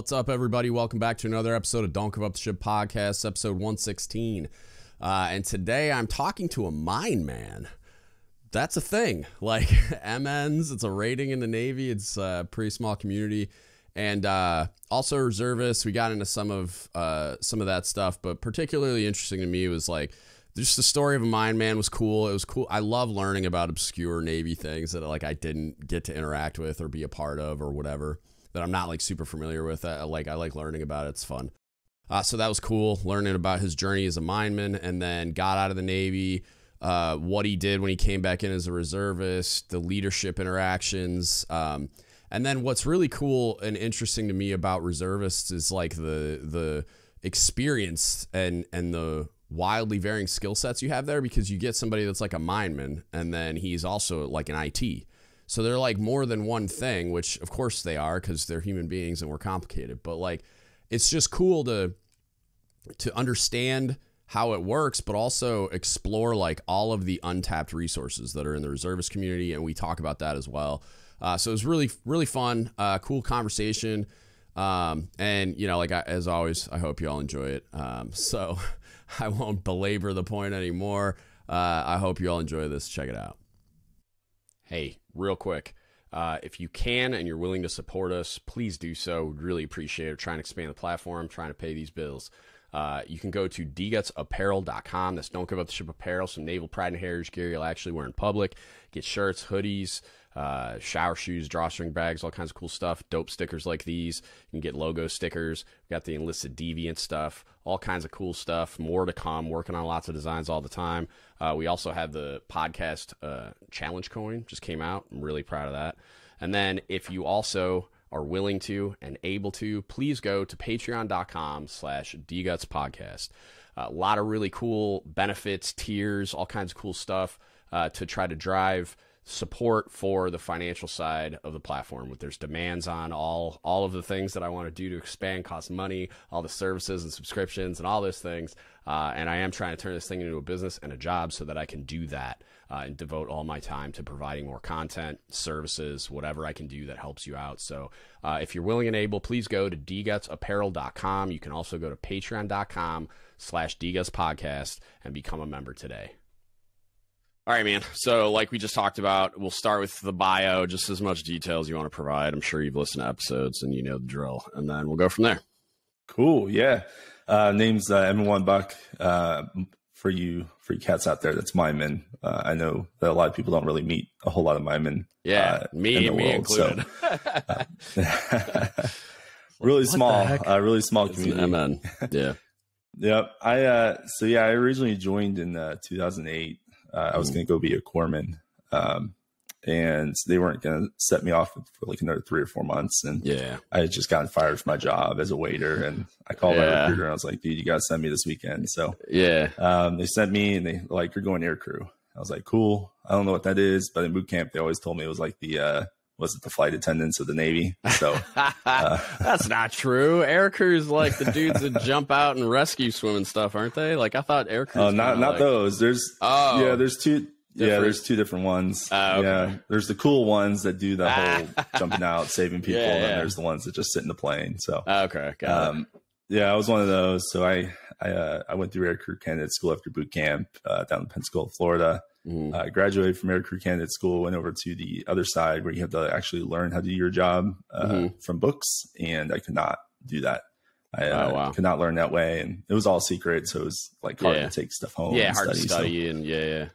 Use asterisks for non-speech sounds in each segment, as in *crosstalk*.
What's up, everybody? Welcome back to another episode of Don't Give Up the Ship podcast, episode 116. Uh, and today I'm talking to a mine man. That's a thing. *laughs* Like MNs, it's a rating in the Navy. It's a pretty small community, and uh, also reservists. We got into some of uh, some of that stuff, but particularly interesting to me was like just the story of a mine man was cool. It was cool. I love learning about obscure Navy things that like I didn't get to interact with or be a part of or whatever that I'm not like super familiar with. I, like I like learning about it. It's fun. Uh, so that was cool learning about his journey as a mineman and then got out of the Navy, uh, what he did when he came back in as a reservist, the leadership interactions. Um, and then what's really cool and interesting to me about reservists is like the the experience and and the wildly varying skill sets you have there because you get somebody that's like a mineman and then he's also like an IT. So they're like more than one thing, which of course they are because they're human beings and we're complicated. But like it's just cool to to understand how it works, but also explore like all of the untapped resources that are in the reservist community, and we talk about that as well. Uh, so it was really really fun, uh, cool conversation, um, and you know, like I, as always, I hope you all enjoy it. Um, *laughs* so I won't belabor the point anymore. Uh, I hope you all enjoy this. Check it out. Hey, real quick. Uh, if you can and you're willing to support us, please do so. We'd really appreciate it. We're trying to expand the platform, trying to pay these bills. Uh, you can go to dgutsapparel.com. That's Don't Give Up the Ship Apparel, some naval pride and heritage gear you'll actually wear in public. Get shirts, hoodies, uh, shower shoes, drawstring bags, all kinds of cool stuff. Dope stickers like these. You can get logo stickers. We got the enlisted deviant stuff, all kinds of cool stuff. More to come. Working on lots of designs all the time. Uh, we also have the podcast uh, challenge coin, just came out. I'm really proud of that. And then if you also are willing to and able to, please go to patreon.com slash dgutspodcast. A lot of really cool benefits, tiers, all kinds of cool stuff uh, to try to drive – support for the financial side of the platform. With there's demands on all all of the things that I want to do to expand, cost money, all the services and subscriptions and all those things. Uh, and I am trying to turn this thing into a business and a job so that I can do that uh, and devote all my time to providing more content, services, whatever I can do that helps you out. So uh, if you're willing and able, please go to dgutsapparel.com. You can also go to patreon.com slash dgutspodcast and become a member today. All right, man. So, like we just talked about, we'll start with the bio, just as much detail as you want to provide. I'm sure you've listened to episodes and you know the drill, and then we'll go from there. Cool. Yeah. Uh, name's uh, Evan Buck. Uh, for you, for you cats out there, that's Mineman. Uh, I know that a lot of people don't really meet a whole lot of Minemen. Yeah, uh, me, me world, included. *laughs* *laughs* So, uh, really small, uh, really small community. MN. Yeah. *laughs* yep. I uh, so yeah, I originally joined in uh, 2008. Uh, I was going to go be a corpsman. Um, and they weren't going to set me off for like another three or four months. And yeah, I had just gotten fired from my job as a waiter. And I called yeah. my recruiter and I was like, dude, you got to send me this weekend. So yeah, um, they sent me and they like, you're going air crew. I was like, cool. I don't know what that is, but in boot camp, they always told me it was like the, uh, was it the flight attendants of the Navy? So *laughs* uh, *laughs* that's not true. Air crews like the dudes that jump out and rescue swimming stuff, aren't they? Like I thought air crews. Oh, not not like... those. There's oh yeah, there's two. Different. Yeah, there's two different ones. Uh, okay. Yeah, there's the cool ones that do the whole jumping out, *laughs* saving people, yeah, yeah. and there's the ones that just sit in the plane. So okay, um, yeah, I was one of those. So I I uh, I went through air crew candidate school after boot camp uh, down in Pensacola, Florida. Mm-hmm. Uh, graduated from air crew candidate school, went over to the other side where you have to actually learn how to do your job uh, mm-hmm. from books, and I could not do that. I uh, oh, wow. could not learn that way, and it was all secret, so it was like hard yeah. to take stuff home. Yeah, hard study, to study, so. and yeah, yeah.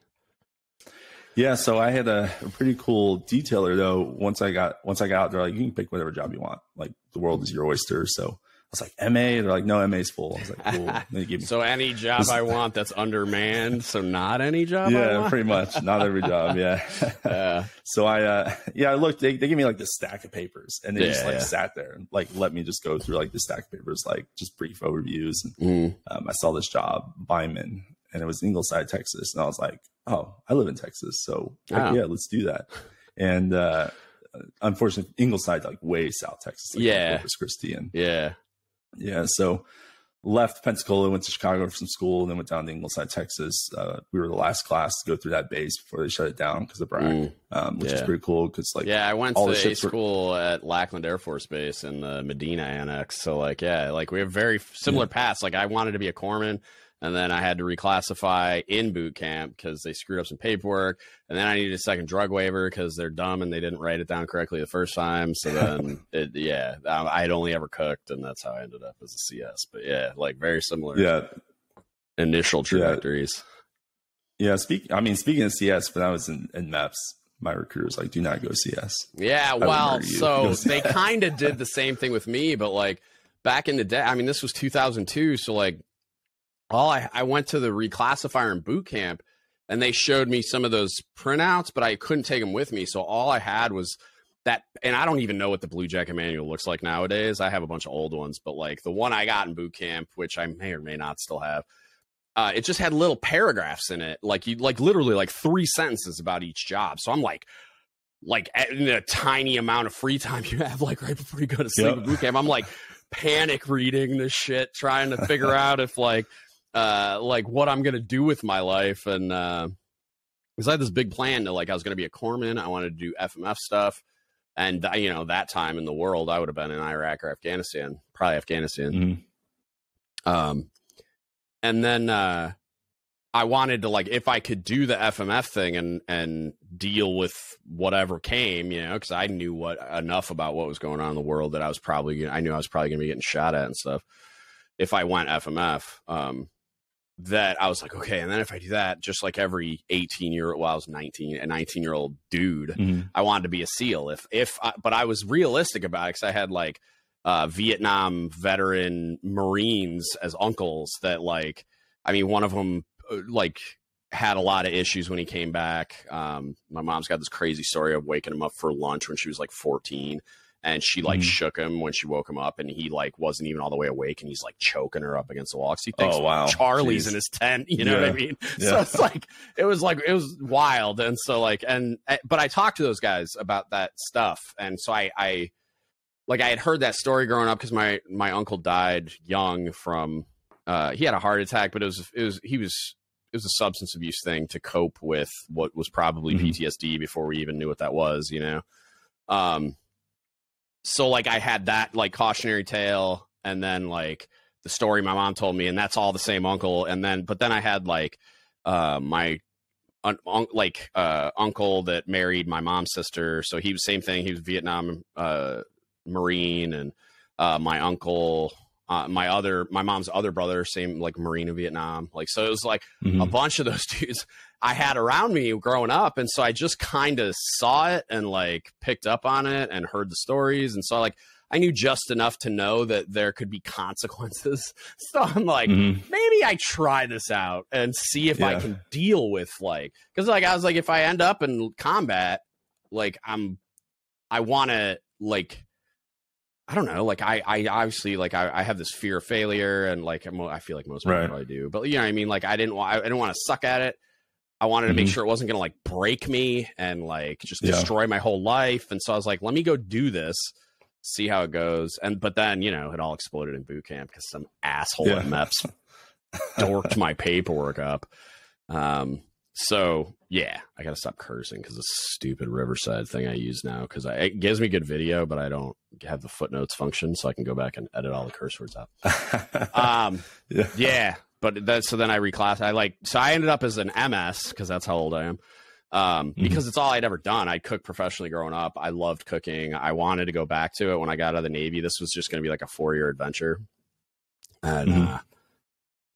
Yeah, so I had a, a, pretty cool detailer though. Once I got once I got out there, like you can pick whatever job you want. Like the world is your oyster. So was like, MA? They're like, no, MA's full. I was like, cool. *laughs* Me- so any job I want that's undermanned. So not any job. Yeah, pretty much. Not every job. Yeah. *laughs* yeah. so I, uh, yeah, I looked, they, they gave me like the stack of papers and they yeah, just like yeah. sat there and like, let me just go through like the stack of papers, like just brief overviews. And mm. um, I saw this job, Mineman, and it was Ingleside, Texas. And I was like, oh, I live in Texas. So wow. yeah, let's do that. And, uh, unfortunately, Ingleside like way south Texas, like yeah, Corpus Christi, and yeah, yeah. So left Pensacola, went to Chicago for some school, and then went down to Ingleside, Texas. Uh, we were the last class to go through that base before they shut it down because of BRAC, mm, um, which yeah. is pretty cool. Because like, yeah, I went to a school were... at Lackland Air Force Base in the Medina Annex. So like, yeah, like we have very similar yeah. paths. Like I wanted to be a corpsman and then I had to reclassify in boot camp because they screwed up some paperwork, and then I needed a second drug waiver because they're dumb and they didn't write it down correctly the first time. So then, *laughs* it, yeah, I had only ever cooked, and that's how I ended up as a CS. But yeah, like very similar. Yeah, initial trajectories. Yeah, yeah speak. I mean, speaking of CS, when I was in, in MEPS, my recruiters like, do not go CS. Yeah, well, so they kind of did *laughs* the same thing with me, but like back in the day, I mean, this was 2002, so like all I, I went to the reclassifier in boot camp and they showed me some of those printouts, but I couldn't take them with me. So all I had was that, and I don't even know what the Blue Jacket manual looks like nowadays. I have a bunch of old ones, but like the one I got in boot camp, which I may or may not still have, uh, it just had little paragraphs in it, like you like literally like three sentences about each job. So I'm like, like in a tiny amount of free time you have, like right before you go to sleep yep. boot camp, I'm like panic reading this shit, trying to figure *laughs* out if like uh, like what I'm gonna do with my life, and uh, because I had this big plan to like I was gonna be a corpsman. I wanted to do FMF stuff, and you know that time in the world I would have been in Iraq or Afghanistan, probably Afghanistan. Mm-hmm. Um, and then uh, I wanted to like if I could do the FMF thing and and deal with whatever came, you know, because I knew what enough about what was going on in the world that I was probably I knew I was probably gonna be getting shot at and stuff if I went FMF. Um, that I was like, okay, and then if I do that, just like every 18 year, well, I was 19, a 19 year old dude, mm-hmm. I wanted to be a SEAL. If, if, I, but I was realistic about it because I had like uh, Vietnam veteran Marines as uncles that, like, I mean, one of them, uh, like, had a lot of issues when he came back. Um, my mom's got this crazy story of waking him up for lunch when she was like 14 and she like mm. shook him when she woke him up and he like wasn't even all the way awake and he's like choking her up against the wall he thinks oh, wow. charlie's Jeez. in his tent *laughs* you know yeah. what i mean *laughs* yeah. so it's like it was like it was wild and so like and eh, but i talked to those guys about that stuff and so i i like i had heard that story growing up because my my uncle died young from uh he had a heart attack but it was it was he was it was a substance abuse thing to cope with what was probably mm-hmm. ptsd before we even knew what that was you know um so like I had that like cautionary tale and then like the story my mom told me and that's all the same uncle and then but then I had like uh my un, un, like uh uncle that married my mom's sister so he was same thing he was Vietnam uh marine and uh my uncle uh, my other my mom's other brother same like marine in vietnam like so it was like mm-hmm. a bunch of those *laughs* dudes I had around me growing up. And so I just kind of saw it and like picked up on it and heard the stories. And so like I knew just enough to know that there could be *laughs* consequences. So I'm like, mm-hmm. maybe I try this out and see if yeah. I can deal with like, cause like I was like, if I end up in combat, like I'm, I want to like, I don't know. Like I, I obviously like I, I have this fear of failure, and like I'm, i feel like most people right. probably do. But you know, I mean, like I didn't want, I didn't want to suck at it. I wanted to mm-hmm. make sure it wasn't going to like break me and like just yeah. destroy my whole life. And so I was like, let me go do this, see how it goes. And but then you know it all exploded in boot camp because some asshole yeah. at MEPS *laughs* dorked my paperwork up. Um, so yeah, I gotta stop cursing because this stupid Riverside thing I use now because it gives me good video, but I don't have the footnotes function, so I can go back and edit all the curse words out. *laughs* um, yeah. yeah, but that so then I reclassed. I like so I ended up as an MS because that's how old I am. Um, mm-hmm. because it's all I'd ever done. I cooked professionally growing up. I loved cooking. I wanted to go back to it when I got out of the Navy. This was just going to be like a four year adventure, and mm-hmm. uh,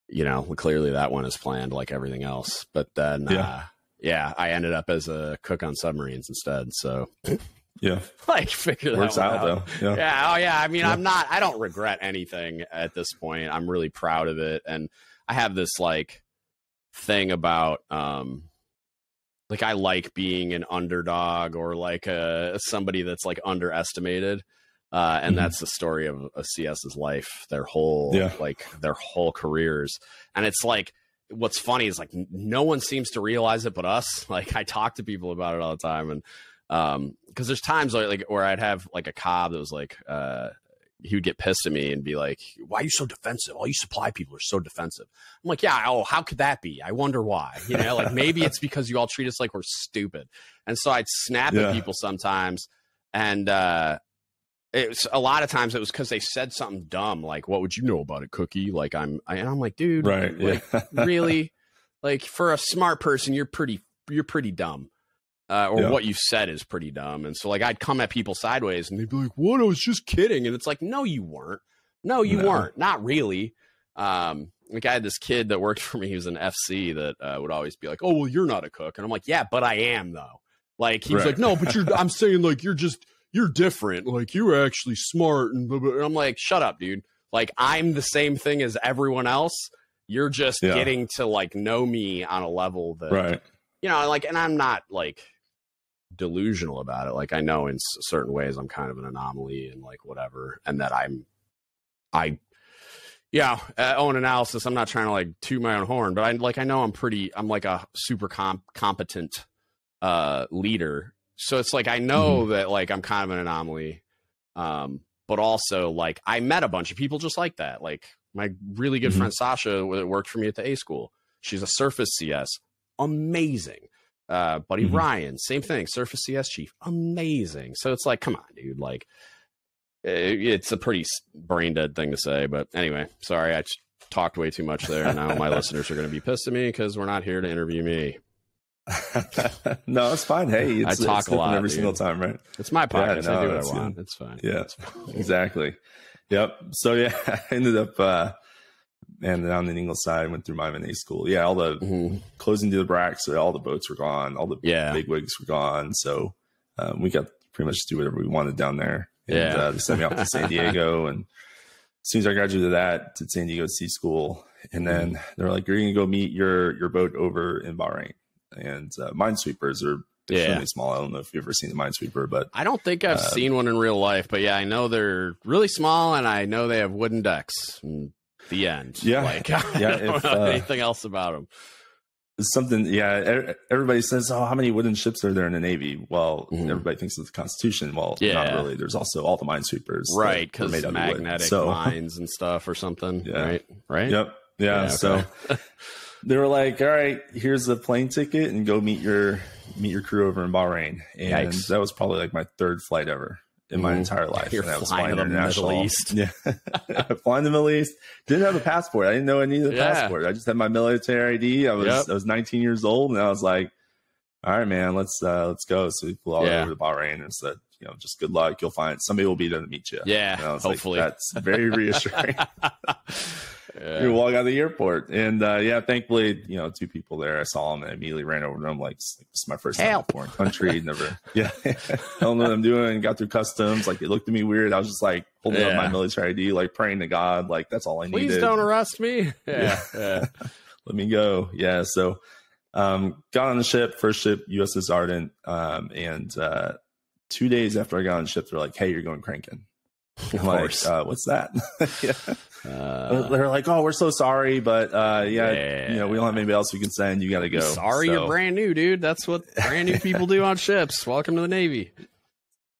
you know, clearly that one is planned like everything else. But then, yeah. Uh, yeah, I ended up as a cook on submarines instead. So *coughs* yeah. *laughs* Like figure Works that out, out. though. Yeah. yeah. Oh yeah. I mean, yeah. I'm not I don't regret anything at this point. I'm really proud of it. And I have this like thing about um like I like being an underdog or like a somebody that's like underestimated. Uh, and mm-hmm. that's the story of, of CS's life, their whole yeah. like their whole careers. And it's like what's funny is like no one seems to realize it but us. *laughs* Like I talk to people about it all the time and um because there's times like, like where i'd have like a cob that was like uh he would get pissed at me and be like, "Why are you so defensive? All you supply people are so defensive." I'm like, "Yeah, oh, how could that be? I wonder why." You know, like maybe it's because you all treat us like we're stupid. And so I'd snap yeah. at people sometimes, and uh, it was a lot of times it was because they said something dumb, like, "What would you know about a Cookie?" Like I'm, I, and I'm like, dude, right? Like, yeah. *laughs* really? Like for a smart person, you're pretty, you're pretty dumb uh, or yeah. what you said is pretty dumb. And so like I'd come at people sideways and they'd be like, "What? I was just kidding." And it's like, "No, you weren't. No, you no. weren't. Not really." Um, like I had this kid that worked *laughs* for me. He was an FC that uh, would always be like, "Oh, well, you're not a cook," and I'm like, "Yeah, but I am though." Like he was right. like, "No, but you're." *laughs* I'm saying like you're just you're different. Like you're actually smart and, blah, blah. and I'm like, "Shut up, dude." Like I'm the same thing as everyone else. You're just yeah. getting to like know me on a level that, right? You know, like, and I'm not like delusional about it. Like I know in certain ways I'm kind of an anomaly and like whatever, and that I'm, I, yeah, uh, own analysis. I'm not trying to like toot my own horn, but I like I know I'm pretty. I'm like a super comp- competent uh leader. So it's like I know mm-hmm. that like I'm kind of an anomaly. Um, but also like I met a bunch of people just like that. Like my really good mm-hmm. friend Sasha that worked for me at the A school. She's a Surface CS, amazing. Uh, Buddy mm-hmm. Ryan, same thing. Surface CS Chief, amazing. So it's like, come on, dude. Like, it's a pretty brain dead thing to say, but anyway, sorry, I talked way too much there. Now my *laughs* listeners are going to be pissed at me because we're not here to interview me. *laughs* no, it's fine. Hey, it's, I talk it's a lot every dude. single time, right? It's my podcast. Yeah, no, I do what I want. Good. It's fine. Yeah, it's fine. *laughs* exactly. Yep. So yeah, I ended up uh, and then down in Ingleside, I went through my A school. Yeah, all the mm-hmm. closing to the bracks, all the boats were gone, all the yeah. big wigs were gone. So um, we got pretty much to do whatever we wanted down there. And yeah. uh, they sent me off to San Diego. *laughs* and as soon as I graduated that, to San Diego Sea School. And then mm-hmm. they're like, you're going to go meet your your boat over in Bahrain. And uh, minesweepers are extremely yeah. small. I don't know if you've ever seen a minesweeper, but I don't think I've uh, seen one in real life. But yeah, I know they're really small, and I know they have wooden decks. And the end. Yeah, like *laughs* I yeah. don't if, know uh, anything else about them. Something, yeah. Everybody says, "Oh, how many wooden ships are there in the Navy?" Well, mm-hmm. everybody thinks of the Constitution. Well, yeah. not really. There's also all the minesweepers, right? Because magnetic so, *laughs* mines and stuff or something. Yeah. Right. Right. Yep. Yeah. yeah okay. So *laughs* they were like, "All right, here's a plane ticket, and go meet your meet your crew over in Bahrain." And Yikes. that was probably like my third flight ever in my mm-hmm. entire *laughs* life. You're and flying the Middle East. *laughs* Yeah. *laughs* flying the Middle East. Didn't have a passport. I didn't know I needed a yeah. passport. I just had my military ID. I was yep. I was 19 years old and I was like, all right, man, let's uh let's go. So we flew all yeah. over to Bahrain and said, you know, just good luck. You'll find somebody will be there to meet you. Yeah. hopefully. Like, That's very reassuring. Yeah. You walk out of the airport, and uh, yeah, thankfully, you know, two people there. I saw them and I immediately ran over to them. Like, this is my first time in a foreign country. *laughs* Never, yeah, I *laughs* don't know what I'm doing. Got through customs. Like, they looked at me weird. I was just like holding yeah. up my military ID, like praying to God. Like, that's all I Please needed. Please don't arrest me. Yeah, *laughs* yeah. let me go. Yeah, so um, got on the ship, first ship, USS Ardent, um, and uh, two days after I got on the ship, they're like, "Hey, you're going cranking." *laughs* I'm like, uh, what's that? *laughs* yeah. Uh, they're like, oh, we're so sorry, but uh, yeah, yeah, you know, we don't have anybody else we can send. You got to go. Sorry, so, you're brand new, dude. That's what *laughs* brand new people do on ships. Welcome to the Navy.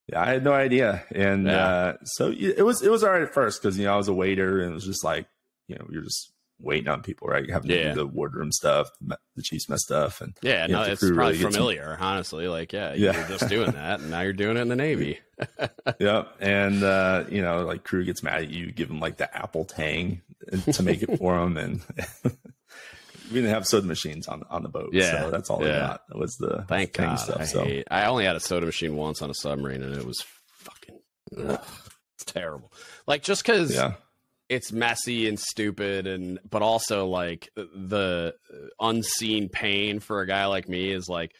Yeah, I had no idea, and yeah. uh, so it was it was all right at first because you know I was a waiter and it was just like you know you're just waiting on people, right? Having yeah. to do the wardroom stuff, the chief's mess stuff, and yeah, no, it's probably really familiar. To... Honestly, like yeah, you yeah. were just doing that, and now you're doing it in the *laughs* Navy. yep, and uh, you know, like crew gets mad at you, give them like the apple tang to make it for them, and *laughs* we didn't have soda machines on on the boat. Yeah, so that's all yeah. got. It was the thank God. Stuff, I, so. hate, I only had a soda machine once on a submarine, and it was fucking ugh, it's terrible. Like just because. Yeah it's messy and stupid and but also like the unseen pain for a guy like me is like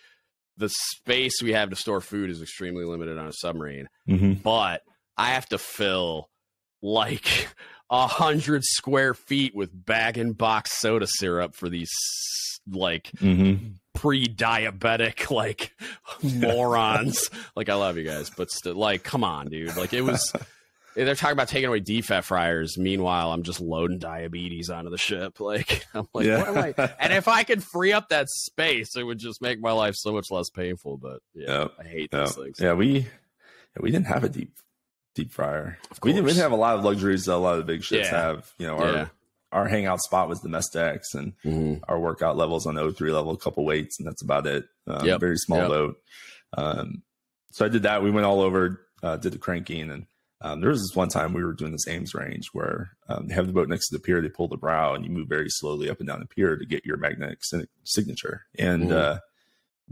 the space we have to store food is extremely limited on a submarine mm-hmm. but i have to fill like *laughs* a hundred square feet with bag and box soda syrup for these like mm-hmm. pre-diabetic like *laughs* morons like i love you guys but still like come on dude like it was *laughs* they're talking about taking away DFAT fryers. Meanwhile, I'm just loading diabetes onto the ship. *laughs* Like I'm like, yeah. what am I? *laughs* And if I could free up that space, it would just make my life so much less painful. But yeah, I hate those things. Yeah, we we didn't have a deep deep fryer. We didn't, we didn't have a lot of luxuries that a lot of the big ships yeah. have. You know, our yeah. our hangout spot was the mess decks, and mm-hmm. our workout levels on the 03 level, a couple weights, and that's about it. Um, yep. Very small yep. boat. Um, so I did that. We went all over, uh, did the cranking, and um, there was this one time we were doing this Ames range where um, they have the boat next to the pier. They pull the brow, and you move very slowly up and down the pier to get your magnetic signature. And mm-hmm. uh,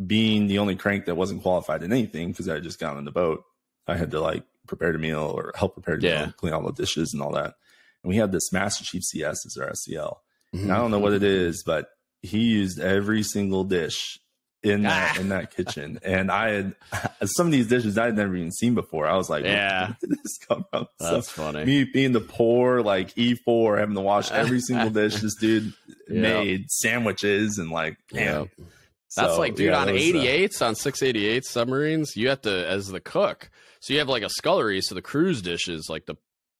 being the only crank that wasn't qualified in anything because I had just gotten on the boat, I had to like prepare the meal or help prepare the yeah. meal, clean all the dishes and all that. And we had this Master Chief CS as our SCL. Mm-hmm. And I don't know what it is, but he used every single dish in that ah. in that kitchen. And I had some of these dishes I had never even seen before. I was like, yeah, did this come from? That's so funny. Me being the poor like E4, having to wash every single dish this *laughs* dude yep. made sandwiches and like, Yep. That's so, like, dude, yeah, on 88s, uh, on 688 submarines, you have to, as the cook, so you have like a scullery. So the cruise dishes, like the,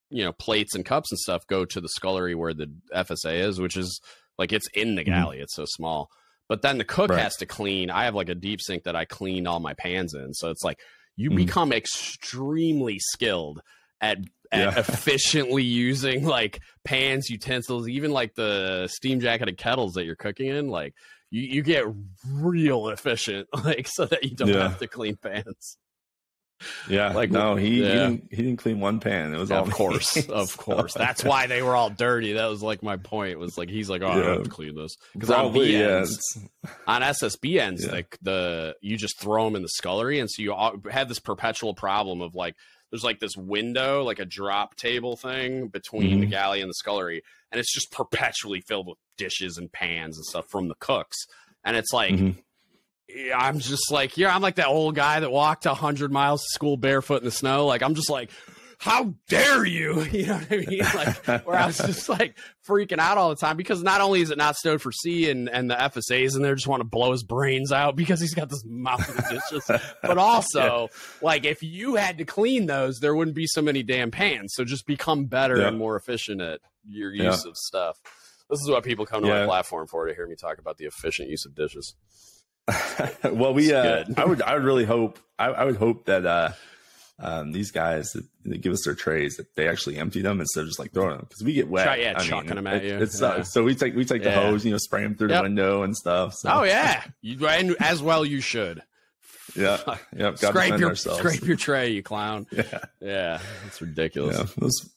you know, plates and cups and stuff go to the scullery where the FSA is, which is like it's in the mm-hmm. galley. Mm-hmm. It's so small. But then the cook right. has to clean. I have like a deep sink that I clean all my pans in. So it's like you mm-hmm. become extremely skilled at at yeah. *laughs* efficiently using like pans, utensils, even like the steam jacketed kettles that you're cooking in. Like you, you get real efficient, *laughs* like so that you don't yeah. have to clean pans. Yeah, like no, he yeah. he, didn't, he didn't clean one pan. It was all of course, *laughs* of course. That's why they were all dirty. That was like my point. Was like he's like, oh, yeah. I have to clean this because on B ends, yeah, on SSBNs, yeah. like the you just throw them in the scullery, and so you have this perpetual problem of like there's like this window, like a drop table thing between mm-hmm. the galley and the scullery, and it's just perpetually filled with dishes and pans and stuff from the cooks. And it's like, mm-hmm. I'm just like, yeah, I'm like that old guy that walked 100 miles to school barefoot in the snow. Like, I'm just like, how dare you? *laughs* You know what I mean? Like, where I was just like freaking out all the time because not only is it not stowed for sea and, and the FSAs in there just want to blow his brains out because he's got this mouth of dishes, *laughs* but also yeah. like if you had to clean those, there wouldn't be so many damn pans. So just become better yeah. and more efficient at your use yeah. of stuff. This is what people come to my platform for to hear me talk about the efficient use of dishes. *laughs* well, we, uh, I would, I would really hope, I, I would hope that, uh, um, these guys that, that, give us their trays that they actually empty them instead of just like throwing them because we get wet. Try, yeah, I chucking mean, them at it, you. It's yeah. so we take we take the yeah. hose, you know, spray them through yep. the window and stuff. So. Oh yeah, *laughs* you and as well you should. Yeah, *laughs* yeah. Scrape your ourselves. scrape your tray, you clown. Yeah, yeah. It's ridiculous. Yeah, those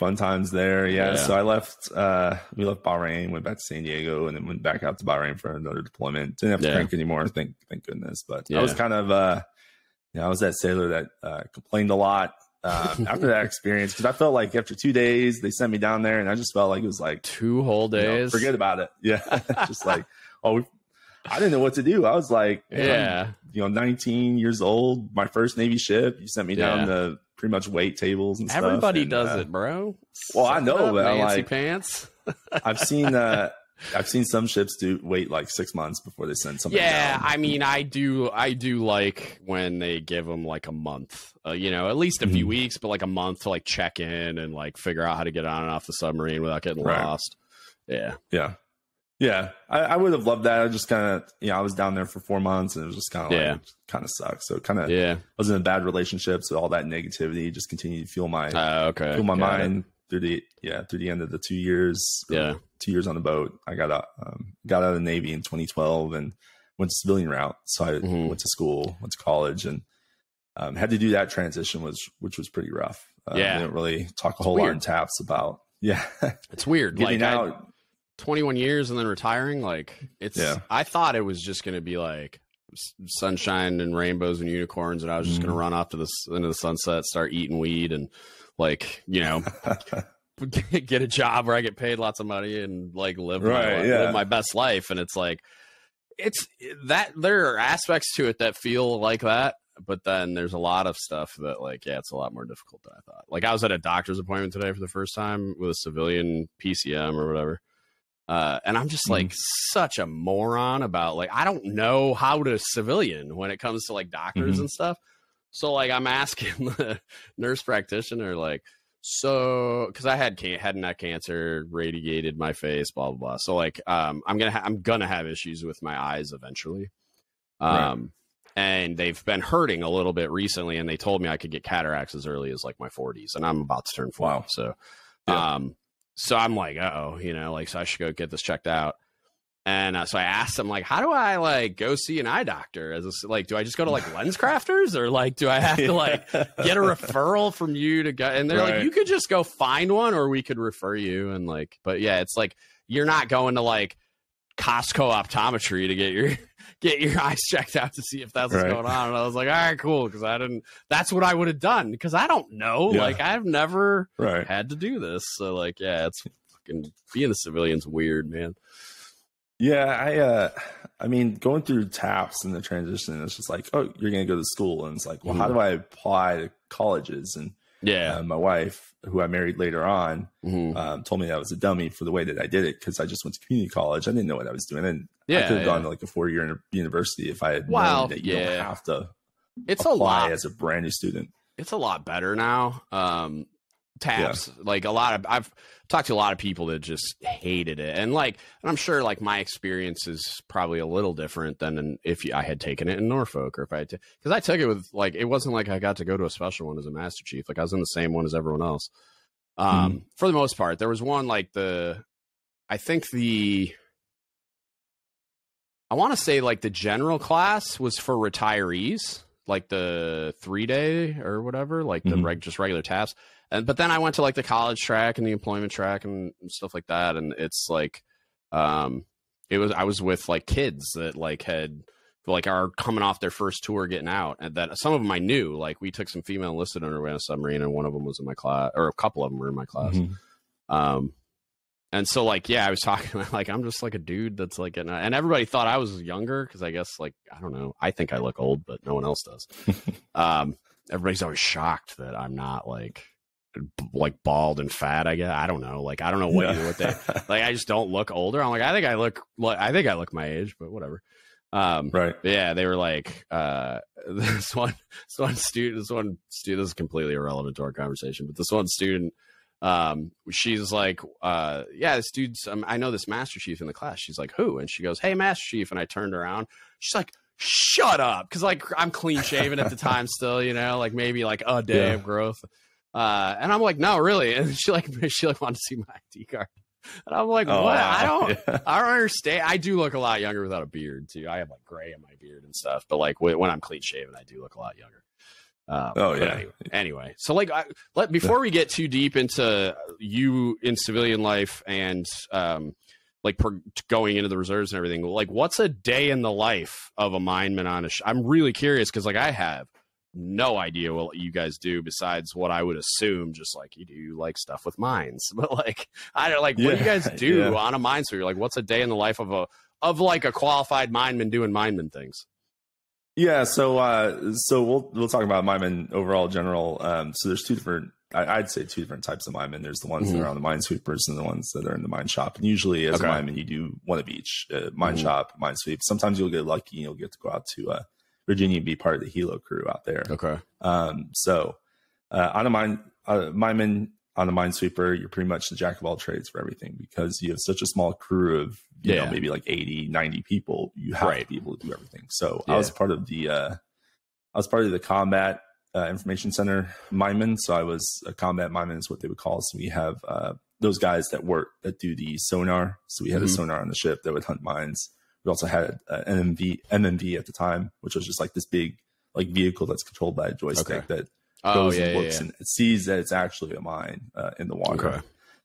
fun times there. Yeah. yeah. So I left. uh We left Bahrain, went back to San Diego, and then went back out to Bahrain for another deployment. Didn't have to yeah. crank anymore. Thank thank goodness. But I was kind of. uh yeah, I was that sailor that uh, complained a lot um, *laughs* after that experience because I felt like after two days they sent me down there and I just felt like it was like two whole days. You know, forget about it. Yeah, *laughs* *laughs* just like oh, I didn't know what to do. I was like, yeah, you know, 19 years old, my first Navy ship. You sent me down yeah. to pretty much wait tables and stuff. Everybody and, does uh, it, bro. Well, I know, but I'm like pants. *laughs* I've seen uh *laughs* I've seen some ships do wait like six months before they send something. Yeah, down. I mean, I do, I do like when they give them like a month, uh, you know, at least a mm-hmm. few weeks, but like a month to like check in and like figure out how to get on and off the submarine without getting right. lost. Yeah, yeah, yeah. I, I would have loved that. I just kind of, you know, I was down there for four months and it was just kind of yeah. like, kind of sucks. So kind of, yeah, I was in a bad relationship, so all that negativity just continued to fuel my, uh, okay, fuel my Got mind. It through the yeah through the end of the two years yeah two years on the boat i got out um, got out of the navy in 2012 and went to civilian route so i mm-hmm. went to school went to college and um, had to do that transition was which was pretty rough uh, yeah didn't really talk a whole lot in taps about *laughs* yeah it's weird getting like out I, 21 years and then retiring like it's yeah. i thought it was just going to be like sunshine and rainbows and unicorns and i was just mm-hmm. going to run off to the into the sunset start eating weed and like you know *laughs* *laughs* get a job where I get paid lots of money and like live, right, my, yeah. live my best life. And it's like it's that there are aspects to it that feel like that, but then there's a lot of stuff that like yeah, it's a lot more difficult than I thought. Like I was at a doctor's appointment today for the first time with a civilian PCM or whatever. Uh, and I'm just like mm. such a moron about like I don't know how to civilian when it comes to like doctors mm-hmm. and stuff. So like I'm asking *laughs* the nurse practitioner like so because I had can- had neck cancer, radiated my face, blah blah blah. So like um I'm gonna ha- I'm gonna have issues with my eyes eventually. Um right. and they've been hurting a little bit recently. And they told me I could get cataracts as early as like my 40s, and I'm about to turn 40. Wow. So, yeah. um, so I'm like, oh, you know, like so I should go get this checked out. And uh, so I asked him, like, how do I like go see an eye doctor? As a, like, do I just go to like *laughs* LensCrafters or like do I have to like get a referral from you to go? And they're right. like, you could just go find one, or we could refer you. And like, but yeah, it's like you're not going to like Costco optometry to get your get your *laughs* eyes checked out to see if that's what's right. going on. And I was like, all right, cool, because I didn't. That's what I would have done because I don't know. Yeah. Like I've never right. had to do this. So like, yeah, it's fucking being a civilian's weird, man. Yeah, I uh I mean going through TAPS and the transition, it's just like, oh, you're gonna go to school and it's like, well, mm-hmm. how do I apply to colleges? And yeah, uh, my wife, who I married later on, mm-hmm. um, told me I was a dummy for the way that I did it because I just went to community college. I didn't know what I was doing, and yeah, I could have yeah. gone to like a four year university if I had wow, known that you yeah. don't have to. It's a lot as a brand new student. It's a lot better now. Um, TAPS yeah. like a lot of I've talked to a lot of people that just hated it and like and i'm sure like my experience is probably a little different than if i had taken it in norfolk or if i had because i took it with like it wasn't like i got to go to a special one as a master chief like i was in the same one as everyone else um mm. for the most part there was one like the i think the i want to say like the general class was for retirees like the three day or whatever like the mm-hmm. reg just regular TAPS and but then I went to like the college track and the employment track and stuff like that, and it's like, um, it was I was with like kids that like had like are coming off their first tour getting out and that some of them I knew like we took some female enlisted underway on a submarine and one of them was in my class or a couple of them were in my class mm-hmm. um and so like yeah I was *laughs* talking like I'm just like a dude that's like and, and everybody thought I was younger because I guess like I don't know I think I look old but no one else does *laughs* um everybody's always shocked that I'm not like like bald and fat. I guess I don't know. Like I don't know what yeah. what they *laughs* like. I just don't look older. I'm like I think I look like I think I look my age, but whatever. Um, right. Yeah, they were like uh, *laughs* this one this one student this one student this is completely irrelevant to our conversation, but this one student um she's like uh yeah this dude's um, i know this master chief in the class she's like who and she goes hey master chief and i turned around she's like shut up because like i'm clean shaven at the time still you know like maybe like a day yeah. of growth uh, and I'm like, no, really. *laughs* And she like, *laughs* she like wanted to see my ID card. And I'm like, oh, what? Wow. I don't, *laughs* yeah. I don't understand. I do look a lot younger without a beard too. I have like gray in my beard and stuff, but like when I'm clean shaven, I do look a lot younger. Um, oh yeah. Anyway, anyway, so like, I, let before we get too deep into you in civilian life and um, like per, going into the reserves and everything, like, what's a day in the life of a mineman on a? Sh- I'm really curious because like I have no idea what you guys do besides what I would assume, just like you do like stuff with mines. *laughs* But like I don't like yeah, what do you guys *laughs* do yeah. on a mine you're like, what's a day in the life of a of like a qualified mineman doing mineman things? Yeah, so uh so we'll we'll talk about minemen overall general. Um so there's two different I, would say two different types of minemen. There's the ones mm-hmm. that are on the minesweepers and the ones that are in the mine shop. And usually, as okay. a mineman, you do one of each: uh, mine mm-hmm. shop, mine sweep. Sometimes you'll get lucky and you'll get to go out to uh, Virginia be part of the helo crew out there. Okay. Um, so uh, on a mine, uh, mineman on a minesweeper, you're pretty much the jack of all trades for everything because you have such a small crew of, you yeah. know, maybe like 80, 90 people. You have right. to be able to do everything. So yeah. I was part of the, uh, I was part of the combat uh, information center mineman. So I was a combat mineman is what they would call. us. So we have uh, those guys that work that do the sonar. So we had mm-hmm. a sonar on the ship that would hunt mines. We also had an MNV MNV at the time, which was just like this big like vehicle that's controlled by a joystick okay. that oh, goes yeah, and looks yeah, yeah. and sees that it's actually a mine uh, in the water. Okay.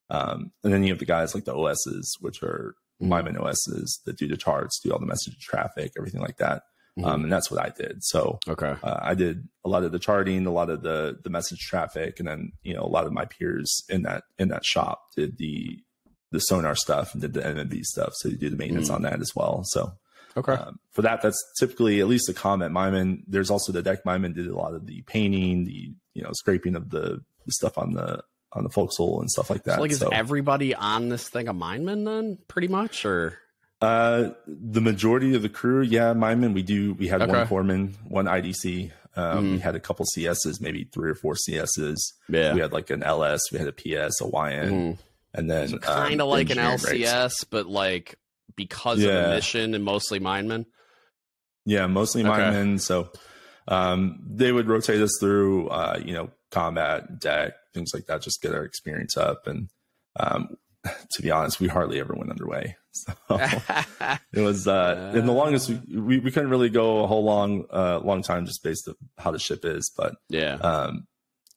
Um, and then you have the guys like the OSs, which are mm-hmm. Mineman OSs that do the charts, do all the message traffic, everything like that. Mm-hmm. Um, and that's what I did. So okay, uh, I did a lot of the charting, a lot of the the message traffic, and then you know a lot of my peers in that in that shop did the the sonar stuff and did the MNV stuff. So you do the maintenance mm. on that as well. So okay, um, for that, that's typically at least the comment mineman. There's also the deck mineman did a lot of the painting, the you know scraping of the, the stuff on the on the forecastle and stuff like that. So like, is so, everybody on this thing a mineman then, pretty much, or? Uh, the majority of the crew, yeah, mineman. We do. We had okay. one foreman, one IDC. Um, mm. We had a couple CSs, maybe three or four CSs. Yeah. We had like an LS, we had a PS, a YN. Mm and then so kind of um, like an LCS, rates. but like because yeah. of the mission and mostly minemen. Yeah, mostly okay. mine men. So um, they would rotate us through, uh, you know, combat, deck, things like that, just get our experience up. And um, *laughs* to be honest, we hardly ever went underway. *laughs* So it was, uh, in the *laughs* longest we, we, we, couldn't really go a whole long, uh, long time just based on how the ship is. But yeah, um,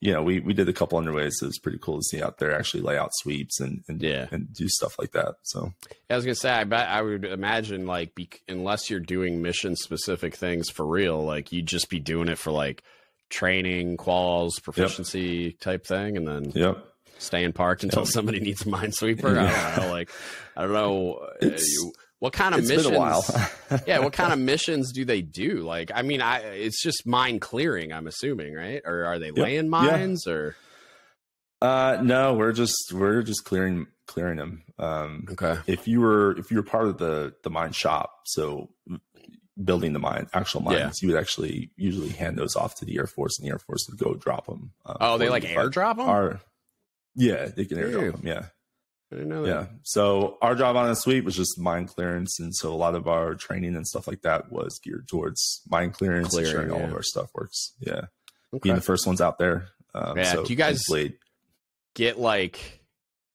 you know, we, we did a couple underways. So it was pretty cool to see out there actually lay out sweeps and, and yeah, and do stuff like that. So I was gonna say, I bet I would imagine like, be, unless you're doing mission specific things for real, like you'd just be doing it for like training, quals, proficiency yep. type thing, and then yep staying parked until yep. somebody needs a *laughs* minesweeper. Yeah. I don't know. Like, I don't know. Uh, what kind of missions? *laughs* yeah, what kind of missions do they do? Like, I mean, I it's just mine clearing. I'm assuming, right? Or are they yep. laying mines yeah. or? Uh, no, we're just we're just clearing clearing them. Um, okay. If you were if you were part of the the mine shop, so building the mine, actual mines, yeah. you would actually usually hand those off to the Air Force, and the Air Force would go drop them. Um, oh, they like airdrop them? Our, yeah, they can airdrop them. Yeah. I didn't know that. Yeah. So our job on the suite was just mind clearance, and so a lot of our training and stuff like that was geared towards mind clearance, Clearing, ensuring yeah. all of our stuff works. Yeah. Okay. Being the first ones out there. Um, yeah. So Do you guys get like,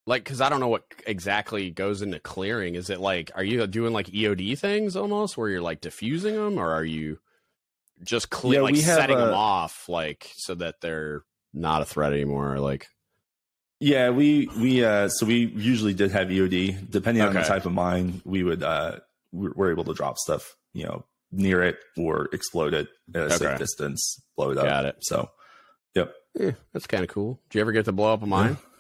like, because I don't know what exactly goes into clearing. Is it like, are you doing like EOD things almost, where you're like diffusing them, or are you just clear, yeah, like setting a, them off, like so that they're not a threat anymore? Like, yeah, we we uh so we usually did have EOD. Depending okay. on the type of mine, we would uh we're able to drop stuff, you know, near it or explode it at a okay. safe distance, blow it up. Got it. So, yep. Yeah, that's kind of cool. Did you ever get to blow up a mine? Yeah.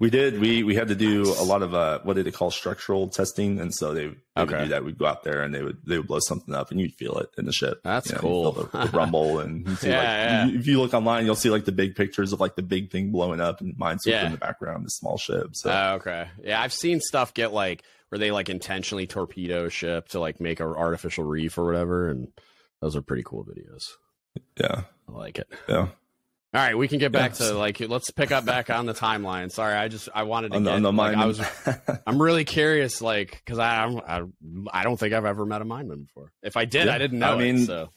We did. We we had to do a lot of uh, what did they call structural testing, and so they, they okay. would do that. We'd go out there and they would they would blow something up, and you'd feel it in the ship. That's you know, cool. The, the, rumble, and *laughs* see yeah, like yeah. You, if you look online, you'll see like the big pictures of like the big thing blowing up, and minesweeper yeah. in the background, the small ship. So uh, okay, yeah, I've seen stuff get like where they like intentionally torpedo ship to like make an artificial reef or whatever, and those are pretty cool videos. Yeah, I like it. Yeah. All right, we can get back to like let's pick up back on the timeline. Sorry, I just I wanted to on get the, like, I was I'm really curious like because I, I I don't think I've ever met a mineman before. If I did, yeah, I didn't know. I mean, it, so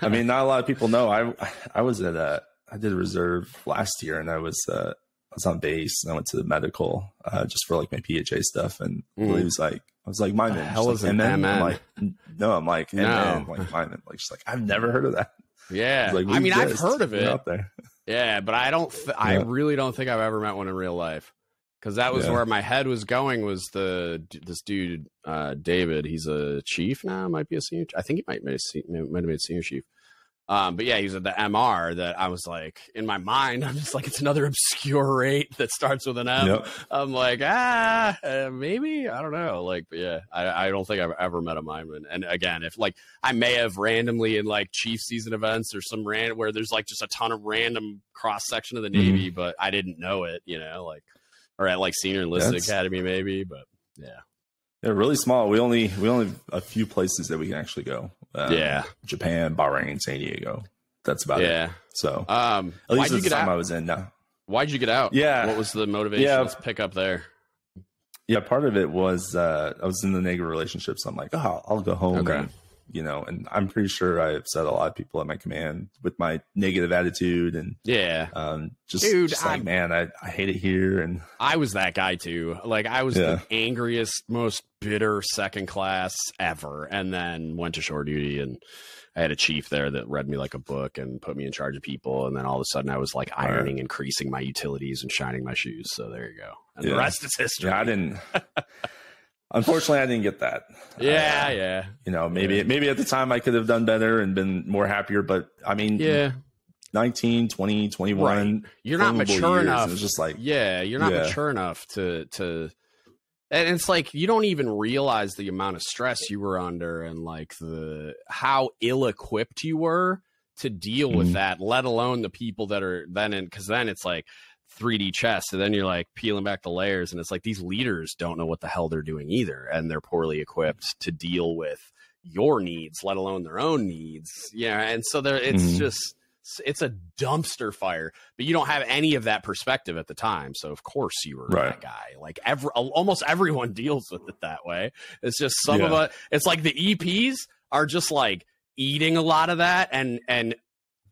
I mean, not a lot of people know. I I was at a I did a reserve last year, and I was uh, I was on base, and I went to the medical uh, just for like my PHA stuff, and mm. he was like, I was like, mineman. Hell is like, an MN? I'm like, no, I'm like, no. MN, like mineman. Like she's like, I've never heard of that. Yeah, like, I mean, I've heard of it out there. Yeah, but I don't. Th- yeah. I really don't think I've ever met one in real life. Because that was yeah. where my head was going. Was the this dude uh, David? He's a chief now. Might be a senior. I think he might might have been a senior chief. Um, but yeah, he's at the MR that I was like, in my mind, *laughs* I'm just like, it's another obscure rate that starts with an M. Yep. I'm like, ah, uh, maybe, I don't know. Like, yeah, I, I don't think I've ever met a mineman. And again, if like, I may have randomly in like chief season events or some random where there's like just a ton of random cross section of the Navy, mm-hmm. but I didn't know it, you know, like, or at like senior enlisted That's... academy, maybe, but yeah. They're really small. We only we only have a few places that we can actually go. Um, yeah, Japan, Bahrain, San Diego. That's about yeah. it. Yeah. So, um, at least the time out? I was in. Now, why'd you get out? Yeah, what was the motivation? Yeah, let's pick up there. Yeah, part of it was uh, I was in the negative relationship, so I'm like, oh, I'll go home okay. and you know, and I'm pretty sure I upset a lot of people at my command with my negative attitude and yeah, um, just, Dude, just like, man, I, I hate it here. And I was that guy too. Like I was yeah. the angriest, most bitter second class ever. And then went to shore duty and I had a chief there that read me like a book and put me in charge of people. And then all of a sudden I was like ironing right. and creasing my utilities and shining my shoes. So there you go. And yeah. the rest is history. Yeah, I didn't. *laughs* Unfortunately, I didn't get that. Yeah, uh, yeah. You know, maybe yeah. maybe at the time I could have done better and been more happier, but I mean, yeah. 19, 20, 21. Right. You're not mature years, enough. It's just like Yeah, you're not yeah. mature enough to to and it's like you don't even realize the amount of stress you were under and like the how ill equipped you were to deal mm-hmm. with that, let alone the people that are then in because then it's like 3D chess. And then you're like peeling back the layers, and it's like these leaders don't know what the hell they're doing either, and they're poorly equipped to deal with your needs, let alone their own needs. Yeah, and so there, it's mm-hmm. just it's a dumpster fire, but you don't have any of that perspective at the time. So of course you were right. that guy. Like every almost everyone *laughs* deals with it that way. It's just some yeah. of it. It's like the EPs are just like eating a lot of that and and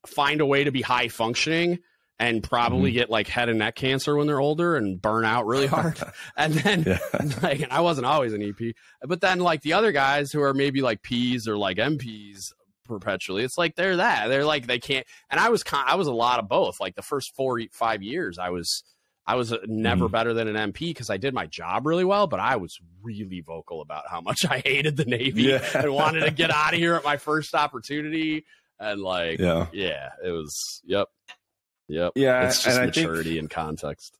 find a way to be high functioning and probably mm-hmm. get like head and neck cancer when they're older and burn out really hard. *laughs* *laughs* and then yeah. *laughs* like and I wasn't always an EP, but then like the other guys who are maybe like P's or like MPs perpetually, it's like they're that. They're like they can't and I was con- I was a lot of both. Like the first 4 5 years I was I was uh, never mm. better than an MP because I did my job really well, but I was really vocal about how much I hated the Navy yeah. and wanted to get out of here at my first opportunity. And like, yeah, yeah, it was, yep, yep, yeah. It's just maturity think, and context.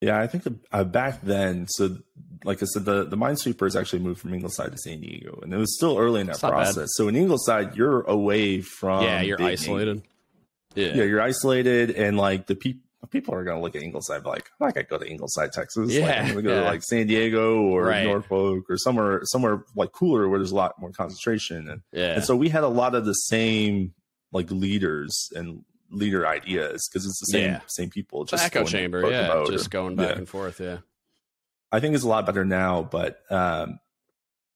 Yeah, I think the, uh, back then, so like I said, the the Minesweepers actually moved from Ingleside to San Diego, and it was still early in that process. So in Ingleside, you're away from yeah, you're isolated. Yeah. yeah, you're isolated, and like the people people are going to look at Ingleside like, I'm not going to go to Ingleside, Texas. Yeah, like, I'm going to go yeah. to like San Diego or right. Norfolk or somewhere, somewhere like cooler where there's a lot more concentration. And, yeah. and so we had a lot of the same like leaders and leader ideas because it's the same, yeah. same people. Just echo chamber. Yeah. Just or, going back yeah. and forth. Yeah. I think it's a lot better now, but, um,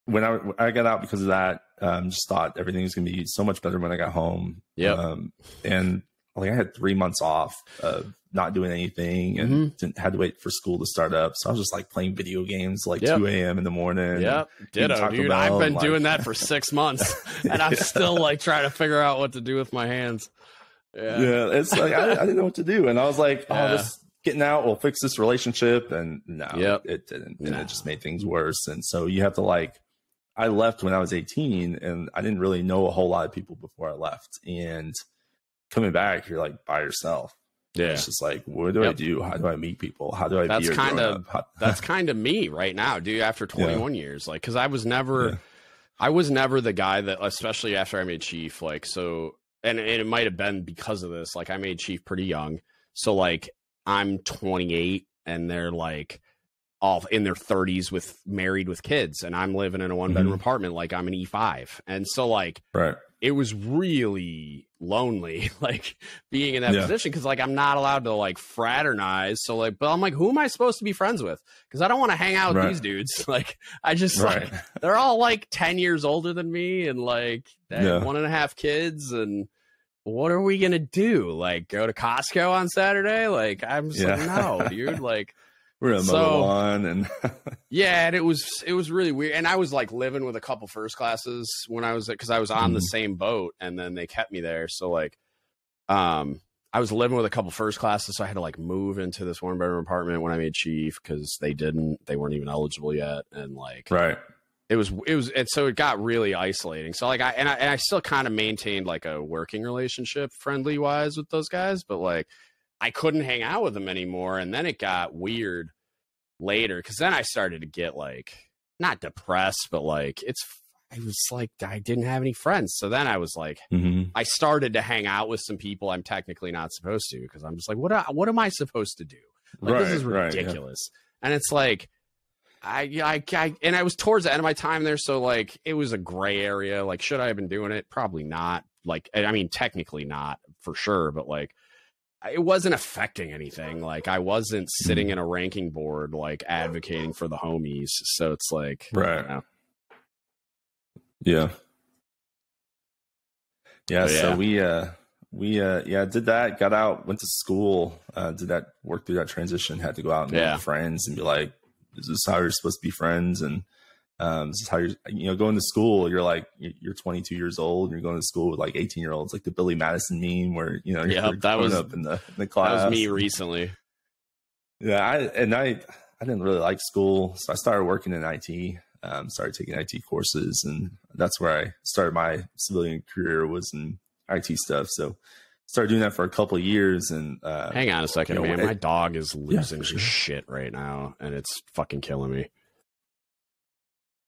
when I, when I got out because of that, um, just thought everything was going to be so much better when I got home. Yeah. Um, and like I had three months off of not doing anything and mm-hmm. didn't, had to wait for school to start up. So I was just like playing video games like yep. 2 a.m. in the morning. Yeah, Ditto, dude. I've been doing that for six months *laughs* and I'm yeah. still like trying to figure out what to do with my hands. Yeah. yeah it's like, I, I, didn't know what to do. And I was like, oh, yeah. this getting out will fix this relationship. And no, yep. it didn't. And it just made things worse. And so you have to like, I left when I was 18 and I didn't really know a whole lot of people before I left. And coming back, you're like by yourself. Yeah. It's just like, what do yep. I do? How do I meet people? How do I that's kind of *laughs* that's kind of me right now, dude, after 21 yeah. years. Like, cause I was never. I was never the guy that especially after I made chief, like so and, and it might have been because of this. Like I made chief pretty young. So like I'm 28 and they're like all in their 30s with married with kids and I'm living in a one bedroom mm-hmm. apartment like I'm an E5. And so like right it was really lonely *laughs* like being in that yeah. position because like i'm not allowed to like fraternize so like but i'm like who am i supposed to be friends with because i don't want to hang out with right. these dudes *laughs* like i just right. like *laughs* they're all like 10 years older than me and like yeah. one and a half kids and what are we gonna do like go to costco on saturday like i'm just yeah. like no dude like *laughs* we're in so, on and *laughs* yeah and it was it was really weird and i was like living with a couple first classes when i was because i was on mm. the same boat and then they kept me there so like um i was living with a couple first classes so i had to like move into this one bedroom apartment when i made chief because they didn't they weren't even eligible yet and like right it was it was and so it got really isolating so like i and i, and I still kind of maintained like a working relationship friendly wise with those guys but like I couldn't hang out with them anymore. And then it got weird later because then I started to get like not depressed, but like it's I was like I didn't have any friends. So then I was like mm-hmm. I started to hang out with some people I'm technically not supposed to because I'm just like what what am I supposed to do? Like right, this is ridiculous. Right, yeah. And it's like I, I, I, and I was towards the end of my time there, so like it was a gray area. Like, should I have been doing it? Probably not. Like, I mean, technically not for sure, but like, it wasn't affecting anything. Like I wasn't sitting mm-hmm. in a ranking board like advocating for the homies. So it's like right. You know. Yeah. Yeah, yeah, so we uh we uh yeah did that got out went to school uh did that work through that transition had to go out and yeah. friends and be like is this how you're supposed to be friends and um, this is how you're, you know, going to school. You're like, you're 22 years old. And you're going to school with like 18 year olds, like the Billy Madison meme, where you know, yeah, that was up in the, in the class. That was me recently. Yeah, I and I I didn't really like school, so I started working in IT. Um, started taking IT courses, and that's where I started my civilian career was in IT stuff. So started doing that for a couple of years and uh, hang on a second you know, man it, my dog is *laughs* losing yeah, sure. shit right now and it's fucking killing me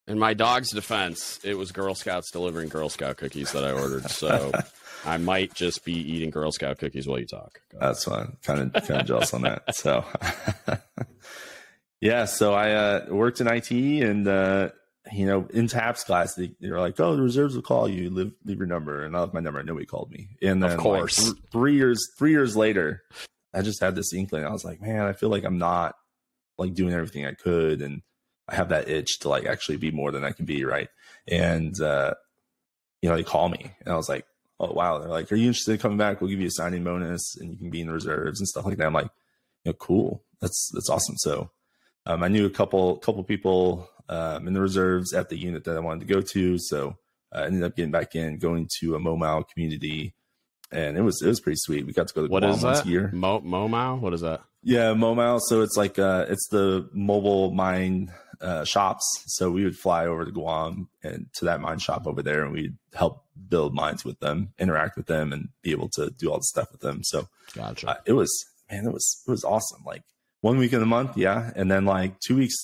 in my dog's defense, it was Girl Scouts delivering Girl Scout cookies that I ordered. So *laughs* I might just be eating Girl Scout cookies while you talk. That's fine. Kind of kind of jealous on that. So *laughs* yeah, so I uh, worked in IT and uh, you know in TAPS class they, they were like, "Oh, the reserves will call you. Leave leave your number." And I left my number. and Nobody called me. And then, of course, like, th- three years three years later, I just had this inkling. I was like, "Man, I feel like I'm not like doing everything I could." And I have that itch to like actually be more than I can be, right? And uh, you know, they call me and I was like, oh wow. They're like, are you interested in coming back? We'll give you a signing bonus and you can be in the reserves and stuff like that. I'm like, you know, cool. That's that's awesome. So um, I knew a couple couple people um, in the reserves at the unit that I wanted to go to. So I ended up getting back in, going to a Momau community, and it was it was pretty sweet. We got to go to what Guam is once that? a year. Mo- Momau? What is that? Yeah, Momau. So it's like uh, it's the mobile mine uh, shops. So we would fly over to Guam and to that mine shop over there, and we'd help build mines with them, interact with them, and be able to do all the stuff with them. So Gotcha. uh, it was man, it was it was awesome. Like one week in the month, yeah, and then like two weeks,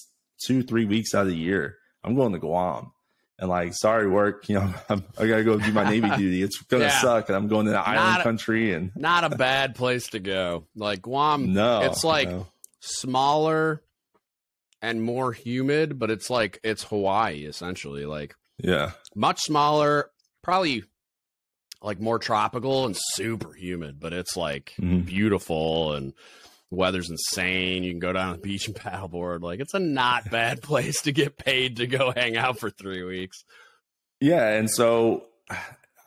two three weeks out of the year, I'm going to Guam. And like, sorry, work. You know, *laughs* I'm, I gotta go do my Navy *laughs* duty. It's gonna Yeah. suck, and I'm going to the island a- country. And Not a bad place to go. Like Guam, *laughs* no, it's like no. smaller and more humid, but it's like it's Hawaii essentially. Like yeah, much smaller, probably like more tropical and super humid, but it's like Mhm. beautiful and the weather's insane. You can go down to the beach and *laughs* paddleboard. Like it's a not bad place to get paid to go hang out for three weeks. Yeah, and so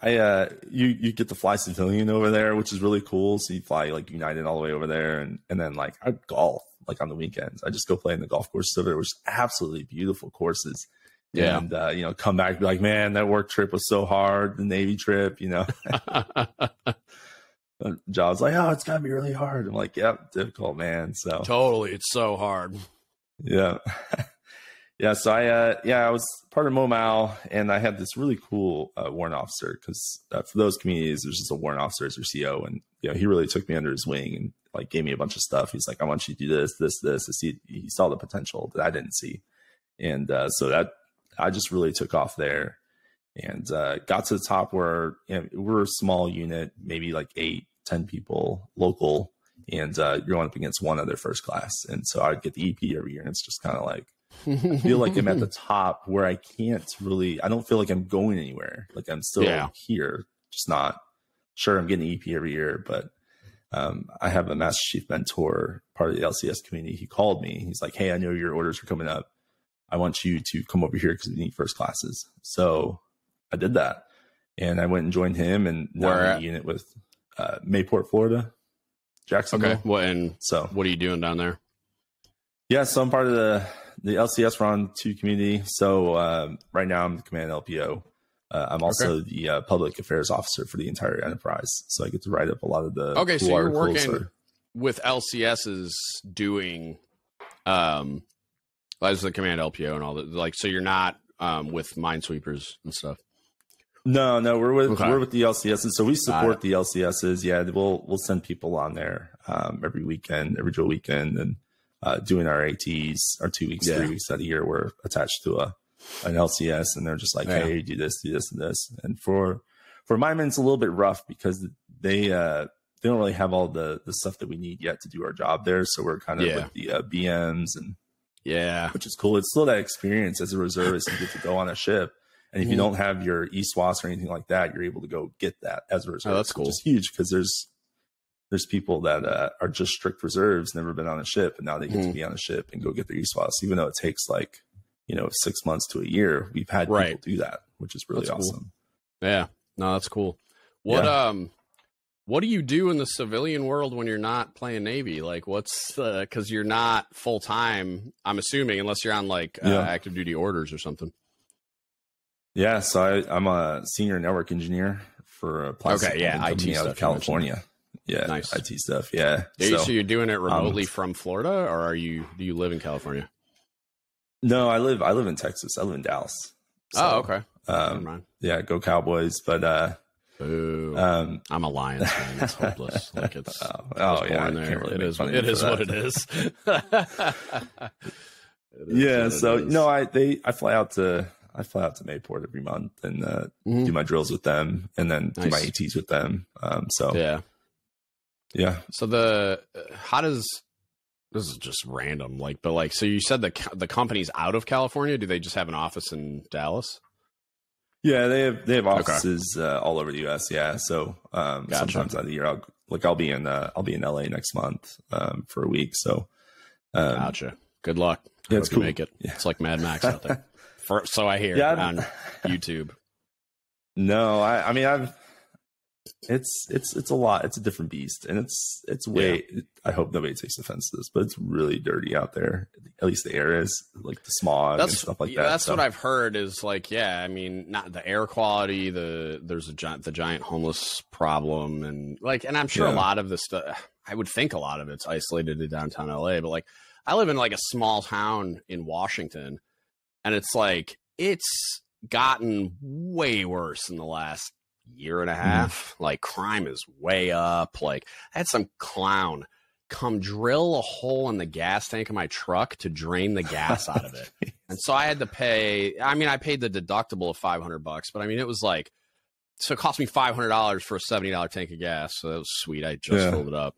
I uh you you get to fly civilian over there, which is really cool. So you fly like United all the way over there and and then like I golf like on the weekends. I just go play in the golf courses over there, which is absolutely beautiful courses. Yeah. And uh, you know, come back be like, man, that work trip was so hard, the Navy trip, you know. *laughs* John's like, oh, it's gotta be really hard. I'm like, yep, difficult, man. So totally. It's so hard. yeah. *laughs* yeah. So I, uh, yeah, I was part of Momau and I had this really cool uh, warrant officer because uh, for those communities, there's just a warrant officer as your CO. And, you know, he really took me under his wing and like gave me a bunch of stuff. He's like, I want you to do this, this, this. He, he saw the potential that I didn't see. And uh, so that I just really took off there and uh, got to the top where you know, we're a small unit, maybe like eight, ten people local, and uh, you're going up against one other first class. And so I'd get the EP every year, and it's just kind of like I feel like I'm at the *laughs* top where I can't really. I don't feel like I'm going anywhere. Like I'm still Yeah. here, just not sure. I'm getting EP every year, but um, I have a Master Chief mentor, part of the LCS community. He called me. He's like, "Hey, I know your orders are coming up. I want you to come over here because we need first classes." So I did that, and I went and joined him, and now Where I'm in at? a unit with uh, Mayport, Florida, Jacksonville. okay. What and So what are you doing down there? yeah, so I'm part of the the LCS Ron Two community. So um, right now I'm the command LPO. Uh, I'm also the uh, public affairs officer for the entire enterprise. So I get to write up a lot of the Okay, so you're working- or- with LCSs doing um as the command LPO and all that like so you're not um with minesweepers and stuff. No, no, we're with Okay. we're with the LCSs. So we support the LCSs. Yeah, we'll we'll send people on there um, every weekend, every dual weekend, and uh, doing our ATs, our two weeks, Yeah. three weeks out of the year. We're attached to a an LCS, and they're just like, Yeah. hey, do this, do this, and this. And for for my men, it's a little bit rough because they uh, they don't really have all the the stuff that we need yet to do our job there. So we're kind of Yeah. with the uh, BMs and Yeah. which is cool. It's still that experience as a reservist. You get to go on a ship, and if you Mhm. don't have your ESWS or anything like that, you're able to go get that as a reservist. Oh, that's cool. Which is huge because there's there's people that uh, are just strict reserves, never been on a ship, and now they get to Mhm. be on a ship and go get their ESWS, even though it takes like you know six months to a year. We've had Right. people do that, which is really That's cool. awesome. Yeah. No, that's cool. What Yeah. um what do you do in the civilian world when you're not playing Navy? Like what's uh cuz you're not full time, I'm assuming unless you're on like uh, active duty orders or something. Yeah, so I, I'm a senior network engineer for a plastic Okay, yeah, IT out stuff of. California. Yeah, Nice. IT stuff. Yeah. Are you- So- so you're doing it remotely um, from Florida or are you do you live in California? No, I live I live in Texas. I live in Dallas. oh, okay. Um, yeah, go Cowboys. But uh, Boo. um, I'm a Lions fan. It's *laughs* hopeless. Like it's oh, oh, yeah, I born there. really it is. It is what it is. *laughs* *laughs* It is yeah. it So is. no, I they I fly out to I fly out to Mayport every month and uh, Mhm. do my drills with them, and then do my Nice. ATs with them. Um, so yeah, Yeah. So the uh, how does this is just random, like, but like, so you said the the company's out of California. Do they just have an office in Dallas? yeah, they have they have Okay. offices uh, all over the U.S. Yeah, so um, Gotcha. sometimes out of the year, I'll like I'll be in uh, I'll be in L.A. next month um, for a week. So um, Gotcha. Good luck. yeah, it's cool. make it. Yeah. It's like Mad Max out there. *laughs* For, so I hear Yeah, on *laughs* YouTube. No, I, I mean I've it's it's it's a lot. It's a different beast, and it's it's way. Yeah. I hope nobody takes offense to this, but it's really dirty out there. At least the air is like the smog that's, and stuff like yeah, that. That's so. what I've heard. Is like, yeah, I mean, not the air quality. The there's a giant the giant homeless problem, and like, and I'm sure yeah. a lot of the stuff. I would think a lot of it's isolated to downtown LA, but like, I live in like a small town in Washington, and it's like it's gotten way worse in the last year and a mm-hmm. half. Mm. Like crime is way up. Like I had some clown come drill a hole in the gas tank of my truck to drain the gas out of it. *laughs* And so I had to pay I mean I paid the deductible of 500 bucks, but I mean it was like so it cost me $500 for a $70 tank of gas. So that was sweet. I just yeah. filled it up.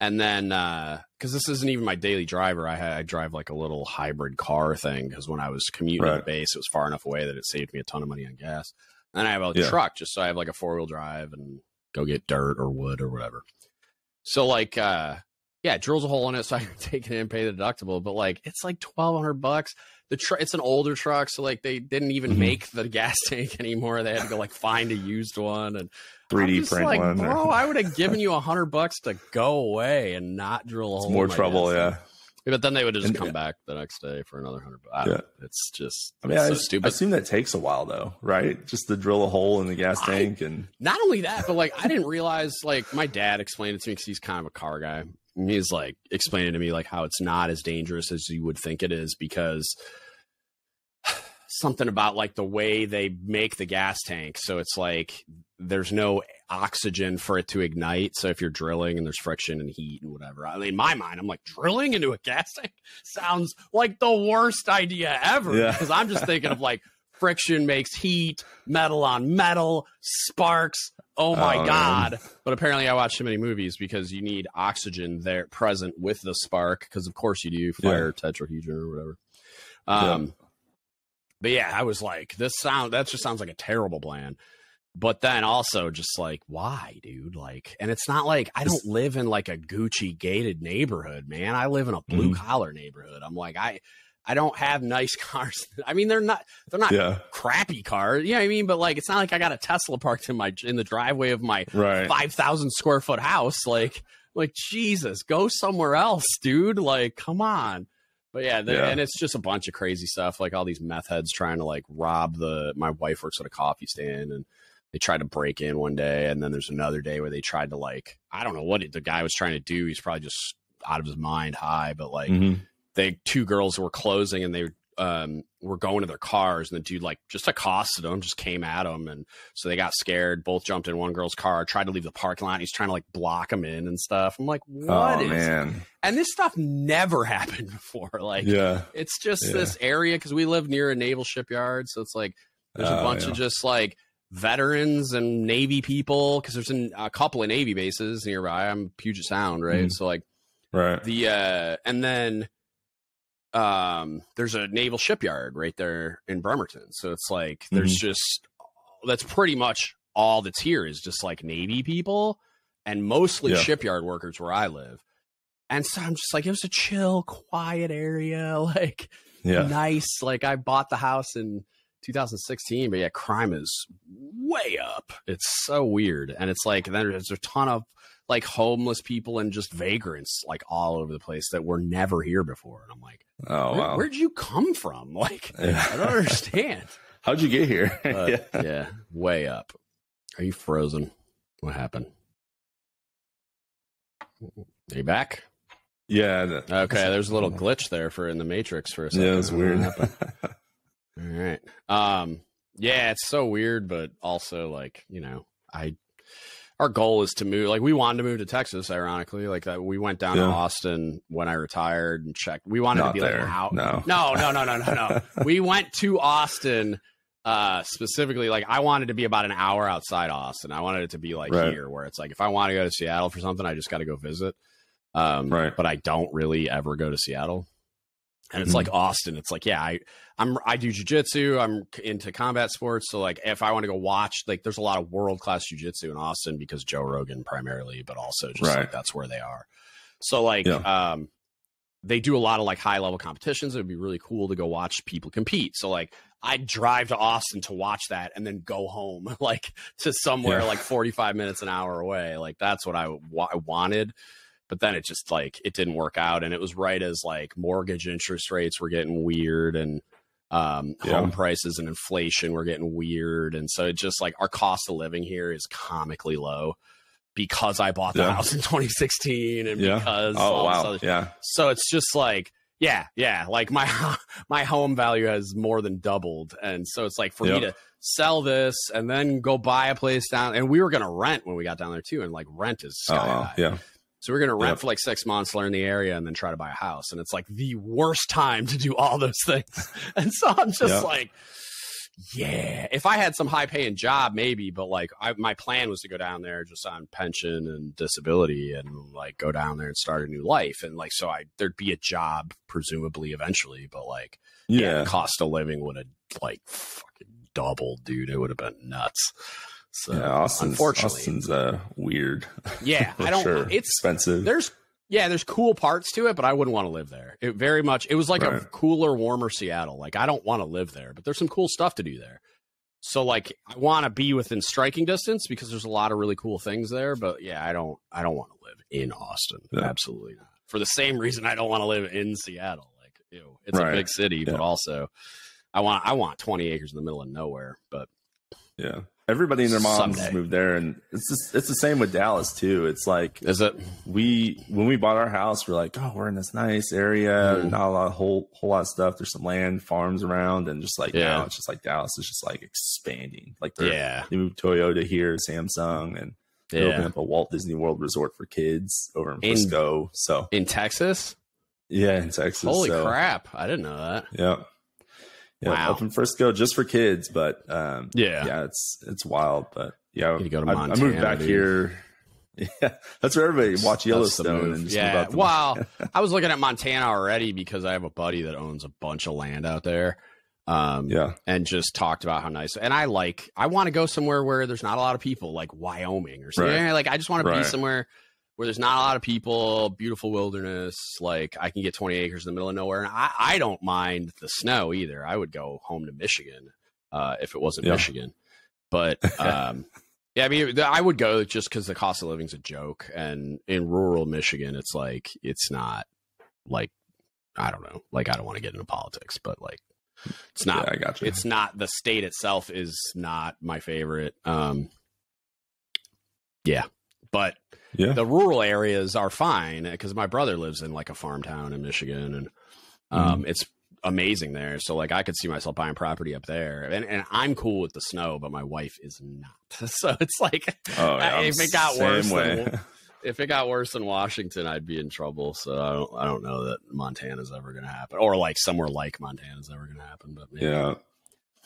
And then, uh, cause this isn't even my daily driver. I, had, I drive like a little hybrid car thing. Cause when I was commuting right. to base, it was far enough away that it saved me a ton of money on gas. And I have a yeah. truck just so I have like a four wheel drive and go get dirt or wood or whatever. So like, uh, yeah, it drills a hole in it so I *laughs* can take it in and pay the deductible. But like, it's like twelve hundred bucks. The truck, it's an older truck, so like they didn't even mm-hmm. make the *laughs* gas tank anymore. They had to go like find a used one and 3D print like, one. Bro, *laughs* I would have given you a hundred bucks to go away and not drill a hole. It's more trouble, yeah. Tank. But then they would just and, come back the next day for another hundred. Yeah, it's just. I mean, I, so stupid. I assume that takes a while though, right? Just to drill a hole in the gas tank, I, and not only that, but like I didn't realize. Like my dad explained it to me because he's kind of a car guy. He's like explaining to me like how it's not as dangerous as you would think it is because *sighs* something about like the way they make the gas tank. So it's like there's no oxygen for it to ignite. So if you're drilling and there's friction and heat and whatever, I mean, in my mind, I'm like drilling into a *laughs* gas tank sounds like the worst idea ever because yeah. I'm just thinking of like friction makes heat, metal on metal, sparks. Oh my oh, god! But apparently, I watch too many movies because you need oxygen there present with the spark because of course you do fire yeah. tetrahedron or whatever. Um, yeah. but yeah, I was like, this sound that just sounds like a terrible plan but then also just like why dude like and it's not like i don't live in like a gucci gated neighborhood man i live in a blue mm-hmm. collar neighborhood i'm like i i don't have nice *laughs* cars i mean they're not they're not yeah. crappy cars you know what i mean but like it's not like i got a tesla parked in my in the driveway of my right. 5000 square foot house like like jesus go somewhere else dude like come on but yeah, the, yeah, and it's just a bunch of crazy stuff, like all these meth heads trying to like rob the. My wife works at a coffee stand, and they tried to break in one day and then there's another day where they tried to like i don't know what the guy was trying to do he's probably just out of his mind high but like mm-hmm. They two girls were closing and they um, were going to their cars and the dude like just accosted them just came at them and so they got scared both jumped in one girl's car tried to leave the parking lot he's trying to like block them in and stuff i'm like what oh, is man. and this stuff never *laughs* happened before like yeah it's just yeah. this area because we live near a naval shipyard so it's like there's a oh, bunch yeah. of just like veterans and Navy people because there's an, a couple of Navy bases nearby. I'm Puget Sound, right? Mm. So like, right. The uh, and then um, there's a naval shipyard right there in Bremerton. So it's like there's mm-hmm. just that's pretty much all that's here is just like Navy people and mostly yeah. shipyard workers where I live. And so I'm just like, it was a chill, quiet area, *laughs* like yeah. nice. Like I bought the house in 2016, but yeah, crime is way up. It's so weird. And it's like then there's a ton of like homeless people and just vagrants like all over the place that were never here before. And I'm like, oh, Where, wow. where'd you come from? *laughs* Like. I don't *laughs* understand. How'd you get here? *laughs* yeah. yeah, way up. Are you frozen? What happened? Are you back? Yeah. Okay, there's a little glitch there for in the Matrix for a second. Yeah, it's weird. All right. Um yeah, it's so weird, but also like, you know, I our goal is to move like we wanted to move to Texas, ironically. Like that we went down yeah. to Austin when I retired and checked. We wanted Not to be there. like how no. no, no, no, no, no, no. *laughs* we went to Austin uh specifically like I wanted to be about an hour outside Austin. I wanted it to be like right. here where it's like if I want to go to Seattle for something, I just got to go visit. Um right. but I don't really ever go to Seattle and it's mm-hmm. like Austin. It's like, yeah, I, I'm, I do jujitsu. I'm into combat sports. So like, if I want to go watch, like, there's a lot of world class jujitsu in Austin because Joe Rogan primarily, but also just right. like that's where they are. So like, yeah. um, they do a lot of like high level competitions. It would be really cool to go watch people compete. So like, I'd drive to Austin to watch that and then go home, *laughs* like to somewhere yeah. like 45 minutes an hour away. Like that's what I, I wanted. But then it just like it didn't work out, and it was right as like mortgage interest rates were getting weird, and um, yeah. home prices and inflation were getting weird, and so it just like our cost of living here is comically low because I bought the yeah. house in *laughs* 2016 and yeah. because oh wow yeah so it's just like yeah yeah like my *laughs* my home value has more than doubled and so it's like for yep. me to sell this and then go buy a place down and we were gonna rent when we got down there too and like rent is sky oh, high. yeah so we're going to rent yep. for like six months, learn the area, and then try to buy a house. And it's like the worst time to do all those things. *laughs* and so I'm just yep. like, yeah, if I had some high paying job, maybe, but like I, my plan was to go down there just on pension and disability and like go down there and start a new life. And like, so I, there'd be a job presumably eventually, but like, yeah, yeah cost of living would have like fucking doubled, dude. It would have been nuts. So yeah, Austin's, unfortunately, Austin's uh, weird. Yeah, *laughs* I don't. Sure. It's expensive. There's yeah, there's cool parts to it, but I wouldn't want to live there. It very much. It was like right. a cooler, warmer Seattle. Like I don't want to live there, but there's some cool stuff to do there. So like I want to be within striking distance because there's a lot of really cool things there. But yeah, I don't. I don't want to live in Austin. Yeah. Absolutely not. For the same reason I don't want to live in Seattle. Like, ew, it's right. a big city, yeah. but also I want I want 20 acres in the middle of nowhere. But yeah, everybody and their moms Someday. moved there, and it's just, it's the same with Dallas too. It's like is it we when we bought our house, we're like, oh, we're in this nice area, mm. not a lot, whole whole lot of stuff. There's some land, farms around, and just like yeah. now, it's just like Dallas is just like expanding. Like yeah, they moved Toyota here, Samsung, and they yeah. opened up a Walt Disney World resort for kids over in Frisco. In, so in Texas, yeah, in Texas. Holy so, crap! I didn't know that. Yeah. Yeah, wow. open Frisco just for kids, but um, yeah, yeah, it's it's wild, but yeah, you go to Montana, I, I moved back dude. here. *laughs* Yeah, that's where everybody watch Yellowstone and yeah. Wow, *laughs* I was looking at Montana already because I have a buddy that owns a bunch of land out there. Um, yeah, and just talked about how nice. And I like, I want to go somewhere where there's not a lot of people, like Wyoming or something. Right. Like, I just want right. to be somewhere where there's not a lot of people, beautiful wilderness. Like I can get 20 acres in the middle of nowhere, and I, I don't mind the snow either. I would go home to Michigan uh, if it wasn't yeah. Michigan, but *laughs* um, yeah, I mean, I would go just because the cost of living's a joke, and in rural Michigan, it's like it's not like I don't know, like I don't want to get into politics, but like it's not. Yeah, I got you. It's not the state itself is not my favorite. Um, yeah, but yeah. the rural areas are fine because my brother lives in like a farm town in Michigan and um, mm. it's amazing there. So like I could see myself buying property up there, and and I'm cool with the snow, but my wife is not. *laughs* So it's like oh, yeah, *laughs* if it got worse, than, if it got worse in Washington, I'd be in trouble. So I don't I don't know that Montana's ever going to happen, or like somewhere like Montana's ever going to happen. But maybe. yeah,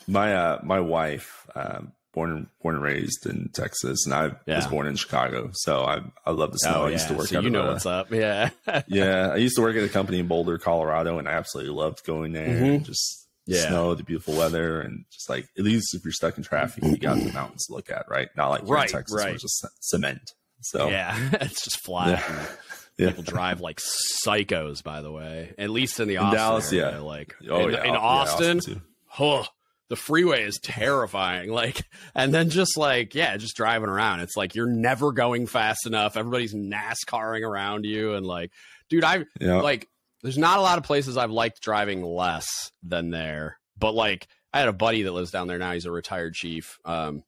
my uh my wife. Um, born and born and raised in Texas, and I yeah. was born in Chicago, so I I love the snow. Oh, I used to work. So you know a, what's up, yeah, *laughs* yeah. I used to work at a company in Boulder, Colorado, and I absolutely loved going there. Mm-hmm. And just yeah. snow, the beautiful weather, and just like at least if you're stuck in traffic, you got the *clears throat* mountains to look at, right? Not like right, Texas, right. just cement. So yeah, *laughs* it's just flat. Yeah. *laughs* Yeah. People drive like psychos, by the way. At least in the Austin Dallas, area. yeah. Like oh, in, yeah. in Austin, yeah, Austin huh, the freeway is terrifying. Like, and then just like, yeah, just driving around. It's like you're never going fast enough. Everybody's NASCARing around you. And like, dude, I yeah. like, there's not a lot of places I've liked driving less than there. But like, I had a buddy that lives down there now. He's a retired chief. Um,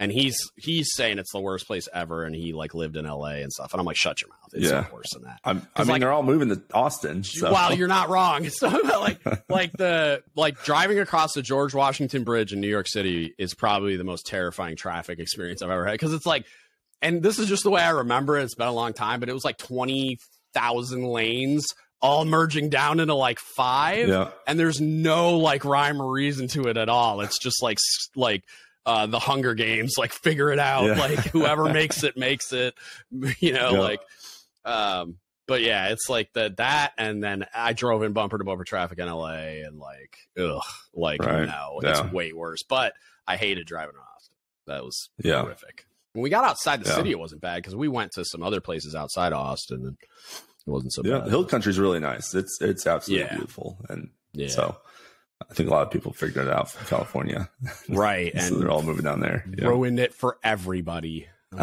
and he's he's saying it's the worst place ever, and he like lived in L.A. and stuff. And I'm like, shut your mouth. It's yeah. worse than that. I'm, i mean, like, they're all moving to Austin. So. Well, you're not wrong. *laughs* So like *laughs* like the like driving across the George Washington Bridge in New York City is probably the most terrifying traffic experience I've ever had because it's like, and this is just the way I remember it. It's been a long time, but it was like twenty thousand lanes all merging down into like five yeah. and there's no like rhyme or reason to it at all it's just like like uh, the Hunger Games, like figure it out. Yeah. Like whoever *laughs* makes it makes it. *laughs* You know, yeah. like um but yeah, it's like the that and then I drove in bumper to bumper traffic in LA and like ugh, like right. no, yeah. it's way worse. But I hated driving off. That was yeah. horrific. When we got outside the city, it wasn't bad because we went to some other places outside Austin and it wasn't so yeah, bad. the hill country's really nice. It's it's absolutely beautiful. And yeah. so I think a lot of people figured it out from California. Right. *laughs* so and they're all moving down there. Yeah. Ruined it for everybody. *laughs*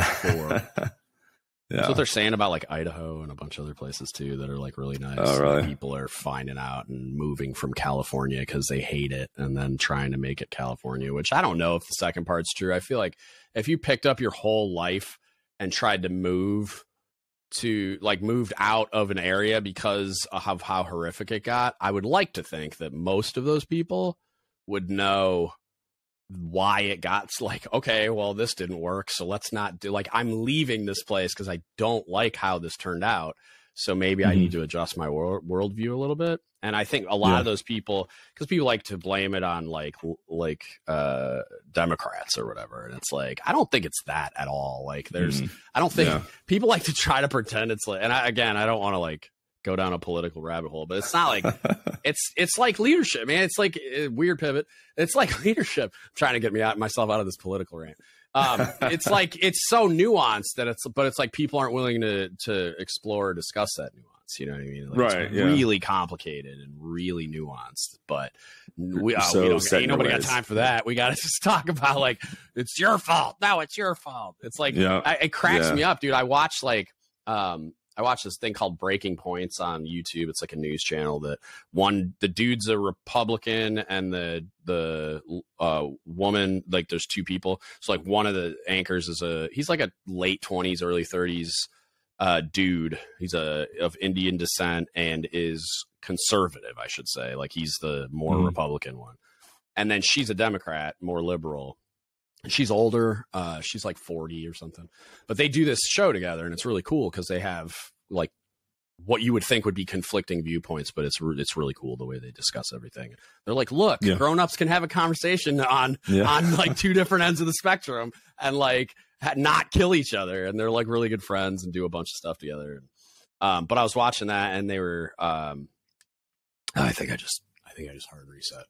Yeah. That's what they're saying about like Idaho and a bunch of other places too that are like really nice. Oh, really? People are finding out and moving from California because they hate it and then trying to make it California, which I don't know if the second part's true. I feel like if you picked up your whole life and tried to move to like moved out of an area because of how horrific it got, I would like to think that most of those people would know why it got like okay well this didn't work so let's not do like i'm leaving this place because i don't like how this turned out so maybe mm-hmm. i need mm-hmm. to adjust my world worldview a little bit and i think a lot yeah. of those people because people like to blame it on like like uh democrats or whatever and it's like i don't think it's that at all like there's mm-hmm. i don't think yeah. people like to try to pretend it's like and I, again i don't want to like go down a political rabbit hole, but it's not like *laughs* it's it's like leadership, man. It's like a weird pivot. It's like *laughs* leadership. I'm trying to get me out myself out of this political rant. Um, *laughs* it's like it's so nuanced that it's, but it's like people aren't willing to to explore or discuss that nuance. You know what I mean? Like right. Yeah. really complicated and really nuanced, but we, uh, so we don't, ain't nobody got time for that. We got to *laughs* just talk about like it's your fault. No, it's your fault. It's like yeah. I, it cracks yeah. me up, dude. I watch like um I watched this thing called Breaking Points on YouTube. It's like a news channel that one the dude's a Republican and the the uh, woman like there's two people. So like one of the anchors is a he's like a late twenties, early thirties uh, dude. He's a of Indian descent and is conservative, I should say. Like he's the more mm-hmm. Republican one. And then she's a Democrat, more liberal she's older uh she's like 40 or something but they do this show together and it's really cool because they have like what you would think would be conflicting viewpoints but it's it's really cool the way they discuss everything. They're like look yeah. grown-ups can have a conversation on yeah. on *laughs* like two different ends of the spectrum and like not kill each other. And they're like really good friends and do a bunch of stuff together. Um but i was watching that and they were um i think i just i think i just hard reset.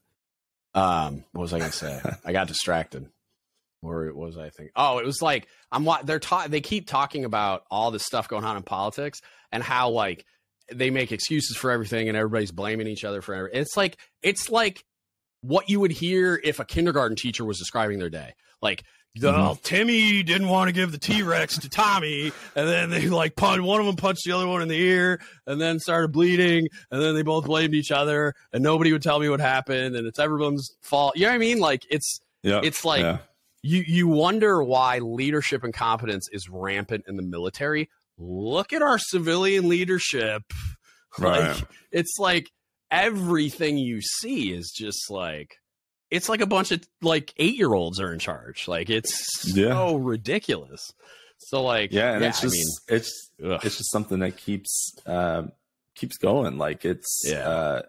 Um what was i gonna say? *laughs* I got distracted or it was I think. Oh, it was like I'm they're ta- they keep talking about all this stuff going on in politics and how like they make excuses for everything and everybody's blaming each other for everything. It's like it's like what you would hear if a kindergarten teacher was describing their day. Like the, mm-hmm. Timmy didn't want to give the T Rex to Tommy, and then they like punched one of them punched the other one in the ear, and then started bleeding, and then they both blamed each other, and nobody would tell me what happened, and it's everyone's fault. You know what I mean? Like it's yeah, it's like yeah you you wonder why leadership and competence is rampant in the military. Look at our civilian leadership. *laughs* Right. Like it's like everything you see is just like it's like a bunch of like eight year olds are in charge. Like it's yeah. so ridiculous. So like yeah, and yeah, it's just I mean, it's ugh. it's just something that keeps uh, keeps going. Like it's yeah. Uh,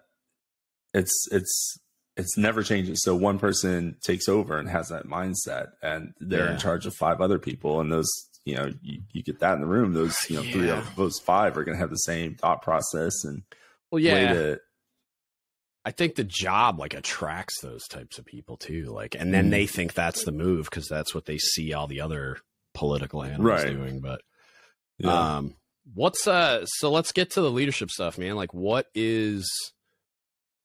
it's it's it's never changing. So one person takes over and has that mindset, and they're yeah. in charge of five other people, and those you know you, you get that in the room. Those you know yeah. three of those five are going to have the same thought process and well, yeah. To, I think the job like attracts those types of people too. Like, and then mm. they think that's the move because that's what they see all the other political animals right. doing. But, yeah. um, what's uh? So let's get to the leadership stuff, man. Like, what is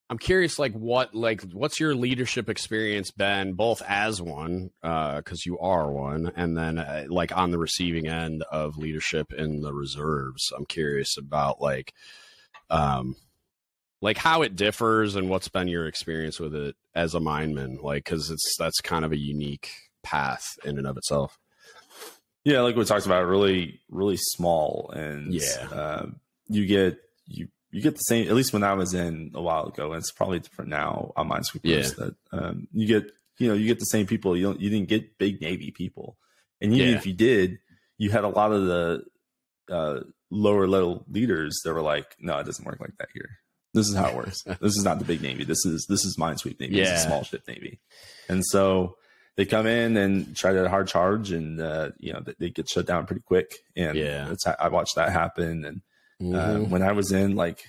I'm curious, like what, like what's your leadership experience been, both as one, because uh, you are one, and then uh, like on the receiving end of leadership in the reserves. I'm curious about like, um, like how it differs and what's been your experience with it as a mineman, like because it's that's kind of a unique path in and of itself. Yeah, like we talked about, really, really small, and yeah, uh, you get you you get the same. At least when I was in a while ago, and it's probably different now on Minesweepers. Yeah. That um, you get, you know, you get the same people. You don't, you didn't get big Navy people, and even yeah. if you did, you had a lot of the uh, lower level leaders that were like, "No, it doesn't work like that here. This is how it works. *laughs* this is not the big Navy. This is this is Minesweep Navy. Yeah. This is small ship Navy." And so they come in and try to hard charge, and uh, you know they get shut down pretty quick. And yeah, I watched that happen, and Mm-hmm. Um, when I was in like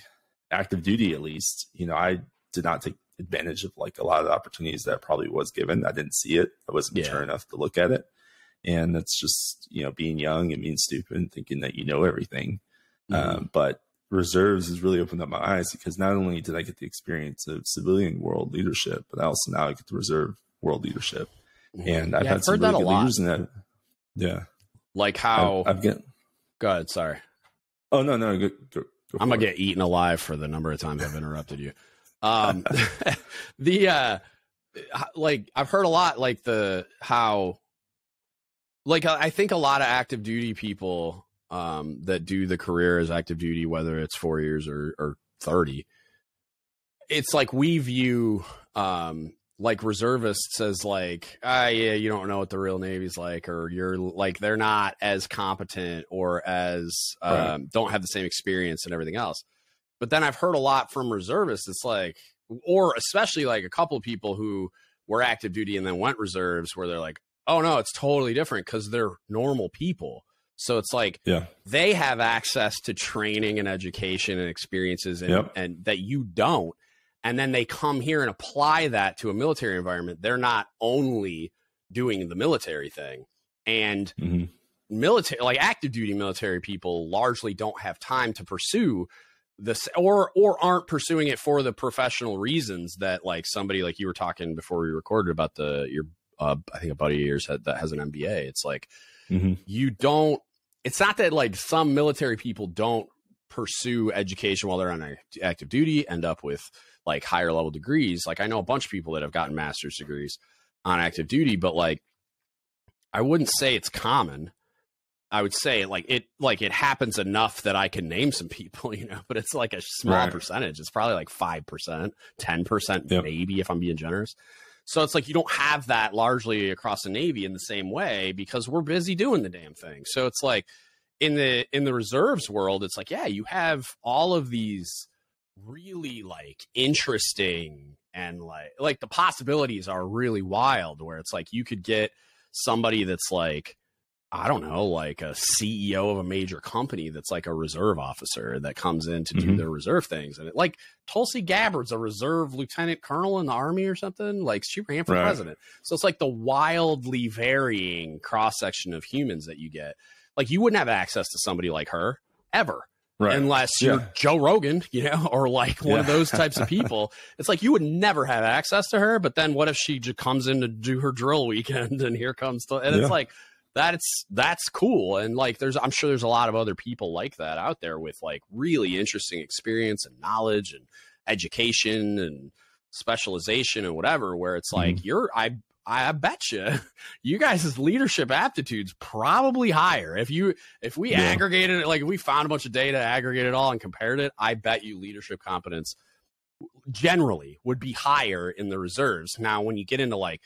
active duty, at least, you know, I did not take advantage of like a lot of the opportunities that probably was given. I didn't see it. I wasn't yeah. mature enough to look at it. And that's just, you know, being young and being stupid and thinking that you know everything. Mm-hmm. Um, but reserves has really opened up my eyes because not only did I get the experience of civilian world leadership, but I also now I get the reserve world leadership. Mm-hmm. And I've yeah, had I've some really good leaders in that. Yeah. Like how I've, I've get. Go ahead. Sorry. Oh no no. Go, go, go I'm gonna get eaten alive for the number of times I've interrupted you. Um, *laughs* the uh, like I've heard a lot like the how like I think a lot of active duty people um, that do the career as active duty, whether it's four years or, or 30, it's like we view um, like reservists as like, ah, yeah, you don't know what the real Navy's like, or you're like, they're not as competent or as um, right. don't have the same experience and everything else. But then I've heard a lot from reservists. It's like, or especially like a couple of people who were active duty and then went reserves where they're like, oh no, it's totally different because they're normal people so it's like yeah. they have access to training and education and experiences and, yep. and that you don't. And then they come here and apply that to a military environment. They're not only doing the military thing. And mm-hmm. military like active duty military people largely don't have time to pursue this or or aren't pursuing it for the professional reasons that like somebody like you were talking before we recorded about the your uh, I think a buddy of yours had, that has an MBA. It's like mm-hmm. you don't it's not that like some military people don't pursue education while they're on active duty, end up with like higher level degrees. Like I know a bunch of people that have gotten master's degrees on active duty, but like I wouldn't say it's common. I would say like it like it happens enough that I can name some *laughs* people, you know, but it's like a small right. percentage. It's probably like 5%, 10% yep. maybe if I'm being generous. So it's like you don't have that largely across the Navy in the same way because we're busy doing the damn thing. So it's like in the in the reserves world, it's like, yeah, you have all of these really like interesting and like like the possibilities are really wild where it's like you could get somebody that's like I don't know, like a CEO of a major company that's like a reserve officer that comes in to mm-hmm. do their reserve things. And it, like Tulsi Gabbard's a reserve lieutenant colonel in the army or something. Like she ran for right. president. So it's like the wildly varying cross section of humans that you get. Like you wouldn't have access to somebody like her ever. Right. Unless you're. Joe Rogan, you know, or like one yeah. of those types of people. *laughs* it's like you would never have access to her. But then what if she just comes in to do her drill weekend *laughs* and here comes, to, and yeah. it's like, that's that's cool and like there's i'm sure there's a lot of other people like that out there with like really interesting experience and knowledge and education and specialization and whatever where it's like mm-hmm. you're i I bet you, *laughs* you guys' leadership aptitudes probably higher. If you if we yeah. aggregated it, like if we found a bunch of data, aggregated it all, and compared it, I bet you leadership competence generally would be higher in the reserves. Now, when you get into like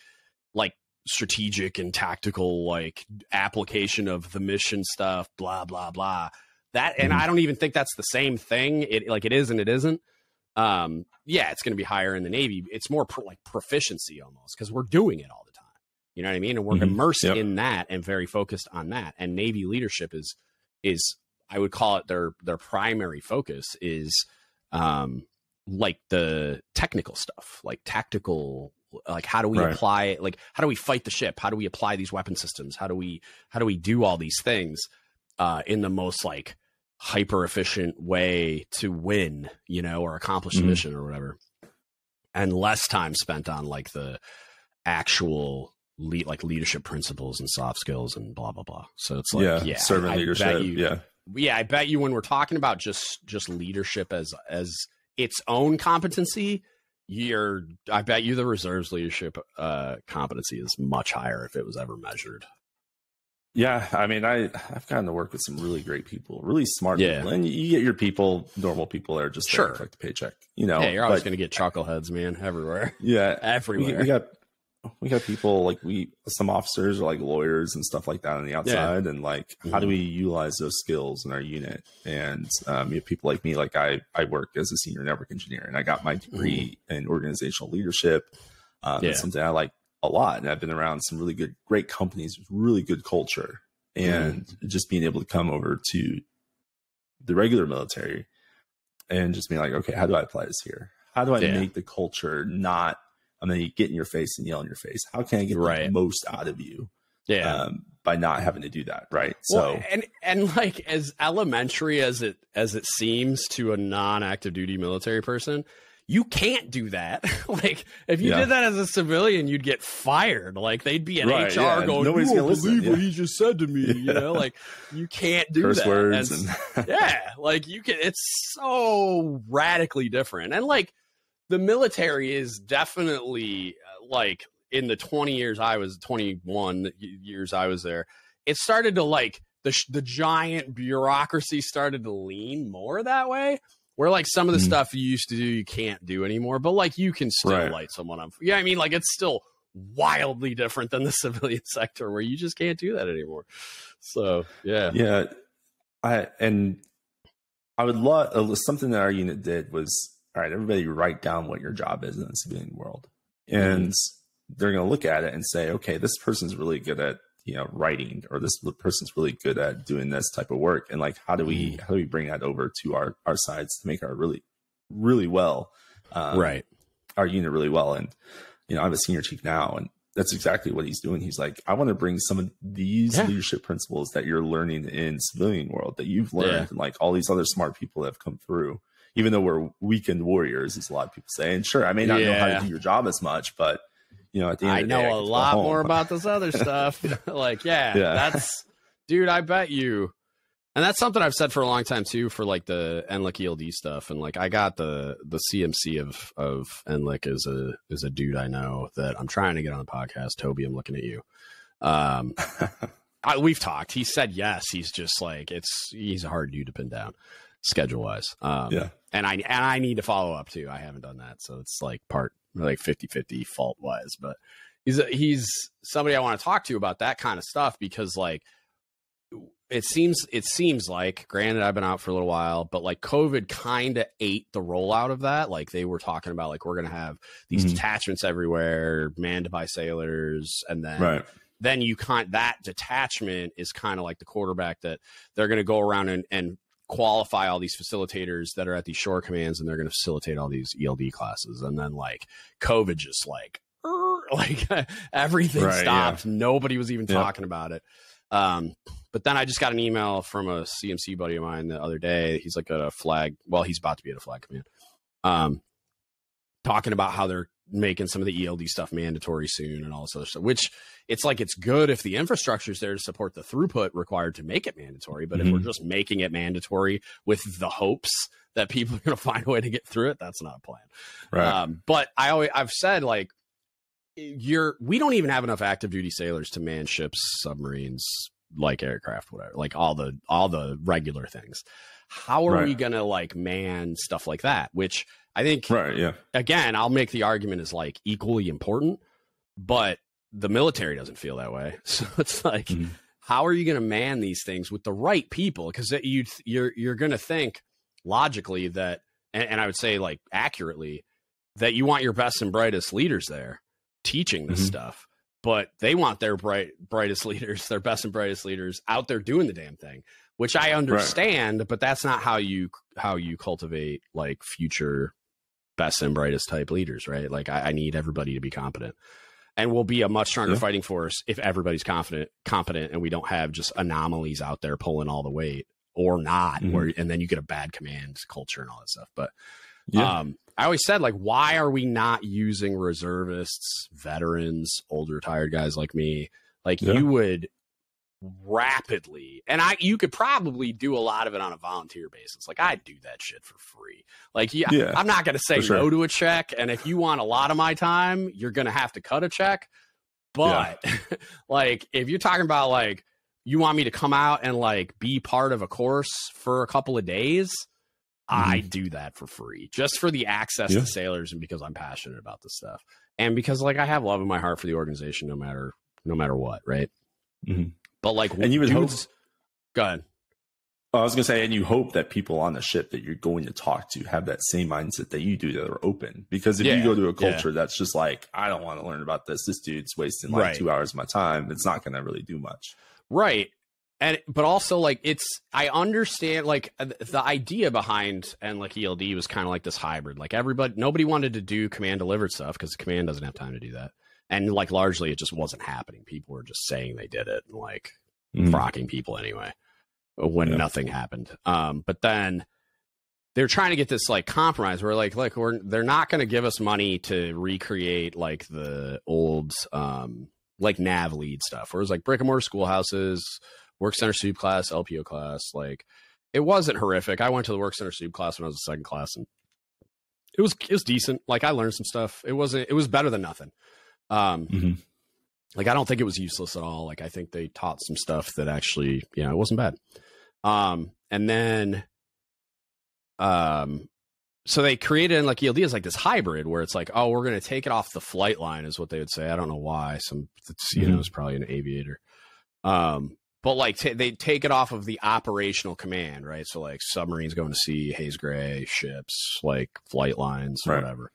like strategic and tactical like application of the mission stuff blah blah blah that and mm-hmm. i don't even think that's the same thing it like it is and it isn't um yeah it's going to be higher in the navy it's more pro- like proficiency almost because we're doing it all the time you know what i mean and we're mm-hmm. immersed yep. in that and very focused on that and navy leadership is is i would call it their their primary focus is um like the technical stuff like tactical like how do we right. apply like how do we fight the ship how do we apply these weapon systems how do we how do we do all these things uh in the most like hyper efficient way to win you know or accomplish mm-hmm. a mission or whatever and less time spent on like the actual lead like leadership principles and soft skills and blah blah blah so it's like yeah, yeah servant I, leadership you, yeah yeah i bet you when we're talking about just just leadership as as its own competency you're I bet you the reserves leadership uh, competency is much higher if it was ever measured. Yeah, I mean, I I've gotten to work with some really great people, really smart yeah. people, and you get your people, normal people that are just sure. collect the paycheck. You know, yeah, you're always going to get chuckleheads, man, everywhere. *laughs* Yeah, *laughs* everywhere. We, we, got we got people like we some officers are like lawyers and stuff like that on the outside yeah. and like mm-hmm. how do mm-hmm. we utilize those skills in our unit and um, you have people like me like i i work as a senior network engineer and i got my degree mm-hmm. in organizational leadership um, yeah. something i like a lot and i've been around some really good great companies with really good culture and mm-hmm. just being able to come over to the regular military and just being like okay how do i apply this here how do i yeah. make the culture not I mean, get in your face and yell in your face. How can I get right. the most out of you? Yeah. Um, by not having to do that, right? Well, so and and like as elementary as it as it seems to a non-active duty military person, you can't do that. *laughs* like if you yeah. did that as a civilian, you'd get fired. Like they'd be an right, HR yeah. going, Nobody's "You won't believe what he just said to me." You *laughs* know, like you can't do Curse that. Words and... *laughs* yeah, like you can. It's so radically different, and like the military is definitely uh, like in the 20 years I was 21 years I was there, it started to like the the giant bureaucracy started to lean more that way. Where like some of the mm. stuff you used to do you can't do anymore, but like you can still right. light someone up. Yeah, I mean like it's still wildly different than the *laughs* civilian sector where you just can't do that anymore. So yeah, yeah, I and I would love uh, something that our unit did was all right. Everybody write down what your job is in the civilian world, and mm they're going to look at it and say, okay, this person's really good at you know writing, or this person's really good at doing this type of work, and like how do we mm-hmm. how do we bring that over to our our sides to make our really really well, um, right, our unit really well, and you know I'm a senior chief now, and that's exactly what he's doing. He's like, I want to bring some of these yeah. leadership principles that you're learning in civilian world that you've learned, yeah. and like all these other smart people that have come through. Even though we're weekend warriors, as a lot of people say, and sure, I may not yeah. know how to do your job as much, but you know, at the end I know day, I a lot more *laughs* about this other stuff. *laughs* like, yeah, *laughs* yeah, that's dude, I bet you. And that's something I've said for a long time too, for like the NLEC ELD stuff. And like I got the the CMC of of NLEC is a is a dude I know that I'm trying to get on the podcast. Toby, I'm looking at you. Um I, we've talked. He said yes. He's just like it's he's a hard dude to pin down schedule wise. Um yeah. and I and I need to follow up too. I haven't done that. So it's like part like 50 50 fault wise, but he's a, he's somebody I want to talk to about that kind of stuff because like it seems it seems like granted I've been out for a little while, but like COVID kind of ate the rollout of that. Like they were talking about like we're gonna have these mm-hmm. detachments everywhere, manned by sailors, and then right. then you kind that detachment is kind of like the quarterback that they're gonna go around and, and qualify all these facilitators that are at these shore commands and they're going to facilitate all these ELD classes. And then like COVID just like, *laughs* like everything right, stopped. Yeah. Nobody was even talking about it. Um, but then I just got an email from a CMC buddy of mine the other day. He's like at a flag. Well, he's about to be at a flag command. Um, talking about how they're making some of the ELD stuff mandatory soon and all this other stuff, which it's like it's good if the infrastructure is there to support the throughput required to make it mandatory. But mm-hmm. if we're mm-hmm. just making it mandatory with the hopes that people are going *laughs* to find a way to get through it, that's not a plan. Right. Um, but I always, I've said like, you're, we don't even have enough active duty sailors to man ships, submarines, like aircraft, whatever, like all the, all the regular things. How are right. we going to like man stuff like that? Which, I think, right, yeah. Again, I'll make the argument is like equally important, but the military doesn't feel that way. *laughs* So it's like, mm-hmm. how are you going to man these things with the right people? Because you you're you're going to think logically that, and, and, I would say like accurately that you want your best and brightest leaders there teaching this mm-hmm. stuff, but they want their bright brightest *laughs* leaders, their best and brightest leaders out there doing the damn thing which I understand, right. but that's not how you how you cultivate like future best and brightest type leaders, right? Like I, I need everybody to be competent. And we'll be a much stronger yeah. fighting force if everybody's confident, competent, and we don't have just anomalies out there pulling all the weight or not, mm-hmm. where and then you get a bad command culture and all that stuff. But yeah. um, I always said, like, why are we not using reservists, veterans, older retired guys like me? Like yeah. you would rapidly and i you could probably do a lot of it on a volunteer basis like i do that shit for free like yeah, yeah i'm not going to say sure. no to a check and if you want a lot of my time you're going to have to cut a check but yeah. *laughs* like if you're talking about like you want me to come out and like be part of a course for a couple of days mm-hmm. i do that for free just for the access yeah. to sailors and because i'm passionate about this stuff and because like i have love in my heart for the organization no matter no matter what right mm-hmm. But like, and you would hope. Go ahead. Oh, I was gonna say, and you hope that people on the ship that you're going to talk to have that same mindset that you do, that are open. Because if yeah, you go to a culture yeah. that's just like, I don't want to learn about this. This dude's wasting like right. two hours of my time. It's not gonna really do much. Right. and but also like it's I understand like uh, the idea behind and like ELD was kind of like this hybrid. Like everybody, nobody wanted to do command delivered stuff because the command doesn't have time to do that. And like largely, it just wasn't happening. People were just saying they did it and like mm. frocking people anyway when yeah. nothing happened. Um, but then they're trying to get this like compromise where like like we're they're not going to give us money to recreate like the old um like nav lead stuff. Whereas like brick and mortar schoolhouses, work center soup class, LPO class, like it wasn't horrific. I went to the work center soup class when I was a second class and it was it was decent. Like I learned some stuff. It wasn't it was better than nothing. Um mm-hmm. like I don't think it was useless at all. Like I think they taught some stuff that actually, you know, it wasn't bad. Um and then um so they created like ELD is like this hybrid where it's like, oh, we're going to take it off the flight line is what they would say. I don't know why. Some you know, mm-hmm. it's probably an aviator. Um, but like t- they take it off of the operational command, right? So like submarines going to sea, haze Gray ships, like flight lines, right. whatever,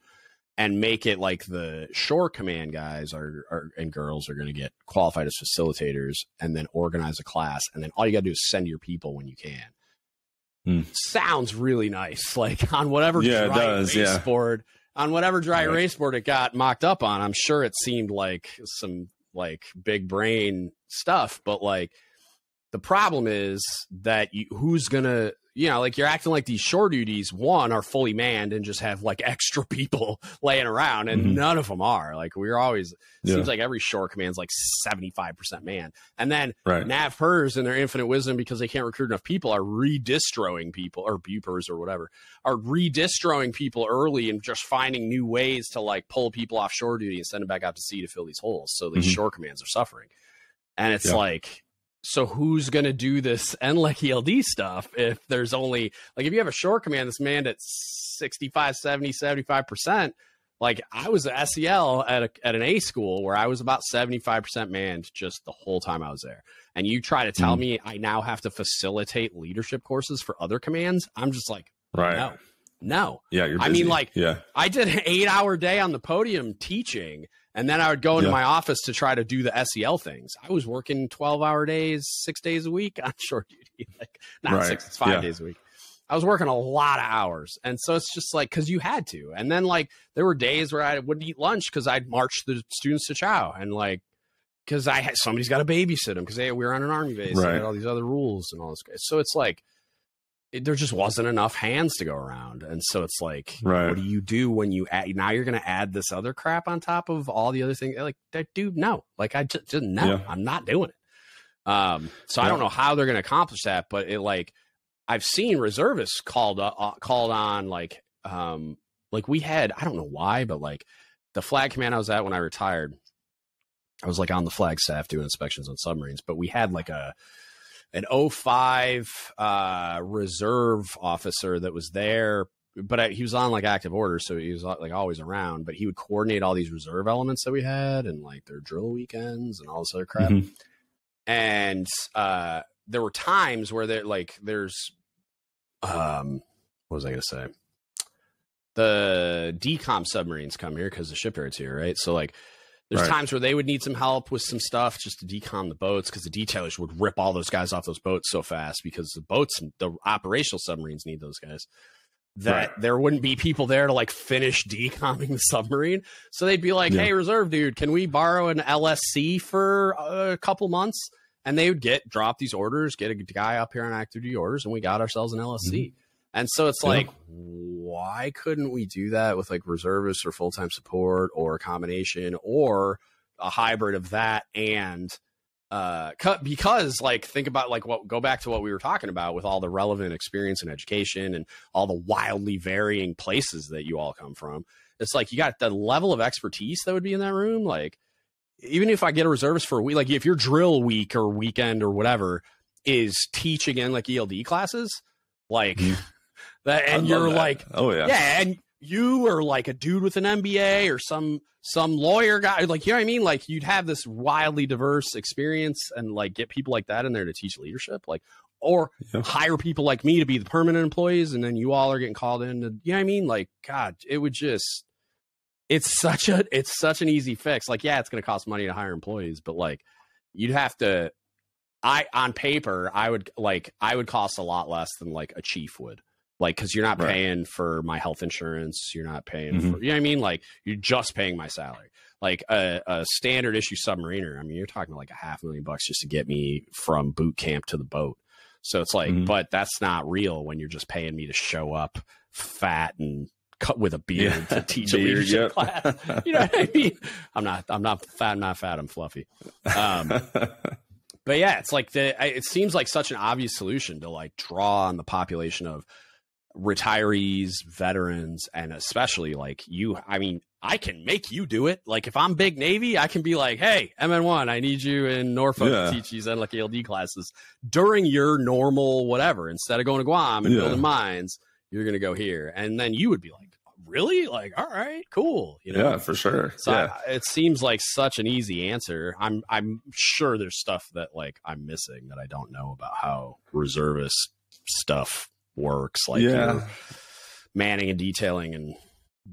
and make it like the shore command guys are, are and girls are going to get qualified as facilitators and then organize a class, and then all you got to do is send your people when you can. Mm. Sounds really nice. *laughs* Like on whatever yeah, dry does, race yeah. board, on whatever dry right. race board it got mocked up on, I'm sure it seemed like some like big brain stuff, but like the problem is that you, who's gonna you know, like you're acting like these shore duties, one, are fully manned and just have like *laughs* extra people laying around, and mm-hmm. none of them are. Like we're always, yeah. seems like every shore command's like 75% manned. And then right. Nav Pers in their infinite wisdom, because they can't recruit enough people, are redistroing people, or Bupers or whatever, are redistroing people early and just finding new ways to like pull people off shore duty and send them back out to sea to fill these holes. So these mm-hmm. shore commands are suffering. And it's yeah. like, so who's going to do this *laughs* NLEC ELD stuff if there's only like if you have a short command that's manned at 65, 70, 75%, like I was at SEL at, a, at an A school where I was about 75% manned just the whole time I was there. And you try to tell mm. me I now have to facilitate leadership courses for other commands. I'm just like, right. no, no. Yeah. You're. I mean, like, yeah. I did an eight hour day on the podium teaching and then I would go into yeah. my office to try to do the SEL things. I was working 12 hour days, six days a week on short duty, like not right. six, it's five yeah. days a week. I was working a lot of hours. And so it's just like, cause you had to. And then like there were days where I wouldn't eat lunch cause I'd march the students to chow and like, cause I had somebody's got to babysit them cause they, we were on an army base. Right. And all these other rules and all this. Guy. So it's like, it, there just wasn't enough hands to go around. And so it's like, right. what do you do when you add, now you're going to add this other crap on top of all the other things? Like that dude, no, like I just, just no, yeah. I'm not doing it. Um, so yeah. I don't know how they're going to accomplish that, but it like, I've seen reservists called, uh, uh, called on like, um, like we had, I don't know why, but like the flag command I was at when I retired, I was like on the flag staff doing inspections on submarines, but we had like a, an 05 uh, reserve officer that was there but I, he was on like active orders, so he was like always around. But he would coordinate all these reserve elements that we had, and like their drill weekends and all this other crap. Mm-hmm. And uh, there were times where there like there's um, what was I gonna say? The decom submarines come here because the shipyard's here, right? So like there's right. times where they would need some help with some stuff just to decom the boats because the detailers would rip all those guys off those boats so fast because the boats, the operational submarines need those guys. That right. there wouldn't be people there to like finish *laughs* decomming the submarine. So they'd be like, yeah. "Hey, reserve dude, can we borrow an LSC for a couple months?" And they would get drop these orders, get a guy up here on active duty orders, and we got ourselves an LSC. Mm-hmm. And so it's yeah. like, why couldn't we do that with like reservists or full time support or a combination or a hybrid of that and uh because like think about like what go back to what we were talking about with all the relevant experience and education and all the wildly varying places that you all come from it's like you got the level of expertise that would be in that room like even if i get a reservist for a week like if your drill week or weekend or whatever is teach again like eld classes like mm-hmm. That and you're that. like, oh yeah, yeah, and you are like a dude with an MBA or some some lawyer guy, like you know what I mean? Like you'd have this wildly diverse experience and like get people like that in there to teach leadership, like or yeah. hire people like me to be the permanent employees, and then you all are getting called in to, you know what I mean? Like God, it would just it's such a it's such an easy fix. Like yeah, it's going to cost money to hire employees, but like you'd have to I on paper I would like I would cost a lot less than like a chief would. Like cuz you're not right. paying for my health insurance, you're not paying mm-hmm. for you know what I mean? Like you're just paying my salary. Like a, a standard issue submariner, I mean you're talking like a half million bucks just to get me from boot camp to the boat. So it's like, mm-hmm. but that's not real when you're just paying me to show up fat and cut with a beard yeah. to *laughs* teach beard, a leadership yep. class. *laughs* You know what I mean? I'm not, I'm not fat, I'm not fat, I'm fluffy. Um, *laughs* but yeah, it's like the, it seems like such an obvious solution to like draw on the population of retirees, veterans, and especially like you. I mean, I can make you do it. Like if I'm big Navy, I can be like, hey, MN1, I need you in Norfolk yeah. to teach these NLEC ELD classes during your normal whatever. Instead of going to Guam and yeah. building mines, you're gonna go here. And then you would be like, really? Like, all right, cool. You know? Yeah, for sure. So yeah. I, it seems like such an easy answer. I'm I'm sure there's stuff that like I'm missing that I don't know about how reservist stuff works. Like yeah. manning and detailing and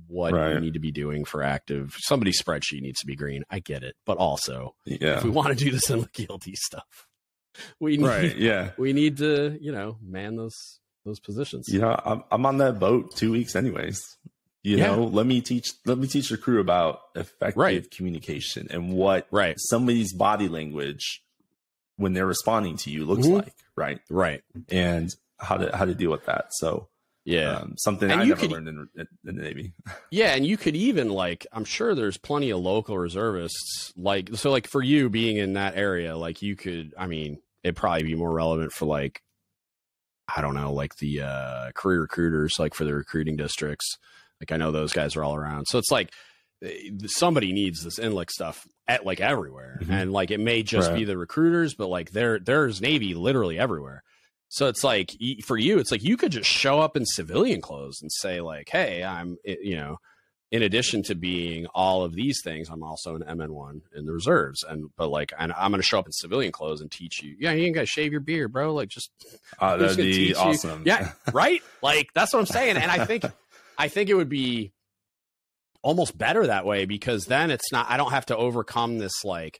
what right. you need to be doing for active. Somebody's spreadsheet needs to be green. I get it, but also, yeah. if we want to do this in the guilty stuff, *laughs* we need, right, yeah, we need to, you know, man those those positions. You know, I'm I'm on that boat two weeks anyways. You yeah. know, let me teach let me teach the crew about effective right. communication and what right. somebody's body language when they're responding to you looks mm-hmm. like, right? Right. And how to how to deal with that. So yeah, um, something and I never could, learned in, in, the Navy. *laughs* yeah, and you could even like I'm sure there's plenty of local reservists like so like for you being in that area, like you could I mean it'd probably be more relevant for like I don't know like the uh, career recruiters like for the recruiting districts. Like I know those guys are all around, so it's like eh, somebody needs this NLEC stuff at like everywhere, mm-hmm. and like it may just right. be the recruiters, but like there there's Navy literally everywhere. So it's like for you, it's like you could just show up in civilian clothes and say like, "Hey, I'm you know." in addition to being all of these things, I'm also an MN1 in the reserves. And but like, and I'm going to show up in civilian clothes and teach you. Yeah, you ain't got to shave your beard, bro. Like, just uh, that'd be awesome. You. Yeah, *laughs* right. Like that's what I'm saying. And I think, *laughs* I think it would be almost better that way because then it's not. I don't have to overcome this like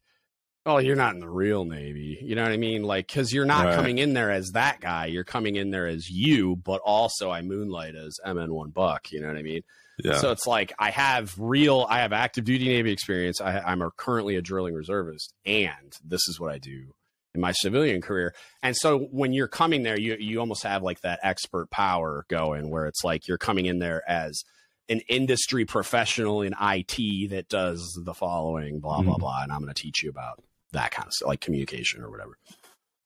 oh, you're not in the real Navy. You know what I mean? Like, because you're not right. coming in there as that guy. You're coming in there as you, but also I moonlight as MN1 Buck. You know what I mean? Yeah. So it's like I have real, I have active duty Navy experience. I, I'm a, currently a drilling reservist, and this is what I do in my civilian career. And so when you're coming there, you you almost have like that expert power going, where it's like you're coming in there as an industry professional in IT that does the following, blah blah mm-hmm. blah, and I'm going to teach you about that kind of stuff, like communication or whatever.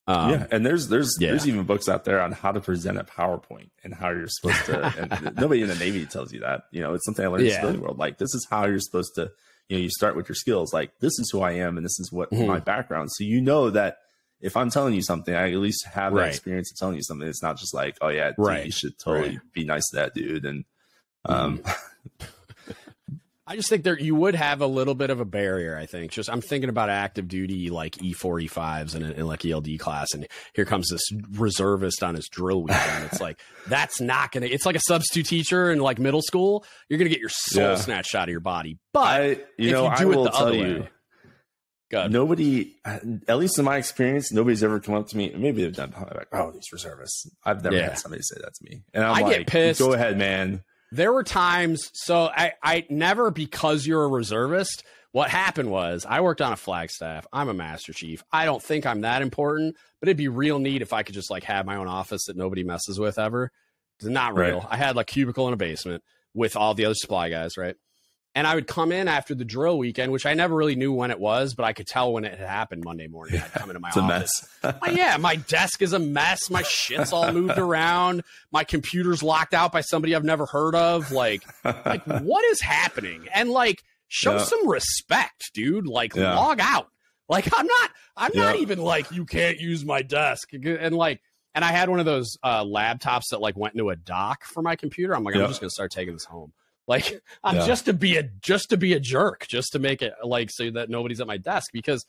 Um, yeah, and there's there's yeah. there's even books out there on how to present a PowerPoint and how you're supposed to. and *laughs* nobody in the Navy tells you that. You know, it's something I learned yeah. in the civilian world. Like this is how you're supposed to. You know, you start with your skills. Like this is who I am, and this is what mm-hmm. my background. So you know that if I'm telling you something, I at least have right. that experience of telling you something. It's not just like, oh yeah, right. you should totally right. be nice to that dude. And um, mm-hmm. *laughs* I just think there you would have a little bit of a barrier. I think just I'm thinking about active duty like E four E fives and, like ELD class, and here comes this reservist on his drill weekend. *laughs* it's like that's not gonna. It's like a substitute teacher in like middle school. You're gonna get your soul yeah. snatched out of your body. But I, you know, you do I will it the tell you. Way, nobody, at least in my experience, nobody's ever come up to me. Maybe they've done like, oh, these reservists. I've never yeah. had somebody say that to me, and I'm I like, get pissed. Go ahead, man there were times so I, I never because you're a reservist what happened was i worked on a flag staff i'm a master chief. I don't think i'm that important but it'd be real neat if i could just like have my own office that nobody messes with ever. It's not real. Right. i had like cubicle in a basement with all the other supply guys right and I would come in after the drill weekend, which I never really knew when it was, but I could tell when it had happened Monday morning. I'd come into my *laughs* it's office. a mess. *laughs* oh, yeah, my desk is a mess. My shit's all moved *laughs* around. My computer's locked out by somebody I've never heard of. Like, like what is happening? And like, show yeah. some respect, dude. Like, yeah. log out. Like, I'm not. I'm yeah. not even like you can't use my desk. And like, and I had one of those uh, laptops that like went into a dock for my computer. I'm like, I'm just gonna start taking this home. Like *laughs* I'm yeah. just to be a just to be a jerk, just to make it like so that nobody's at my desk because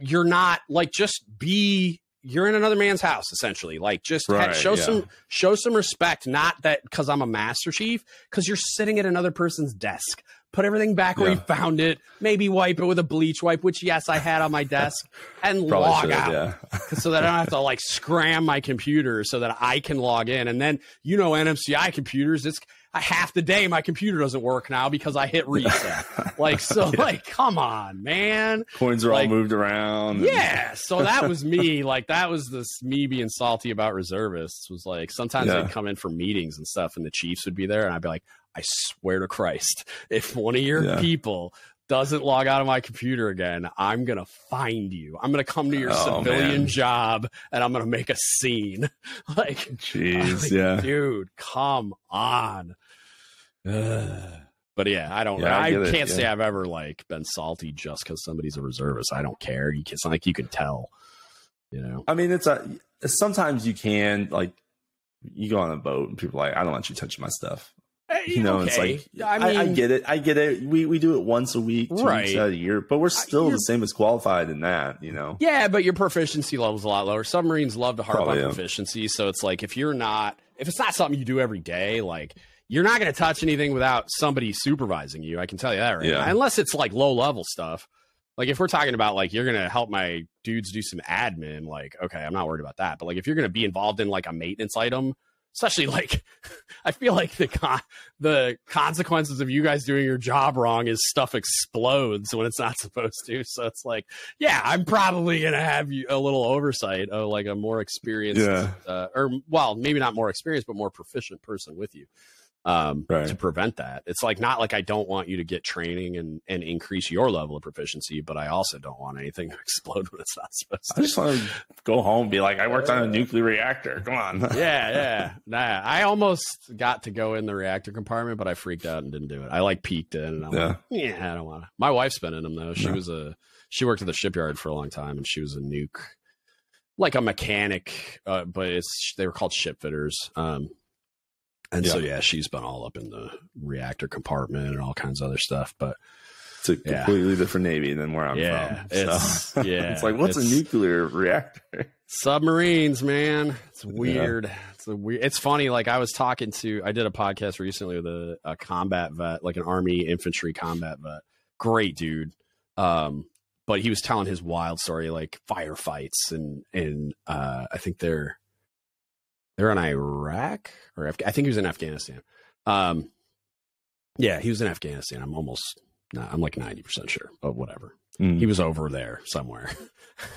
you're not like just be you're in another man's house essentially. Like just right, show yeah. some show some respect. Not that because I'm a master chief, because you're sitting at another person's desk. Put everything back where yeah. you found it. Maybe wipe it with a bleach wipe, which yes, I had on my desk, *laughs* and log should, out yeah. *laughs* so that I don't have to like scram my computer so that I can log in. And then you know NMCI computers, it's half the day my computer doesn't work now because I hit reset. *laughs* like so, yeah. like come on, man. Coins are like, all moved around. And... Yeah, so that was me. *laughs* like that was this me being salty about reservists. Was like sometimes yeah. they'd come in for meetings and stuff, and the Chiefs would be there, and I'd be like, I swear to Christ, *laughs* if one of your yeah. people doesn't log out of my computer again, I'm gonna find you. I'm gonna come to your oh, civilian man. job and I'm gonna make a scene. *laughs* like, jeez, *laughs* like, yeah, dude, come on. *sighs* But yeah, I don't. Yeah, I, I can't it, say. I've ever like been salty just because somebody's a reservist. I don't care. You can, it's not like you can tell. You know. I mean, it's a. Sometimes you can like, you go on a boat and people are like, I don't want you touching my stuff. You know, okay. it's like I, mean, I, I, get it. I get it. We we do it once a week, two right. weeks out of the year, but we're still the same as qualified in that. You know. Yeah, but your proficiency level is a lot lower. Submarines love to harp on proficiency, so it's like if you're not, if it's not something you do every day, like you're not going to touch anything without somebody supervising you. I can tell you that right yeah. now. Unless it's like low level stuff. Like if we're talking about like you're going to help my dudes do some admin, like okay, I'm not worried about that. But like if you're going to be involved in like a maintenance item especially like *laughs* I feel like the con- the consequences of you guys doing your job wrong is stuff explodes when it's not *laughs* supposed to. So it's like, yeah, I'm probably gonna have you a little oversight of like a more experienced, yeah. uh, or well, maybe not more experienced, but more proficient person with you um, right. to prevent that. It's like not like I don't want you to get training and, and increase your level of proficiency, but I also don't want anything *laughs* to explode when it's not supposed to. I just want to go home and be like, I worked on a nuclear reactor. Come on. yeah, yeah. *laughs* Nah, I almost got to go in the reactor compartment, but I freaked out and didn't do it. I like peeked in and I'm yeah. like, yeah, I don't want to. My wife's been in them though. She was a, she worked at the shipyard for a long time and she was a nuke like a mechanic, uh, but it's they were called ship fitters. Um, and yeah. so yeah, she's been all up in the reactor compartment and all kinds of other stuff. But it's a completely yeah. different navy than where I'm yeah, from. It's, *laughs* yeah, it's like what's it's, a nuclear reactor? Submarines, man. It's weird. Yeah. It's a weird. It's funny. Like I was talking to, I did a podcast recently with a, a combat vet, like an army infantry combat vet. Great dude. Um, but he was telling his wild story, like firefights and and uh, I think they're they're in Iraq or Af- I think he was in Afghanistan. Um, yeah, he was in Afghanistan. I'm almost, I'm like 90% sure, but whatever. Mm. He was over there somewhere. *laughs*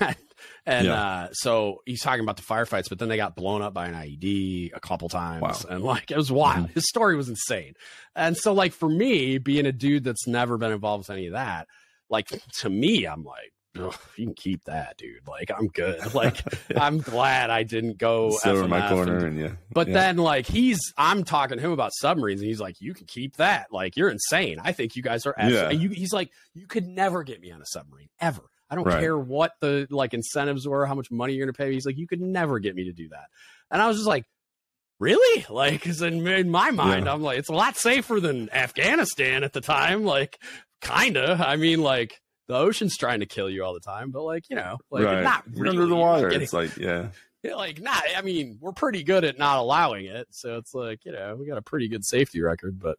and yeah. uh, so he's talking about the firefights, but then they got blown up by an IED a couple times. Wow. And like, it was wild. Mm. His story was insane. And so, like, for me, being a dude that's never been involved with any of that, like, to me, I'm like, Ugh, you can keep that, dude. Like I'm good. *laughs* Like I'm glad I didn't go in my corner, and, and yeah. But yeah. then like he's, I'm talking to him about submarines, and he's like, "You can keep that. Like you're insane. I think you guys are." Yeah. You, he's like, "You could never get me on a submarine ever. I don't right. care what the like incentives were, how much money you're gonna pay me." He's like, "You could never get me to do that." And I was just like, really? *laughs* Like, cause in, in my mind, yeah. I'm like, it's a lot safer than Afghanistan at the time. Like, kinda. I mean, like, the ocean's trying to kill you all the time, but like you know, like right. not really, under the water. Getting, it's like *laughs* yeah, like not. I mean, we're pretty good at not allowing it, so it's like you know we got a pretty good safety record, but.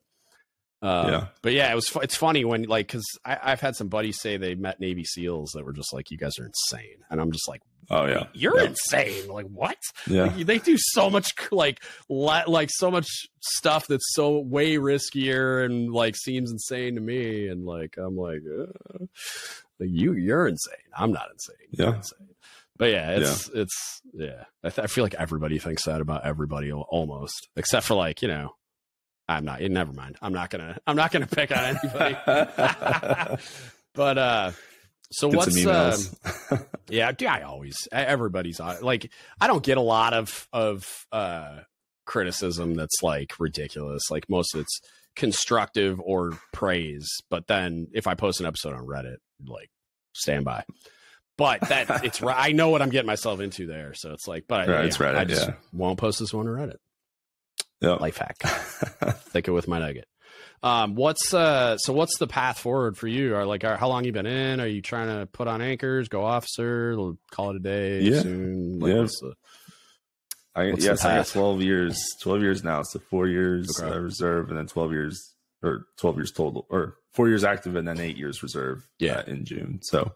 Uh, yeah. But yeah, it was. It's funny when like because I've had some buddies say they met Navy SEALs that were just like, "You guys are insane," and I'm just like, "Oh yeah, you're insane!" Like what? Yeah, like, they do so much like le- like so much stuff that's so way riskier and like seems insane to me, and like I'm like, uh, like you you're insane. I'm not insane. You're yeah. Insane. But yeah, it's yeah. it's yeah. I, th- I feel like everybody thinks that about everybody almost, except for like you know I'm not. You never mind. I'm not gonna. I'm not gonna pick on anybody. *laughs* *laughs* but uh, so what's uh, *laughs* yeah? I always everybody's like I don't get a lot of of uh criticism that's like ridiculous. Like most of it's constructive or praise. But then if I post an episode on Reddit, like stand by. But that *laughs* it's right. I know what I'm getting myself into there. So it's like, but right, yeah, it's Reddit, I just yeah. won't post this one on Reddit. Yep. Life hack. *laughs* Think it with my nugget. Um, what's uh, so what's the path forward for you? Are like, are, how long you been in? Are you trying to put on anchors, go officer, call it a day yeah. soon? Like, yeah. The, I, yes, I got 12 years, 12 years now. So four years okay. uh, reserve and then 12 years or 12 years total or four years active and then eight years reserve. Yeah. Uh, in June. So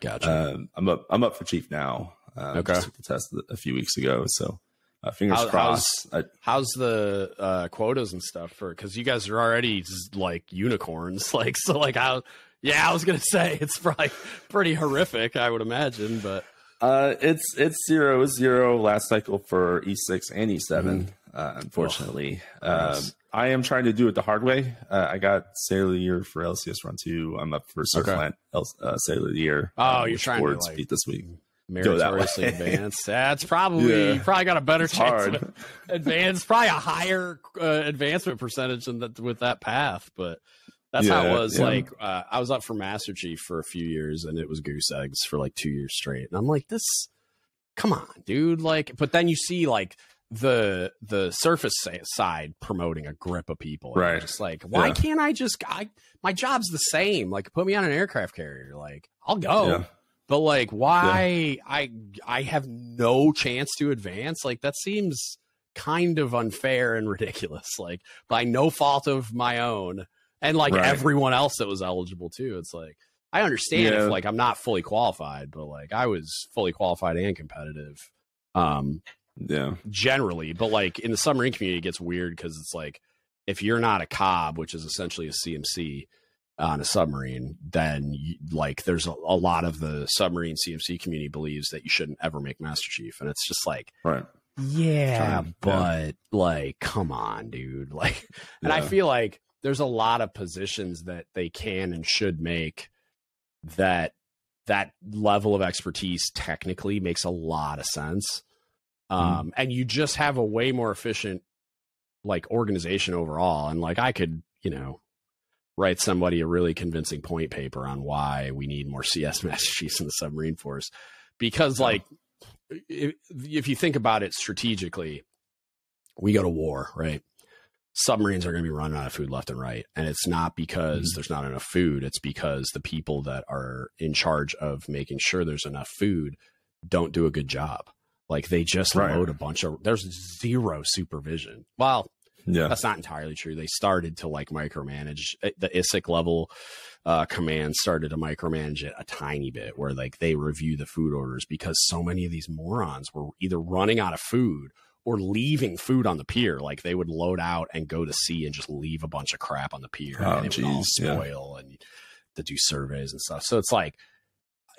gotcha. Um, I'm up, I'm up for chief now. Um, okay. Took the test a few weeks ago. So uh, fingers How, crossed. How's, I, how's the uh, quotas and stuff for? Because you guys are already like unicorns. *laughs* Like so, like I, yeah, I was gonna say *laughs* it's probably pretty horrific. I would imagine, but uh, it's it's zero zero last cycle for E6 and E7. Mm-hmm. Uh, unfortunately, oh, nice. um, I am trying to do it the hard way. Uh, I got Sailor Year for LCS Run Two. I'm up for SURFLANT okay. uh, Sailor Year. Oh, you're trying to like, beat this week meritoriously *laughs* advanced. That's probably yeah. probably got a better it's chance of advance, probably a higher uh, advancement percentage than that with that path. But that's yeah, how it was. Yeah. Like uh, I was up for Master Chief for a few years, and it was goose eggs for like two years straight. And I'm like, this, come on, dude. Like, but then you see like the the surface side promoting a grip of people. Right. Just like, why can't I just? I my job's the same. Like, put me on an aircraft carrier. Like, I'll go but like why yeah. i i have no chance to advance like that seems kind of unfair and ridiculous like by no fault of my own and like right. everyone else that was eligible too it's like i understand yeah. if like i'm not fully qualified but like i was fully qualified and competitive um yeah generally but like in the submarine community it gets weird because it's like if you're not a cob which is essentially a cmc on a submarine, then you, like there's a, a, lot of the submarine CMC community believes that you shouldn't ever make Master Chief, and it's just like, right, yeah, but yeah. like, come on, dude, *laughs* like, and yeah. I feel like there's a lot of positions that they can and should make that that level of expertise technically makes a lot of sense. Mm-hmm. Um, mm. and you just have a way more efficient like organization overall. And like I could, you know, write somebody a really convincing point paper on why we need more *laughs* CS Master Chiefs in the submarine force. Because, like, if, if you think about it strategically, we go to war, right? Submarines are going to be running out of food left and right. And it's not because mm-hmm. there's not enough food, it's because the people that are in charge of making sure there's enough food don't do a good job. Like they just right. load a bunch of there's zero supervision. Well, yeah, that's not entirely true. They started to like micromanage eh, the ISIC level uh, command started to micromanage it a tiny bit, where like they review the food orders because so many of these morons were either running out of food or leaving food on the pier. Like they would load out and go to sea and just leave a bunch of crap on the pier oh, and it geez, would all spoil yeah. and to do surveys and stuff. So it's like,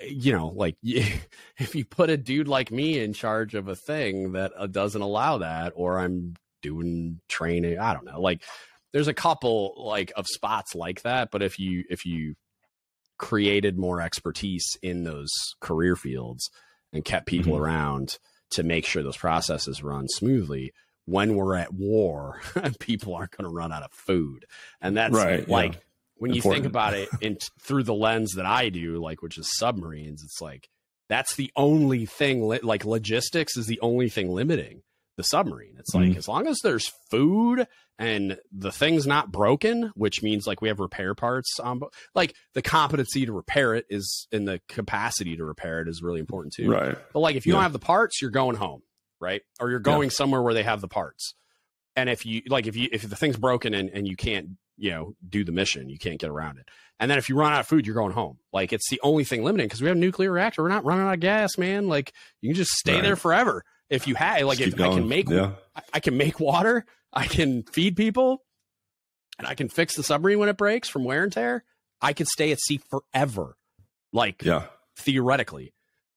you know, like *laughs* if you put a dude like me in charge of a thing that uh, doesn't allow that, or I'm doing training. I don't know. Like there's a couple like of spots like that, but if you if you created more expertise in those career fields and kept people mm-hmm. around to make sure those processes run smoothly when we're at war *laughs* people aren't going to run out of food and that's right, like yeah. when Important. you think about it in through the lens that i do like which is submarines it's like that's the only thing li- like logistics is the only thing limiting the submarine. It's like mm-hmm. as long as there's food and the thing's not broken, which means like we have repair parts on, like the competency to repair it is, and the capacity to repair it is really important too. Right. But like if you yeah. don't have the parts, you're going home, right? Or you're going yeah. somewhere where they have the parts. And if you like, if you if the thing's broken and and you can't you know do the mission, you can't get around it. And then if you run out of food, you're going home. Like it's the only thing limiting because we have a nuclear reactor. We're not running out of gas, man. Like you can just stay right. there forever if you have like if I can make yeah. I can make water, I can feed people, and I can fix the submarine when it breaks from wear and tear, I could stay at sea forever. Like yeah. theoretically.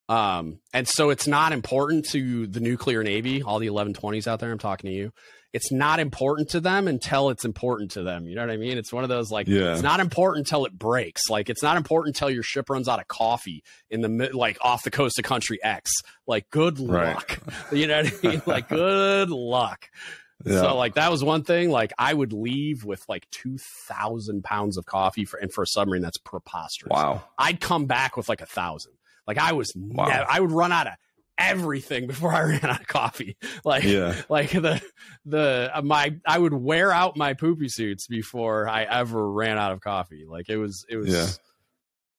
Um, and so it's not important to the nuclear navy, all the 1120s out there. I'm talking to you it's not important to them until it's important to them. You know what I mean? It's one of those like yeah. it's not important until it breaks. Like it's not important until your ship runs out of coffee in the like off the coast of country X. Like good luck. Right. *laughs* You know what I mean? Like good luck. Yeah. So like that was one thing. Like I would leave with like two thousand pounds of coffee for and for a submarine that's preposterous. Wow. I'd come back with like a thousand. Like I was, wow. I would run out of everything before I *laughs* ran out of coffee. Like, yeah. like the the uh, my I would wear out my poopy suits before I ever ran out of coffee. Like it was it was.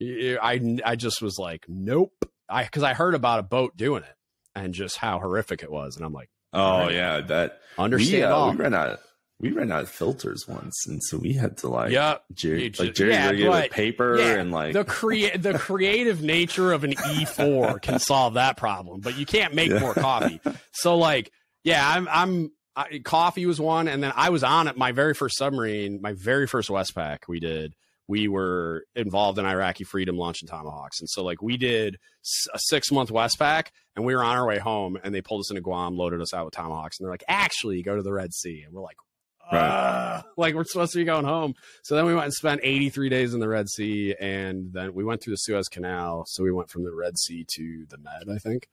Yeah. I I just was like, nope. I because I heard about a boat doing it and just how horrific it was, and I'm like, oh right, yeah, that understand. We, uh, we ran out we ran out of filters once, and so we had to like yeah, Jerry, like Jerry yeah, with paper yeah, and like the create the creative nature of an E4 *laughs* can solve that problem, but you can't make yeah. more coffee. So like, yeah, I'm I'm I, coffee was one, and then I was on it. My very first submarine, my very first Westpac, we did. We were involved in Iraqi freedom launching tomahawks, and so like we did a six month Westpac, and we were on our way home, and they pulled us into Guam, loaded us out with tomahawks, and they're like, actually, go to the Red Sea, and we're like, Right. Uh, like we're supposed to be going home. So then we went and spent 83 days in the Red Sea, and then we went through the Suez Canal. So we went from the Red Sea to the Med, I think.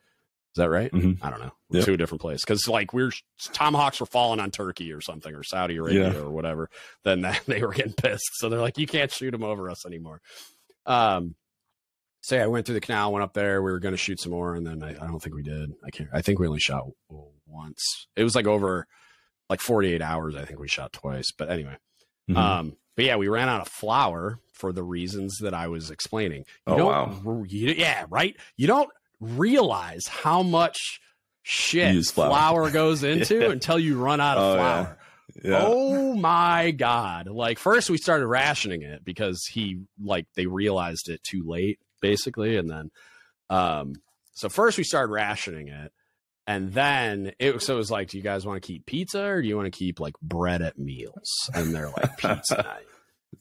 Is that right? Mm-hmm. I don't know. Yep. To a different place because like we're tomahawks were falling on Turkey or something or Saudi Arabia yeah. or whatever. Then *laughs* they were getting pissed, so they're like, you can't shoot them over us anymore. Um. So yeah, I went through the canal, went up there. We were going to shoot some more, and then I, I don't think we did. I can't. I think we only shot once. It was like over like 48 hours. I think we shot twice, but anyway. Mm-hmm. Um, but yeah, we ran out of flour for the reasons that I was explaining. You oh wow! You, yeah, right. You don't realize how much shit flour. flour. goes *laughs* into yeah. until you run out of oh, flour. Yeah. Yeah. Oh my god! Like first we started rationing it because he like they realized it too late, basically, and then um, so first we started rationing it, and then it so it was like, do you guys want to keep pizza or do you want to keep like bread at meals? And they're like *laughs* pizza night.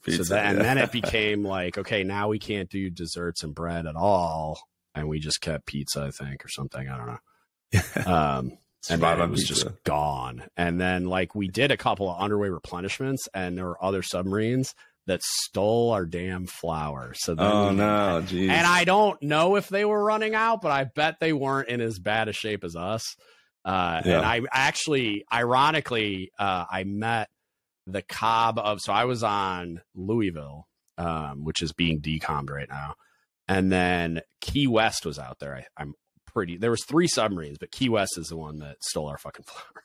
Pizza, so then, yeah. and then it *laughs* became like, okay, now we can't do desserts and bread at all, and we just kept pizza, I think, or something. I don't know. *laughs* Um, and then it was pizza. just gone. And then like we did a couple of underway replenishments, and there were other submarines that stole our damn flour. So oh no, geez. and I don't know if they were running out, but I bet they weren't in as bad a shape as us. Uh, yeah. And I actually, ironically, uh, I met the cob of. So I was on Louisville, um, which is being decommed right now, and then Key West was out there. I, I'm pretty. There was three submarines, but Key West is the one that stole our fucking flour.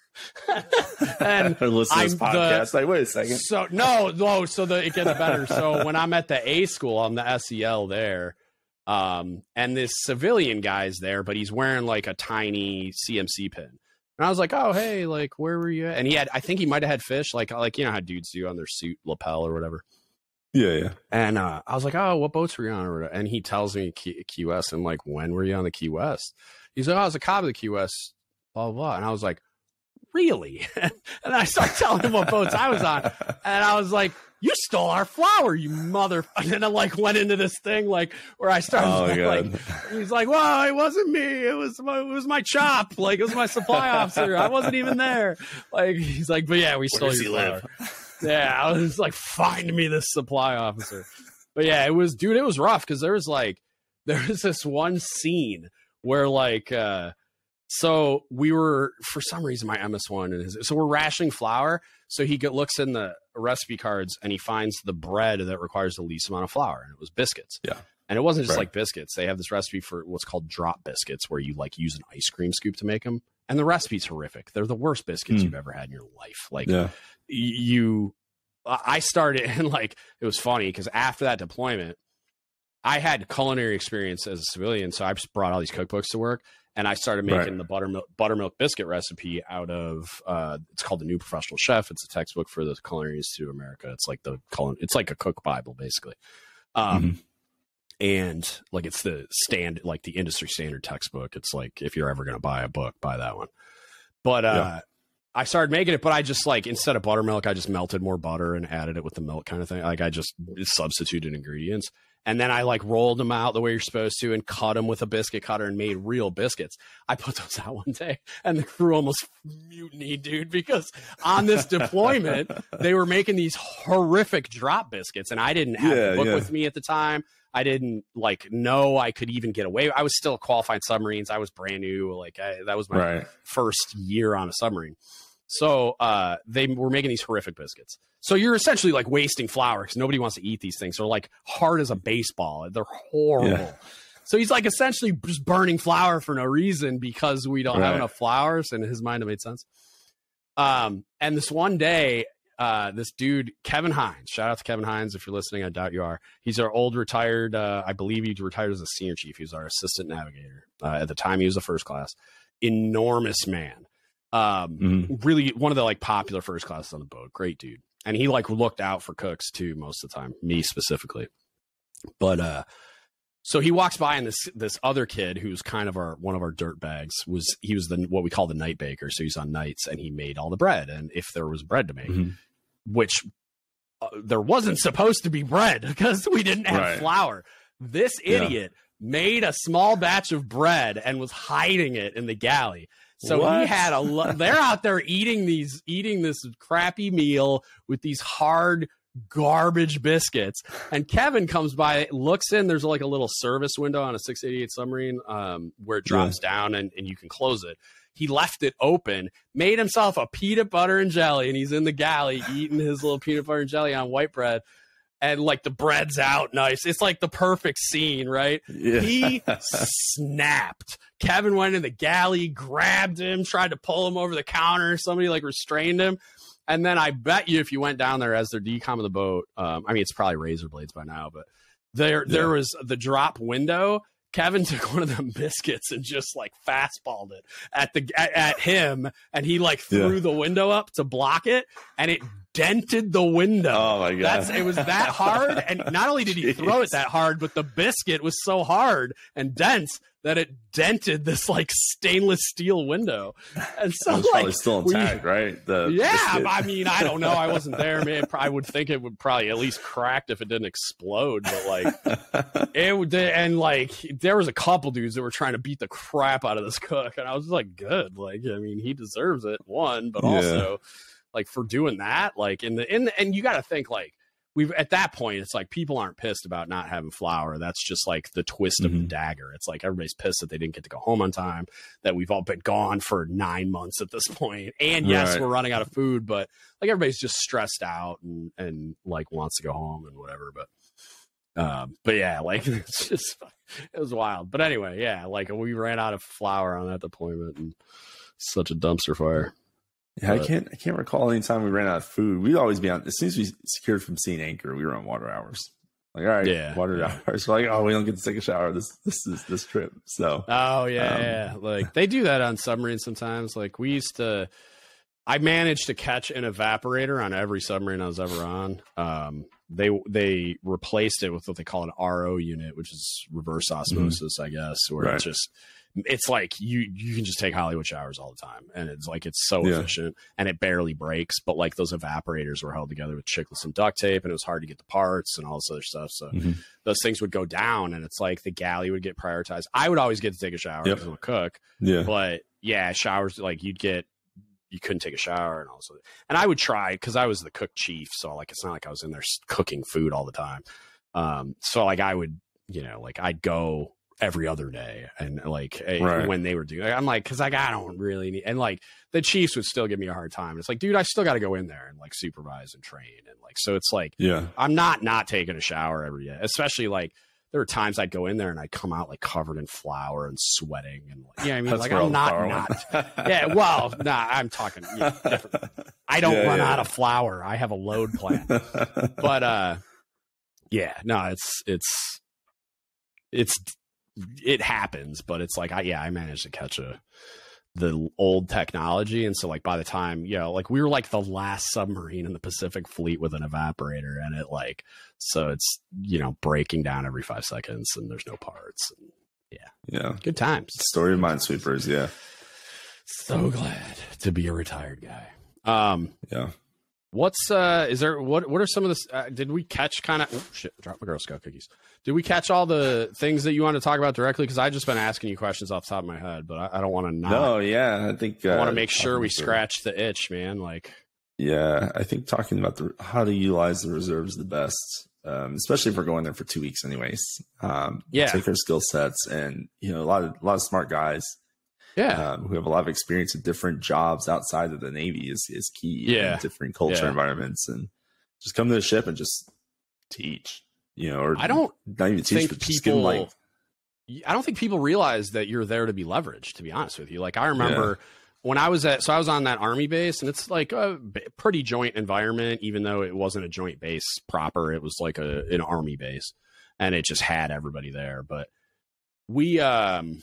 *laughs* and *laughs* listen to this podcast. The, like, wait a second. So no, no. So the, it gets better. So *laughs* when I'm at the A school, I'm the SEL there, um, and this civilian guy's there, but he's wearing like a tiny CMC pin. And I was like, "Oh, hey, like, where were you?" At? And he had, I think he might have had fish, like, like you know how dudes do on their suit lapel or whatever. Yeah, yeah. And uh, I was like, "Oh, what boats were you on?" And he tells me Key, Key West. I'm like, "When were you on the Key West?" He's like, "Oh, I was a cob of the Key West." Blah blah. blah. And I was like, really? *laughs* and I start telling him what boats I was on. And I was like, you stole our flour, you mother. And then I like went into this thing like where I started oh, like, *laughs* he's like, well, it wasn't me. It was my, it was my chop. Like it was my supply officer. I wasn't even there. Like he's like, but yeah, we stole your flour. Yeah. I was like, find me this supply officer. But yeah, it was, dude, it was rough because there was like, there was this one scene where like, uh, so we were, for some reason, my MS1 and his, so we're rationing flour. So he get, looks in the recipe cards and he finds the bread that requires the least amount of flour, and it was biscuits. Yeah. And it wasn't just right. like biscuits. They have this recipe for what's called drop biscuits, where you like use an ice cream scoop to make them. And the recipe's horrific. They're the worst biscuits mm. you've ever had in your life. Like yeah. You, I started *laughs* and like it was funny because after that deployment, I had culinary experience as a civilian, so I just brought all these cookbooks to work and I started making right. the buttermilk buttermilk biscuit recipe out of uh, it's called the New Professional Chef. It's a textbook for the Culinary Institute of America. It's like the it's like a cook bible basically, um, mm-hmm. and like it's the stand like the industry standard textbook. It's like if you're ever going to buy a book, buy that one. But uh, yeah. I started making it, but I just like instead of buttermilk, I just melted more butter and added it with the milk kind of thing. Like I just substituted ingredients and then I like rolled them out the way you're supposed to and cut them with a biscuit cutter and made real biscuits. I put those *laughs* out one day and the crew almost mutinied, dude, because on this *laughs* deployment, they were making these horrific drop biscuits and I didn't have yeah, the book yeah. with me at the time. I didn't like know I could even get away. I was still qualified submarines. I was brand new. Like I, that was my right. first year on a submarine. So uh, they were making these horrific biscuits. So you're essentially like wasting flour because nobody wants to eat these things. They're like hard as a baseball. They're horrible. Yeah. So he's like essentially just burning flour for no reason because we don't right. have enough flours. And in his mind, it made sense. Um, and this one day, uh, this dude, Kevin Hines, shout out to Kevin Hines if you're listening. I doubt you are. He's our old retired, uh, I believe he retired as a senior chief. He was our assistant navigator. Uh, at the time, he was a first class. Enormous man. Um, mm-hmm. Really one of the like popular first classes on the boat. Great dude. And he like looked out for cooks too most of the time, me specifically. But uh, so he walks by, and this this other kid who's kind of our one of our dirt bags was he was the what we call the night baker. So he's on nights, and he made all the bread. And if there was bread to make, mm-hmm. which uh, there wasn't supposed to be bread *laughs* because we didn't have right. flour. This idiot yeah. made a small batch of bread and was hiding it in the galley. So what? he had a. Lot. They're out there eating these, eating this crappy meal with these hard garbage biscuits. And Kevin comes by, looks in. There's like a little service window on a 688 submarine um, where it drops yeah. down and, and you can close it. He left it open, made himself a peanut butter and jelly, and he's in the galley eating his little peanut butter and jelly on white bread. And like the bread's out nice. It's like the perfect scene, right? Yeah. He *laughs* snapped. Kevin went in the galley, grabbed him, tried to pull him over the counter. Somebody like restrained him. And then I bet you if you went down there as they're decom of the boat, um, I mean it's probably razor blades by now, but there yeah. there was the drop window. Kevin took one of them *laughs* biscuits and just like fastballed it at the at, at him, and he like threw yeah. the window up to block it, and it dented the window. Oh my god! That's, it was that hard, and not only did he *laughs* throw it that hard, but the biscuit was so hard and dense that it dented this like stainless steel window. And so it was like, probably still intact, we, right? The yeah, I mean, I don't know. I wasn't there. Man, I would think it would probably at least cracked if it didn't explode. But like *laughs* it would, and like there was a couple dudes that were trying to beat the crap out of this cook, and I was like, good. Like, I mean, he deserves it. One, but yeah. also like for doing that, like in the in the, and you got to think like we've at that point it's like people aren't pissed about not having flour. That's just like the twist of mm-hmm. the dagger. It's like everybody's pissed that they didn't get to go home on time that we've all been gone for nine months at this point. And yes right. we're running out of food but like everybody's just stressed out and and like wants to go home and whatever but um but yeah like *laughs* it's just it was wild. But anyway yeah like we ran out of flour on that deployment and such a dumpster fire yeah, but, I can't. I can't recall any time we ran out of food. We'd always be on. As soon as we secured from sea and anchor, we were on water hours. Like, all right, yeah, water yeah. hours. We're like, oh, we don't get to take a shower this this is this trip. So, oh yeah, um, yeah. Like they do that on submarines sometimes. Like we used to. I managed to catch an evaporator on every submarine I was ever on. Um, they they replaced it with what they call an RO unit, which is reverse mm-hmm. osmosis, mm-hmm. I guess, where right. it's just it's like you you can just take Hollywood showers all the time, and it's like it's so yeah. efficient and it barely breaks. But like those evaporators were held together with chiclets and duct tape, and it was hard to get the parts and all this other stuff. So mm-hmm. those things would go down, and it's like the galley would get prioritized. I would always get to take a shower because yep. I'm a cook. Yeah, but yeah, showers like you'd get you couldn't take a shower and also and I would try because I was the cook chief, so like it's not like I was in there cooking food all the time. Um, so like I would you know like I'd go every other day and like eh, right. when they were doing i'm like because like i don't really need and like the chiefs would still give me a hard time it's like dude i still got to go in there and like supervise and train and like so it's like yeah i'm not not taking a shower every day especially like there were times I'd go in there and I'd come out like covered in flour and sweating and like, yeah, I mean, *laughs* like I'm not, not, *laughs* yeah, well, nah, I'm talking yeah, different. *laughs* I don't yeah, run yeah. out of flour. I have a load plan, but, uh, yeah, no, it's, it's, it's it happens, but it's like I yeah, I managed to catch a the old technology. And so like by the time you know like we were like the last submarine in the pacific fleet with an evaporator and it like so it's you know breaking down every five seconds and there's no parts and yeah. Yeah. Good times. Story of minesweepers yeah. So glad to be a retired guy. Um yeah. What's uh is there what what are some of the uh, did we catch kind of oh, shit drop my Girl Scout cookies. Did we catch all the things that you want to talk about directly cuz I just been asking you questions off the top of my head, but I, I don't want to not. No, yeah, I think uh, I want to make sure we scratch the itch, man, like Yeah, I think talking about the how to utilize the reserves the best. Um, especially if we're going there for 2 weeks anyways. Um, yeah. take our skill sets and you know a lot of a lot of smart guys yeah, um, who have a lot of experience in different jobs outside of the Navy is is key. Yeah, different culture yeah. environments, and just come to the ship and just teach. You know, or I don't not even teach, but just give them like I don't think people realize that you're there to be leveraged. To be honest with you, like I remember. Yeah. When I was at, so I was on that army base, and it's like a pretty joint environment, even though it wasn't a joint base proper. It was like a an army base, and it just had everybody there. But we, um,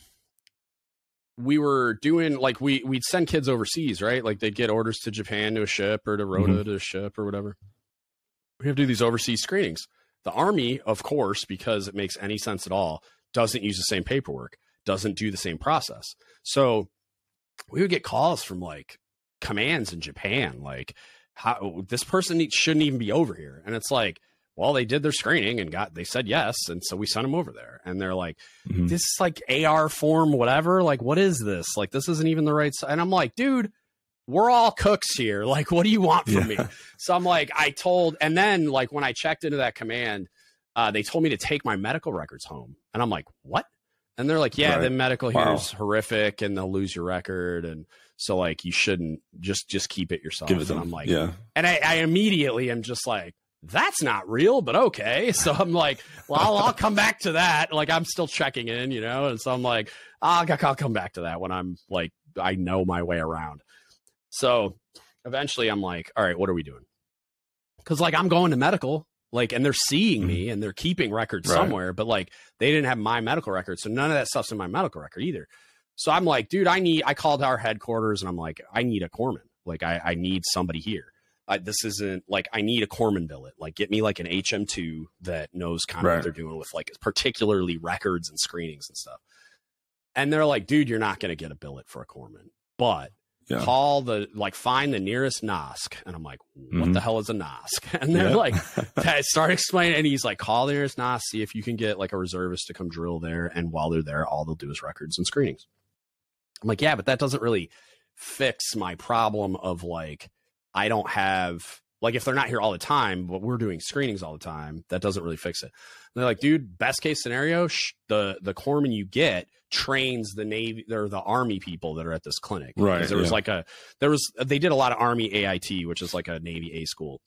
we were doing like we we'd send kids overseas, right? Like they'd get orders to Japan to a ship or to Rota mm-hmm. to a ship or whatever. We have to do these overseas screenings. The army, of course, because it makes any sense at all, doesn't use the same paperwork, doesn't do the same process. So we would get calls from like commands in Japan, like how this person shouldn't even be over here, and it's like well, they did their screening and got they said yes, and so we sent them over there. And they're like, mm-hmm. this is like AR form, whatever. Like, what is this? Like, this isn't even the right. And I'm like, dude, we're all cooks here. *laughs* Like, what do you want from yeah. me? So I'm like, I told, and then like when I checked into that command, uh, they told me to take my medical records home, and I'm like, what? And they're like, yeah, right. the medical here wow. is horrific, and they'll lose your record, and so like you shouldn't just just keep it yourself. Give it and I'm like, yeah. And I, I immediately am just like, that's not real, but okay. *laughs* So I'm like, well, I'll, I'll, come back to that. Like I'm still checking in, you know, and so I'm like, I'll, I'll come back to that when I'm like, I know my way around. So eventually I'm like, all right, what are we doing? Cause like I'm going to medical, like, and they're seeing mm-hmm. me and they're keeping records right. somewhere, but like they didn't have my medical record. So none of that stuff's in my medical record either. So I'm like, dude, I need, I called our headquarters and I'm like, I need a corpsman. Like I, I need somebody here. I, this isn't like I need a corpsman billet. Like get me like an HM2 that knows kind of right. what they're doing with like particularly records and screenings and stuff. And they're like, dude, you're not going to get a billet for a corpsman, but yeah. call the like find the nearest NOSC. And I'm like, what mm-hmm. the hell is a NOSC? *laughs* And they're yeah. like, start explaining. And he's like, call the nearest NOSC, see if you can get like a reservist to come drill there. And while they're there, all they'll do is records and screenings. I'm like, yeah, but that doesn't really fix my problem of like I don't have like if they're not here all the time, but we're doing screenings all the time, that doesn't really fix it. And they're like, dude, best case scenario, sh- the the corpsman you get trains the navy or the army people that are at this clinic. Right. There was like a there was they did a lot of army AIT, which is like a navy A school.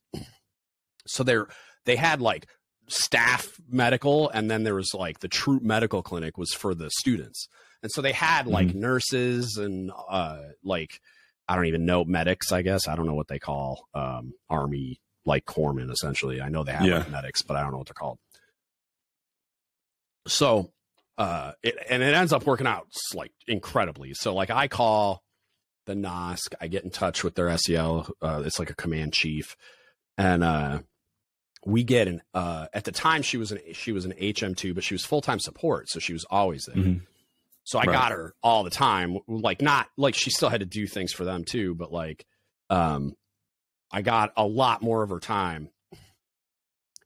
So they're they had like staff medical and then there was like the troop medical clinic was for the students. And so they had like mm-hmm. nurses and uh like I don't even know medics. I guess I don't know what they call um, army like corpsmen. Essentially, I know they have yeah. like medics, but I don't know what they're called. So, uh, it, and it ends up working out like incredibly. So, like, I call the NOSC. I get in touch with their SEL. Uh, it's like a command chief, and uh, we get an. Uh, at the time, she was an she was an HM two, but she was full time support, so she was always there. Mm-hmm. So I right. got her all the time. Like not like she still had to do things for them too, but like um I got a lot more of her time.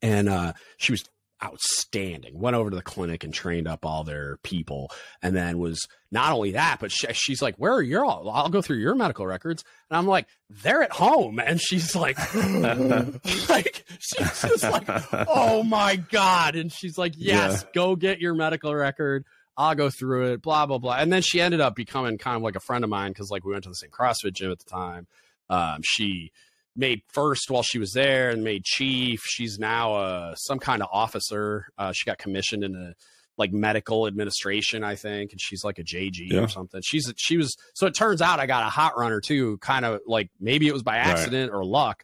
And uh she was outstanding. Went over to the clinic and trained up all their people, and then was not only that, but she, she's like, "Where are your? All? I'll go through your medical records." And I'm like, "They're at home," and she's like, *laughs* *laughs* like she's just like, "Oh my god!" And she's like, "Yes, yeah. go get your medical record." I'll go through it, blah, blah, blah. And then she ended up becoming kind of like a friend of mine because, like, we went to the same CrossFit gym at the time. Um, she made first while she was there and made chief. She's now uh, some kind of officer. Uh, she got commissioned in a like medical administration, I think, and she's like a JG yeah. or something. She's she was so it turns out I got a hot runner too, kind of like maybe it was by accident right. or luck,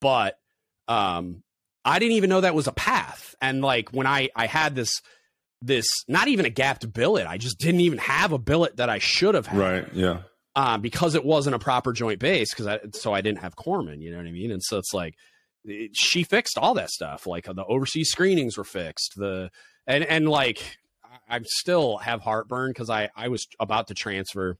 but um, I didn't even know that was a path. And like when I I had this this not even a gapped billet. I just didn't even have a billet that I should have had. Right. Yeah. Uh, because it wasn't a proper joint base, because I so I didn't have corpsman. You know what I mean? And so it's like it, she fixed all that stuff. Like the overseas screenings were fixed. The and and like I still have heartburn because I I was about to transfer.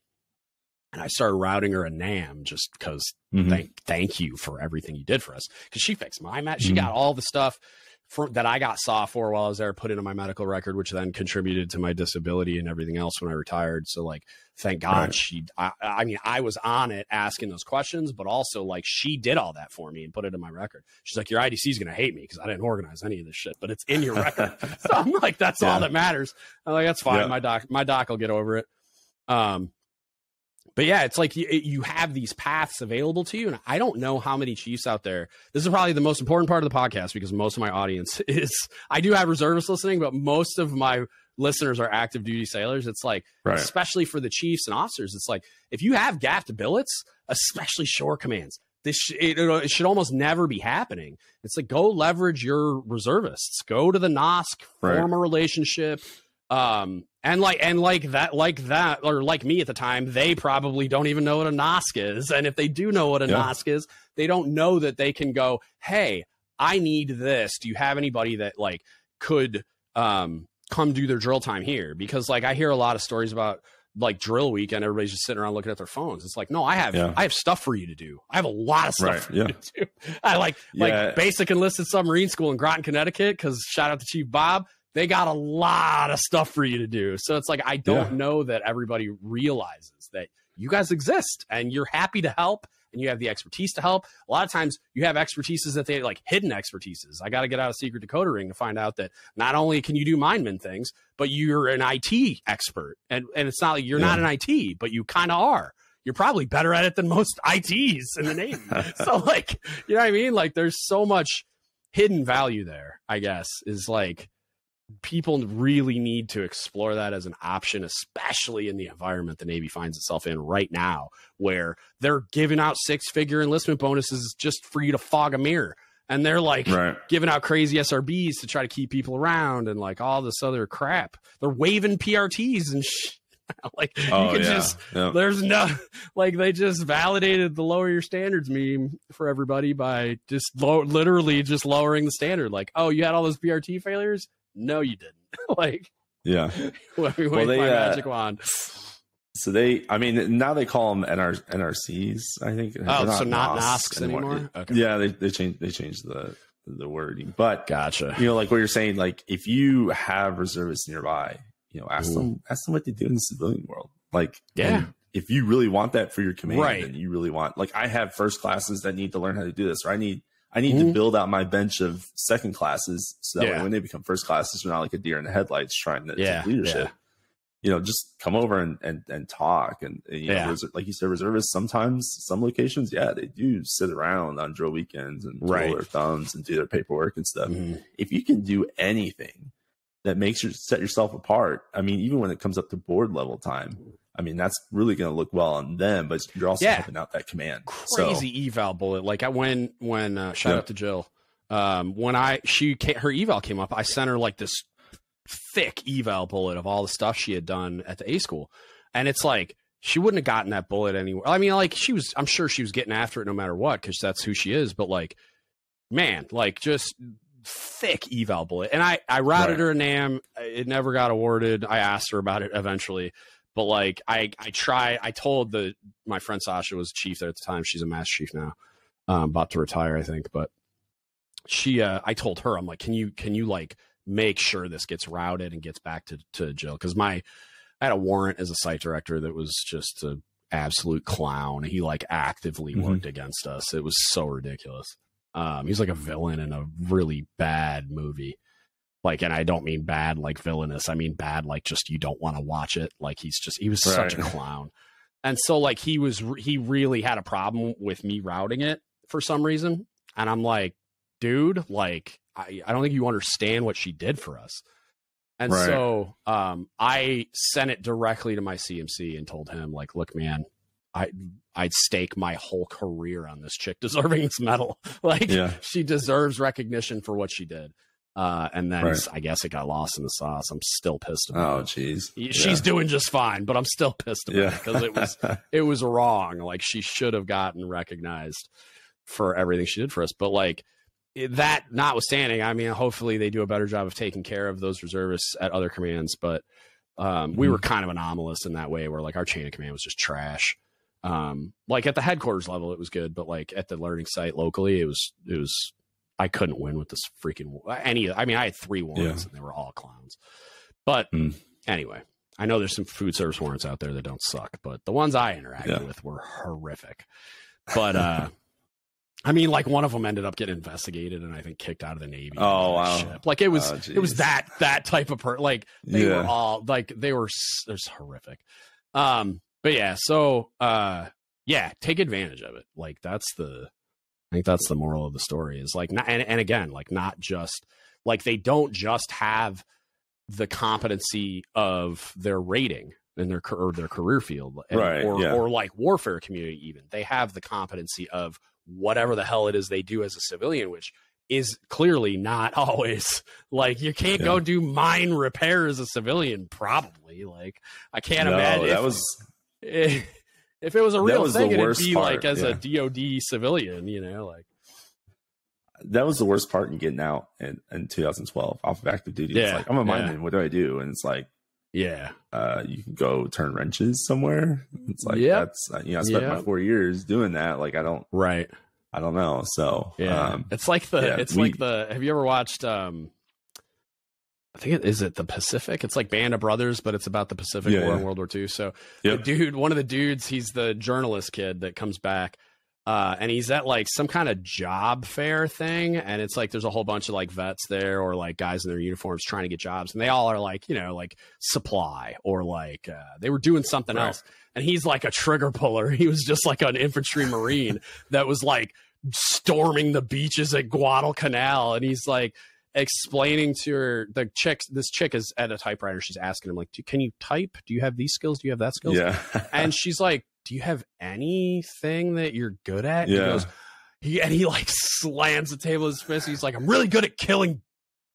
And I started routing her a NAM just because mm-hmm. thank thank you for everything you did for us. Because she fixed my match. She mm-hmm. got all the stuff for, that I got saw for while I was there put into my medical record, which then contributed to my disability and everything else when I retired. So like, thank God right. she, I, I, mean, I was on it asking those questions, but also like she did all that for me and put it in my record. She's like, your IDC is going to hate me because I didn't organize any of this shit, but it's in your record. *laughs* *laughs* so I'm like, that's yeah. all that matters. I'm like, that's fine. Yeah. My doc, my doc will get over it. Um, but yeah, it's like you, you have these paths available to you. And I don't know how many Chiefs out there. This is probably the most important part of the podcast because most of my audience *laughs* is, I do have reservists listening, but most of my listeners are active duty sailors. It's like, right. especially for the chiefs and officers, it's like if you have gapped billets, especially shore commands, this sh- it, it, should almost never be happening. It's like go leverage your reservists, go to the NOSC, right. form a relationship, um, and like and like that, like that, or like me at the time, they probably don't even know what a NOSC is, and if they do know what a yeah. NOSC is, they don't know that they can go, hey, I need this. Do you have anybody that like could um come do their drill time here? Because like I hear a lot of stories about like drill week and everybody's just sitting around looking at their phones. It's like, no, I have yeah. I have stuff for you to do. I have a lot of stuff right. for yeah. you to do. *laughs* I like yeah. like basic enlisted submarine school in Groton, Connecticut, because shout out to Chief Bob. They got a lot of stuff for you to do. So it's like I don't know that everybody realizes that you guys exist and you're happy to help and you have the expertise to help. A lot of times you have expertises that they like hidden expertises. I got to get out of secret decoder ring to find out that not only can you do mineman things, but you're an IT expert. And and it's not like you're yeah. not an IT, but you kind of are. You're probably better at it than most *laughs* ITs in the Navy. *laughs* so like, you know what I mean? Like there's so much hidden value there, I guess, is like people really need to explore that as an option, especially in the environment the Navy finds itself in right now, where they're giving out six figure enlistment bonuses just for you to fog a mirror. And they're like right. giving out crazy SRBs to try to keep people around and like all this other crap. They're waiving PRTs and sh- *laughs* like oh, you can yeah. just there's no like they just validated the lower your standards meme for everybody by just low, literally just lowering the standard. Like, oh, you had all those PRT failures no, you didn't. *laughs* like, yeah. Let me wave they, my uh, magic wand. So they, I mean, now they call them NR, NRCs. I think. Oh, not so not NOSCs anymore. anymore? Okay. Yeah, they they changed they changed the the wording, but gotcha. You know, like what you're saying, like if you have reservists nearby, you know, ask Ooh. them ask them what they do in the civilian world. Like, yeah. If you really want that for your command, right. and you really want, like, I have first classes that need to learn how to do this, or I need I need mm-hmm. to build out my bench of second classes so that yeah. when they become first classes, they're not like a deer in the headlights trying to yeah. leadership. Yeah. You know, just come over and and, and talk. And, and you know, like you said, reservists sometimes some locations, yeah, they do sit around on drill weekends and right. roll their thumbs and do their paperwork and stuff. Mm-hmm. If you can do anything that makes you set yourself apart, I mean, even when it comes up to board level time, I mean, that's really going to look well on them, but you're also yeah. helping out that command. Crazy so. eval bullet. Like I, when, when, uh, shout yep. out to Jill. Um, when I, she, came, her eval came up, I sent her like this thick eval bullet of all the stuff she had done at the A school. And it's like, she wouldn't have gotten that bullet anywhere. I mean, like she was, I'm sure she was getting after it no matter what, cause that's who she is. But like, man, like just thick eval bullet. And I, I routed right. her a NAM. It never got awarded. I asked her about it eventually. But like I I try I told the my friend Sasha was chief there at the time. She's a master chief now, um, about to retire, I think. But she uh, I told her I'm like, can you can you like make sure this gets routed and gets back to to Jill because my I had a warrant as a site director that was just a absolute clown. He like actively mm-hmm. worked against us. It was so ridiculous. Um, he's like a villain in a really bad movie. Like, and I don't mean bad like villainous. I mean bad like just you don't want to watch it. Like he's just he was right. such a clown. And so like he was he really had a problem with me routing it for some reason. And I'm like, dude, like I, I don't think you understand what she did for us. And right. so um, I sent it directly to my CMC and told him, like, look, man, I I'd stake my whole career on this chick deserving this medal. *laughs* Like yeah. she deserves recognition for what she did. Uh, and then right. I guess it got lost in the sauce. I'm still pissed about. Oh, jeez. She's yeah. doing just fine, but I'm still pissed about yeah. it because it was *laughs* it was wrong. Like she should have gotten recognized for everything she did for us. But like that notwithstanding, I mean, hopefully they do a better job of taking care of those reservists at other commands. But um, we mm-hmm. were kind of anomalous in that way, where like our chain of command was just trash. Um, like at the headquarters level, it was good, but like at the learning site locally, it was it was I couldn't win with this freaking any. I mean, I had three warrants yeah. and they were all clowns. But mm. anyway, I know there's some food service warrants out there that don't suck, but the ones I interacted yeah. with were horrific. But uh, *laughs* I mean, like one of them ended up getting investigated and I think kicked out of the Navy. Oh wow! Ship. Like it was, oh, it was that that type of per. Like they yeah. were all like they were. There's horrific. Um, but yeah, so uh, yeah, take advantage of it. Like that's the I think that's the moral of the story is like, not, and, and again, like not just like they don't just have the competency of their rating in their or their career field, and, right? Or, yeah. or like warfare community, even they have the competency of whatever the hell it is they do as a civilian, which is clearly not *laughs* always like you can't yeah. go do mine repair as a civilian. Probably like I can't no, imagine that if, was. If, *laughs* eh, it was a real thing, it'd be part, like as yeah. a DoD civilian, you know, like that was the worst part in getting out in, in 2012 off of active duty. Yeah, it's like I'm a mineman. Yeah. What do I do? And it's like, yeah, uh, you can go turn wrenches somewhere. It's like that's uh, you know I spent yep. my four years doing that. Like I don't right. I don't know. So yeah, um, it's like the yeah, it's we, like the. Have you ever watched? um I think it is it the Pacific. It's like Band of Brothers, but it's about the Pacific yeah, War and World War II. So yep. the dude, one of the dudes, he's the journalist kid that comes back uh, and he's at like some kind of job fair thing, and it's like there's a whole bunch of like vets there or like guys in their uniforms trying to get jobs, and they all are like you know like supply or like uh, they were doing something right. else, and he's like a trigger puller. *laughs* He was just like an infantry marine that was like storming the beaches at Guadalcanal, and he's like explaining to her the chick this chick is at a typewriter she's asking him like can you type do you have these skills do you have that skills yeah and *laughs* she's like do you have anything that you're good at? Yeah. He goes, he, and he like slams the table with his fist. He's like, I'm really good at killing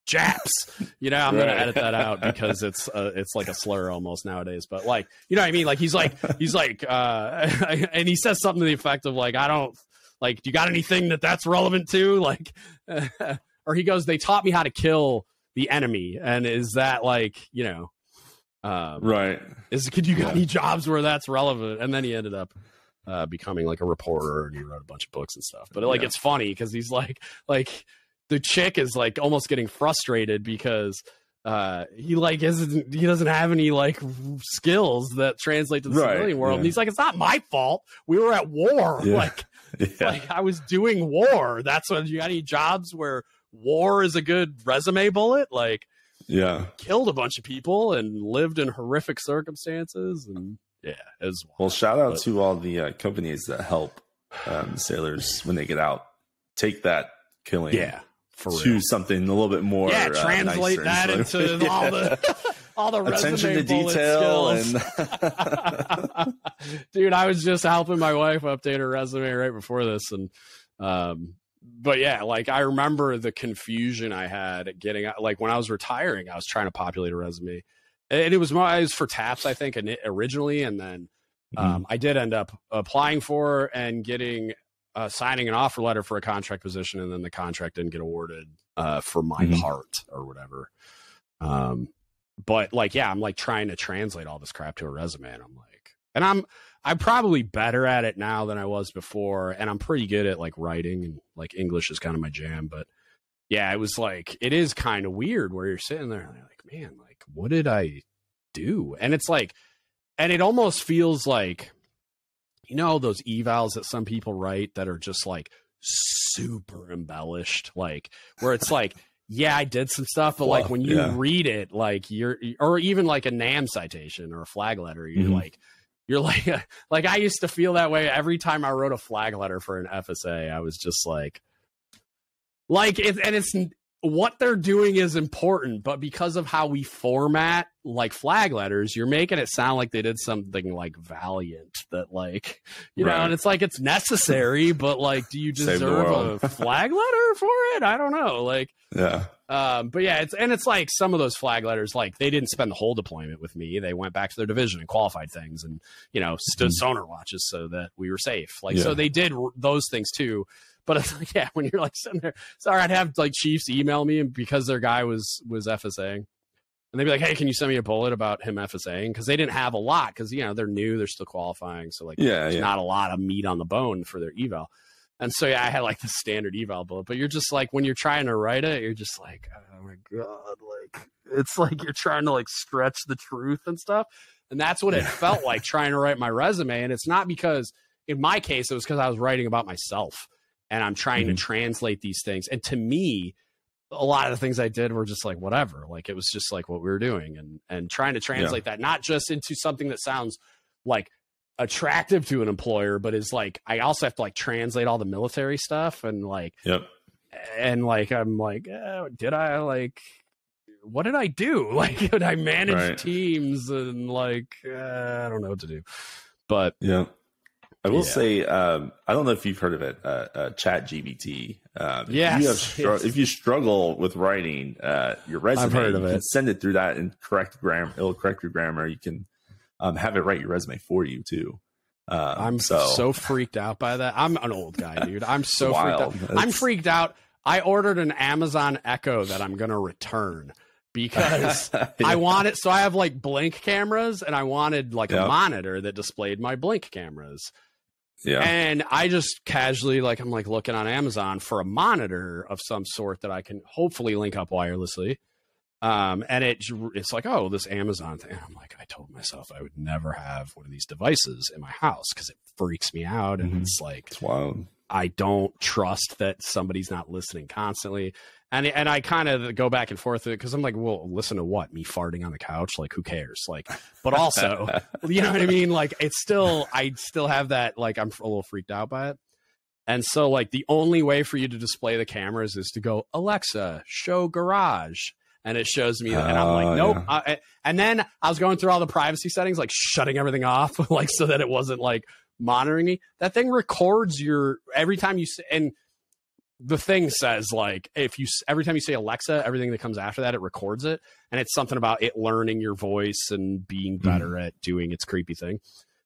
Japs. You know, I'm right. gonna edit that out because it's uh, it's like a slur almost nowadays. But like, you know what I mean? Like he's like he's like, uh, *laughs* and he says something to the effect of like, I don't like, do you got anything that that's relevant to? Like, *laughs* or he goes, they taught me how to kill the enemy, and is that like, you know, um, right. Is could you got yeah. any jobs where that's relevant? And then he ended up uh, becoming like a reporter and he wrote a bunch of books and stuff. But like yeah. it's funny because he's like like the chick is like almost getting frustrated because uh he like isn't he doesn't have any like skills that translate to the right. civilian world yeah. and he's like it's not my fault we were at war yeah. *laughs* like *laughs* yeah. like i was doing war that's when you got any jobs where war is a good resume bullet like yeah killed a bunch of people and lived in horrific circumstances and yeah as well, well shout out but, to all the uh, companies that help um, sailors when they get out take that killing yeah for to real. something a little bit more yeah uh, translate that into *laughs* yeah. all the all the attention to detail and *laughs* dude i was just helping my wife update her resume right before this and um but yeah, like I remember the confusion I had getting like when I was retiring, I was trying to populate a resume, and it was more was for TAPS, I think, originally, and then mm-hmm. um, I did end up applying for and getting uh, signing an offer letter for a contract position, and then the contract didn't get awarded uh, for my mm-hmm. part or whatever. Um, but like, yeah, I'm like trying to translate all this crap to a resume, and I'm like, and I'm I'm probably better at it now than I was before, and I'm pretty good at like writing and like English is kind of my jam. But yeah, it was like it is kind of weird where you're sitting there and you're like, man, like what did I do? And it's like, and it almost feels like, you know, those evals that some people write that are just like super embellished, like where it's like. *laughs* yeah, I did some stuff, but like when you yeah. read it, like you're, or even like a NAM citation or a flag letter, you're mm-hmm. like, you're like *laughs* like I used to feel that way every time I wrote a flag letter for an FSA. I was just like like it and it's what they're doing is important, but because of how we format like flag letters, you're making it sound like they did something like valiant that like you right. know, and it's like it's necessary, but like do you deserve a *laughs* flag letter for it? I don't know. Like Yeah. Um, but yeah, it's and it's like some of those flag letters, like they didn't spend the whole deployment with me. They went back to their division and qualified things, and you know stood mm-hmm. sonar watches so that we were safe. Like yeah. so, they did those things too. But it's *laughs* like, yeah, when you're like sitting there, sorry, I'd have like chiefs email me because their guy was was FSAing, and they'd be like, "Hey, can you send me a bullet about him FSAing?" Because they didn't have a lot because you know they're new, they're still qualifying, so like, yeah, there's yeah. not a lot of meat on the bone for their eval. And so yeah, I had like the standard eval bullet, but you're just like when you're trying to write it, you're just like, oh my god, like it's like you're trying to like stretch the truth and stuff. And that's what it felt like *laughs* trying to write my resume. And it's not because in my case, it was because I was writing about myself and I'm trying mm-hmm. to translate these things. And to me, a lot of the things I did were just like whatever. Like it was just like what we were doing and and trying to translate yeah. that not just into something that sounds like attractive to an employer, but is like I also have to like translate all the military stuff and like yep. And like I'm like, oh, did I like what did I do? *laughs* Like, did I manage right. teams and like uh, I don't know what to do. But yeah, I will yeah. say um, I don't know if you've heard of it, uh, uh, Chat GPT. Um, yes, if you, str- if you struggle with writing uh, your resume, I've heard of you it. can send it through that and correct grammar. It'll correct your grammar. You can um, have it write your resume for you too. Um, I'm so. so freaked out by that. I'm an old guy, *laughs* dude. I'm so freaked out. I'm freaked out. I ordered an Amazon Echo that I'm gonna return because *laughs* yeah. I wanted. So I have like blink cameras, and I wanted like yep. a monitor that displayed my blink cameras. Yeah. And I just casually like I'm like looking on Amazon for a monitor of some sort that I can hopefully link up wirelessly. Um, and it it's like, oh, this Amazon thing. And I'm like, I told myself I would never have one of these devices in my house because it freaks me out. And mm-hmm. it's like, it's wild. I don't trust that somebody's not listening constantly. And and I kind of go back and forth because I'm like, well, listen to what? Me farting on the couch? Like, who cares? Like, but also, *laughs* you know what I mean? Like, it's still, I still have that, like, I'm a little freaked out by it. And so, like, the only way for you to display the cameras is to go, Alexa, show garage and it shows me that, and I'm like, oh, nope. Yeah. I, and then I was going through all the privacy settings, like shutting everything off, *laughs* like so that it wasn't like monitoring me. That thing records your every time you say, and the thing says like if you every time you say Alexa, everything that comes after that it records it, and it's something about it learning your voice and being mm-hmm. better mm. at doing its creepy thing.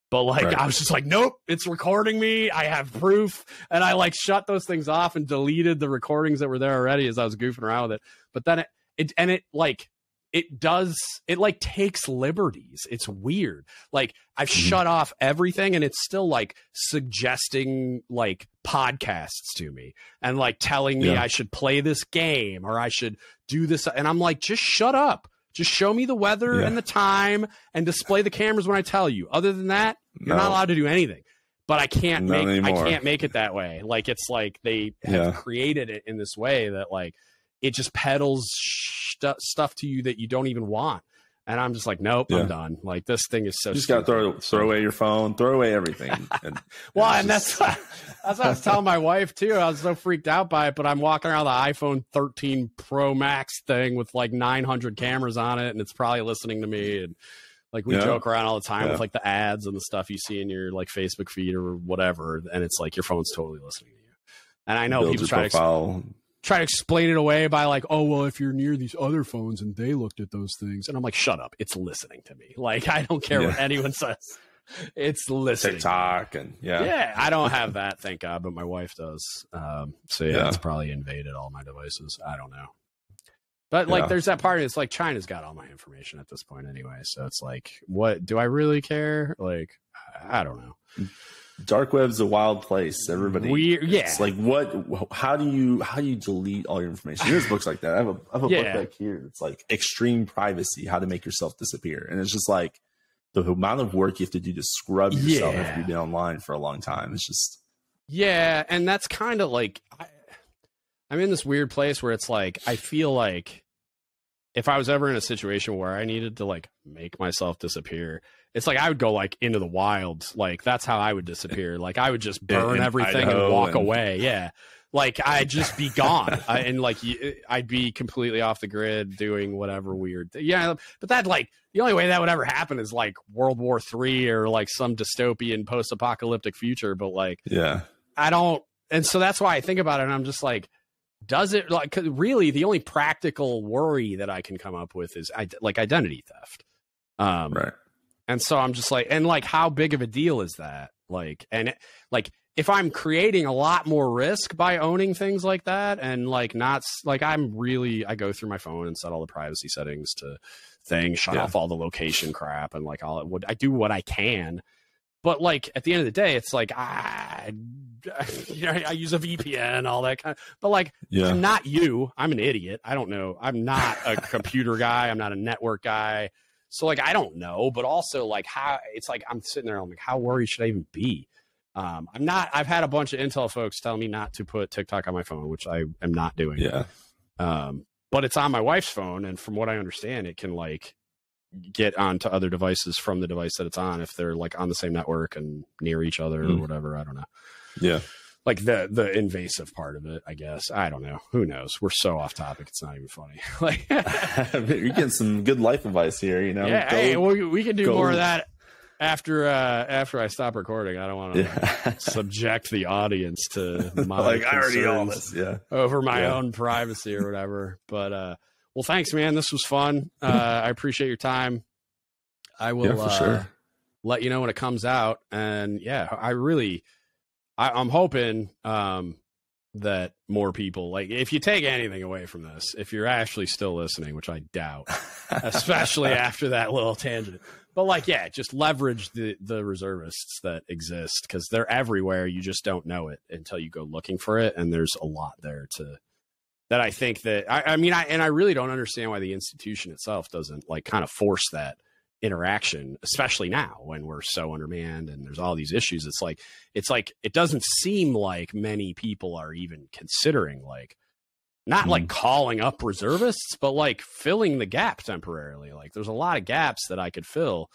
But like right. I was just like, nope, it's recording me. I have proof, and I like shut those things off and deleted the recordings that were there already as I was goofing around with it. But then it it and it like it does it like takes liberties it's weird like i've mm-hmm. shut off everything and it's still like suggesting like podcasts to me and like telling me yeah. i should play this game or i should do this and i'm like just shut up just show me the weather yeah. and the time and display the cameras when i tell you other than that you're no. not allowed to do anything but i can't not make anymore. i can't make it that way like it's like they have yeah. created it in this way that like it just peddles st- stuff to you that you don't even want. And I'm just like, nope, yeah. I'm done. Like this thing is so. You just got to throw throw away your phone, throw away everything. *laughs* And, well, and just... that's what, that's what I was telling my wife too. I was so freaked out by it, but I'm walking around the iPhone 13 Pro Max thing with like 900 cameras on it, and it's probably listening to me. And like we yeah. joke around all the time yeah. with like the ads and the stuff you see in your like Facebook feed or whatever, and it's like your phone's totally listening to you. And I know Build people try profile. to try to explain it away by like, oh well, if you're near these other phones and they looked at those things, and I'm like, shut up, it's listening to me. Like I don't care yeah. what anyone says. It's listening. TikTok and yeah, yeah. I don't have that, thank God, but my wife does. Um, so yeah, yeah, it's probably invaded all my devices. I don't know. But like, yeah. there's that part. It's like China's got all my information at this point anyway. So it's like, what do I really care? Like, I don't know. Dark web's a wild place. Everybody, Weird, yeah. It's like what? How do you how do you delete all your information? There's books like that. I have a, I have a yeah. book back here. It's like extreme privacy: how to make yourself disappear, and it's just like the amount of work you have to do to scrub yourself yeah. after you've been online for a long time. It's just yeah, and that's kind of like I, I'm in this weird place where it's like I feel like if I was ever in a situation where I needed to like make myself disappear, it's like I would go like into the wilds. Like that's how I would disappear. Like I would just *laughs* burn in, everything Idaho and walk and... away. Yeah. Like I'd just be gone, I, and like I'd be completely off the grid doing whatever weird. Yeah, but that like the only way that would ever happen is like World War Three or like some dystopian post-apocalyptic future. But like, yeah, I don't, and so that's why I think about it. and I'm just like, does it like really the only practical worry that I can come up with is like identity theft. Um, right and so I'm just like, and like, how big of a deal is that? Like, and it, like, if I'm creating a lot more risk by owning things like that, and like, not like I'm really, I go through my phone and set all the privacy settings to things, shut yeah. off all the location crap, and like, all would I do what I can. But like at the end of the day, it's like I, *laughs* you know, I use a VPN, and all that kind of. But like, yeah. I'm not you. I'm an idiot. I don't know. I'm not a computer guy. I'm not a network guy. So like I don't know, but also like how it's like I'm sitting there, I'm like, how worried should I even be? Um, I'm not. I've had a bunch of Intel folks tell me not to put TikTok on my phone, which I am not doing. Yeah. Um, but it's on my wife's phone, and from what I understand, it can like get onto other devices from the device that it's on if they're like on the same network and near each other mm. or whatever. I don't know. Yeah. Like the the invasive part of it. I guess I don't know. Who knows? We're so off topic. It's not even funny. *laughs* like *laughs* you're getting some good life advice here. You know, yeah. Go, hey, we, we can do go. more of that after uh after I stop recording. I don't want to yeah. *laughs* subject the audience to my like I already all this, yeah, over my yeah. own privacy or whatever. But uh, well, thanks, man. This was fun. Uh, I appreciate your time. I will yeah, uh, sure. let you know when it comes out, and yeah, I really I, am hoping um, that more people like if you take anything away from this, if you're actually still listening, which I doubt, especially *laughs* after that little tangent. But like, yeah, just leverage the the reservists that exist because they're everywhere. You just don't know it until you go looking for it, and there's a lot there to that. I think that I, I mean, I and I really don't understand why the institution itself doesn't like kind of force that interaction especially now when we're so undermanned and there's all these issues it's like it's like it doesn't seem like many people are even considering like not mm. like calling up reservists but like filling the gap temporarily like there's a lot of gaps that i could fill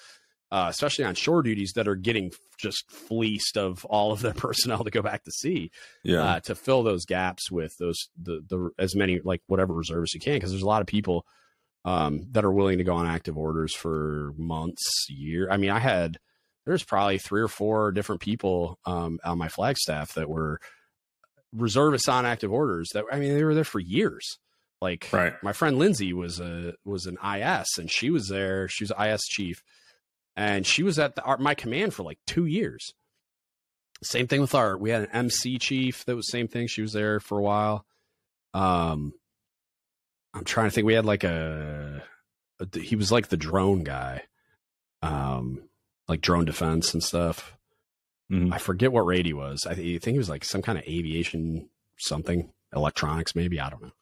uh, especially on shore duties that are getting just fleeced of all of their *laughs* personnel to go back to sea yeah uh, to fill those gaps with those the the as many like whatever reservists you can because there's a lot of people um, that are willing to go on active orders for months, year. I mean, I had there's probably three or four different people um, on my flag staff that were reservists on active orders. That I mean, they were there for years. Like right. my friend Lindsay was a was an IS, and she was there. She was IS chief, and she was at the, our, my command for like two years. Same thing with our. We had an MC chief that was same thing. She was there for a while. Um, I'm trying to think. We had like a, a he was like the drone guy, um, like drone defense and stuff. Mm-hmm. I forget what rate he was. I think he was like some kind of aviation something, electronics maybe. I don't know.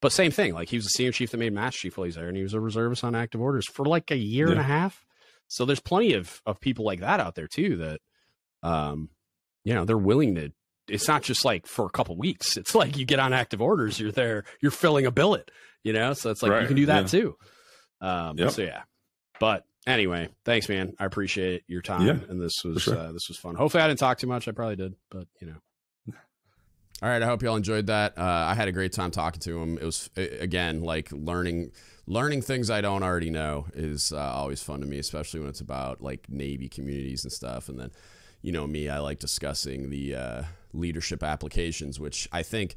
But same thing. Like he was a senior chief that made Master Chief while he's there, and he was a reservist on active orders for like a year yeah. and a half. So there's plenty of of people like that out there too that, um, you know, they're willing to. It's not just like for a couple weeks. It's like you get on active orders, you're there, you're filling a billet you know? So it's like right. you can do that yeah. too. Um yep. so yeah. But anyway thanks man. I appreciate your time yeah, and this was sure. uh, this was fun. Hopefully i didn't talk too much. I probably did but you know. *laughs* All right i hope y'all enjoyed that. Uh, i had a great time talking to him. It was again like learning learning things i don't already know is uh, always fun to me especially when it's about like navy communities and stuff. And then you know me i like discussing the uh, leadership applications which i think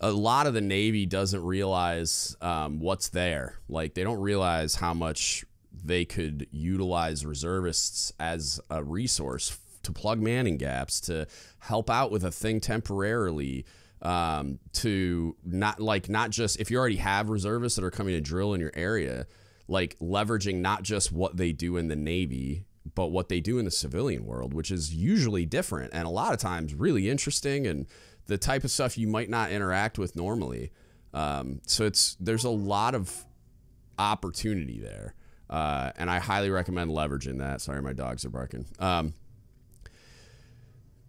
a lot of the Navy doesn't realize um, what's there. Like they don't realize how much they could utilize reservists as a resource to plug manning gaps, to help out with a thing temporarily, um, to not like not just if you already have reservists that are coming to drill in your area, like leveraging not just what they do in the Navy. But what they do in the civilian world, which is usually different and a lot of times really interesting and the type of stuff you might not interact with normally. Um, so it's there's a lot of opportunity there, uh, and I highly recommend leveraging that. Sorry, my dogs are barking. Um,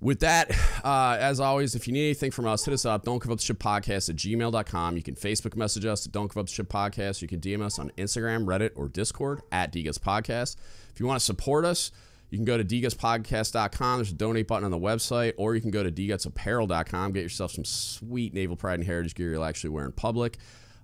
with that, uh, as always, if you need anything from us, hit us up. Don't give up the ship podcast at gmail.com. You can Facebook message us at Don't Give Up the Ship Podcast. You can DM us on Instagram, Reddit, or Discord at DGUTS Podcast. If you want to support us, you can go to dgutspodcast.com. There's a donate button on the website, or you can go to dgutsapparel.com. Get yourself some sweet Naval Pride and Heritage gear you'll actually wear in public.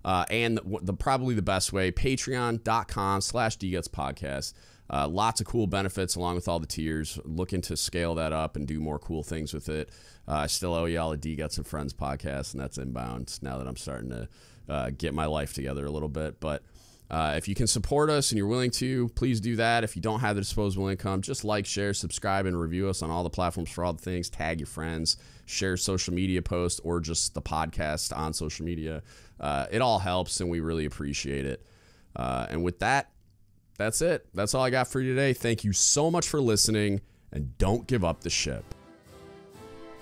Uh, and the, the, probably the best way, patreon.com slash dgutspodcast. Uh, lots of cool benefits along with all the tiers. Looking to scale that up and do more cool things with it. Uh, I still owe y'all a D-Guts and Friends podcast, and that's inbound now that I'm starting to uh, get my life together a little bit. But uh, if you can support us and you're willing to, please do that. If you don't have the disposable income, just like, share, subscribe, and review us on all the platforms for all the things. Tag your friends, share social media posts, or just the podcast on social media. Uh, it all helps, and we really appreciate it. Uh, and with that, that's it. That's all I got for you today. Thank you so much for listening, and don't give up the ship.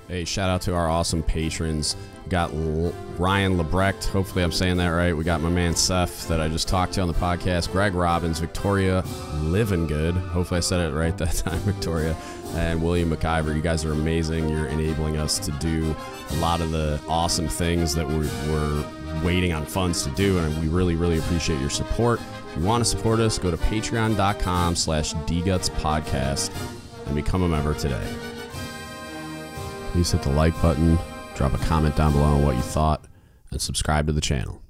Hey, shout out to our awesome patrons. We got L- Ryan Lebrecht. Hopefully, I'm saying that right. We got my man Seth that I just talked to on the podcast. Greg Robbins, Victoria Living Good. Hopefully, I said it right *laughs* that time, Victoria. And William McIver. You guys are amazing. You're enabling us to do a lot of the awesome things that we're, we're waiting on funds to do. And we really, really appreciate your support. If you want to support us, go to patreon.com slash dgutspodcast and become a member today. Please hit the like button, drop a comment down below on what you thought, and subscribe to the channel.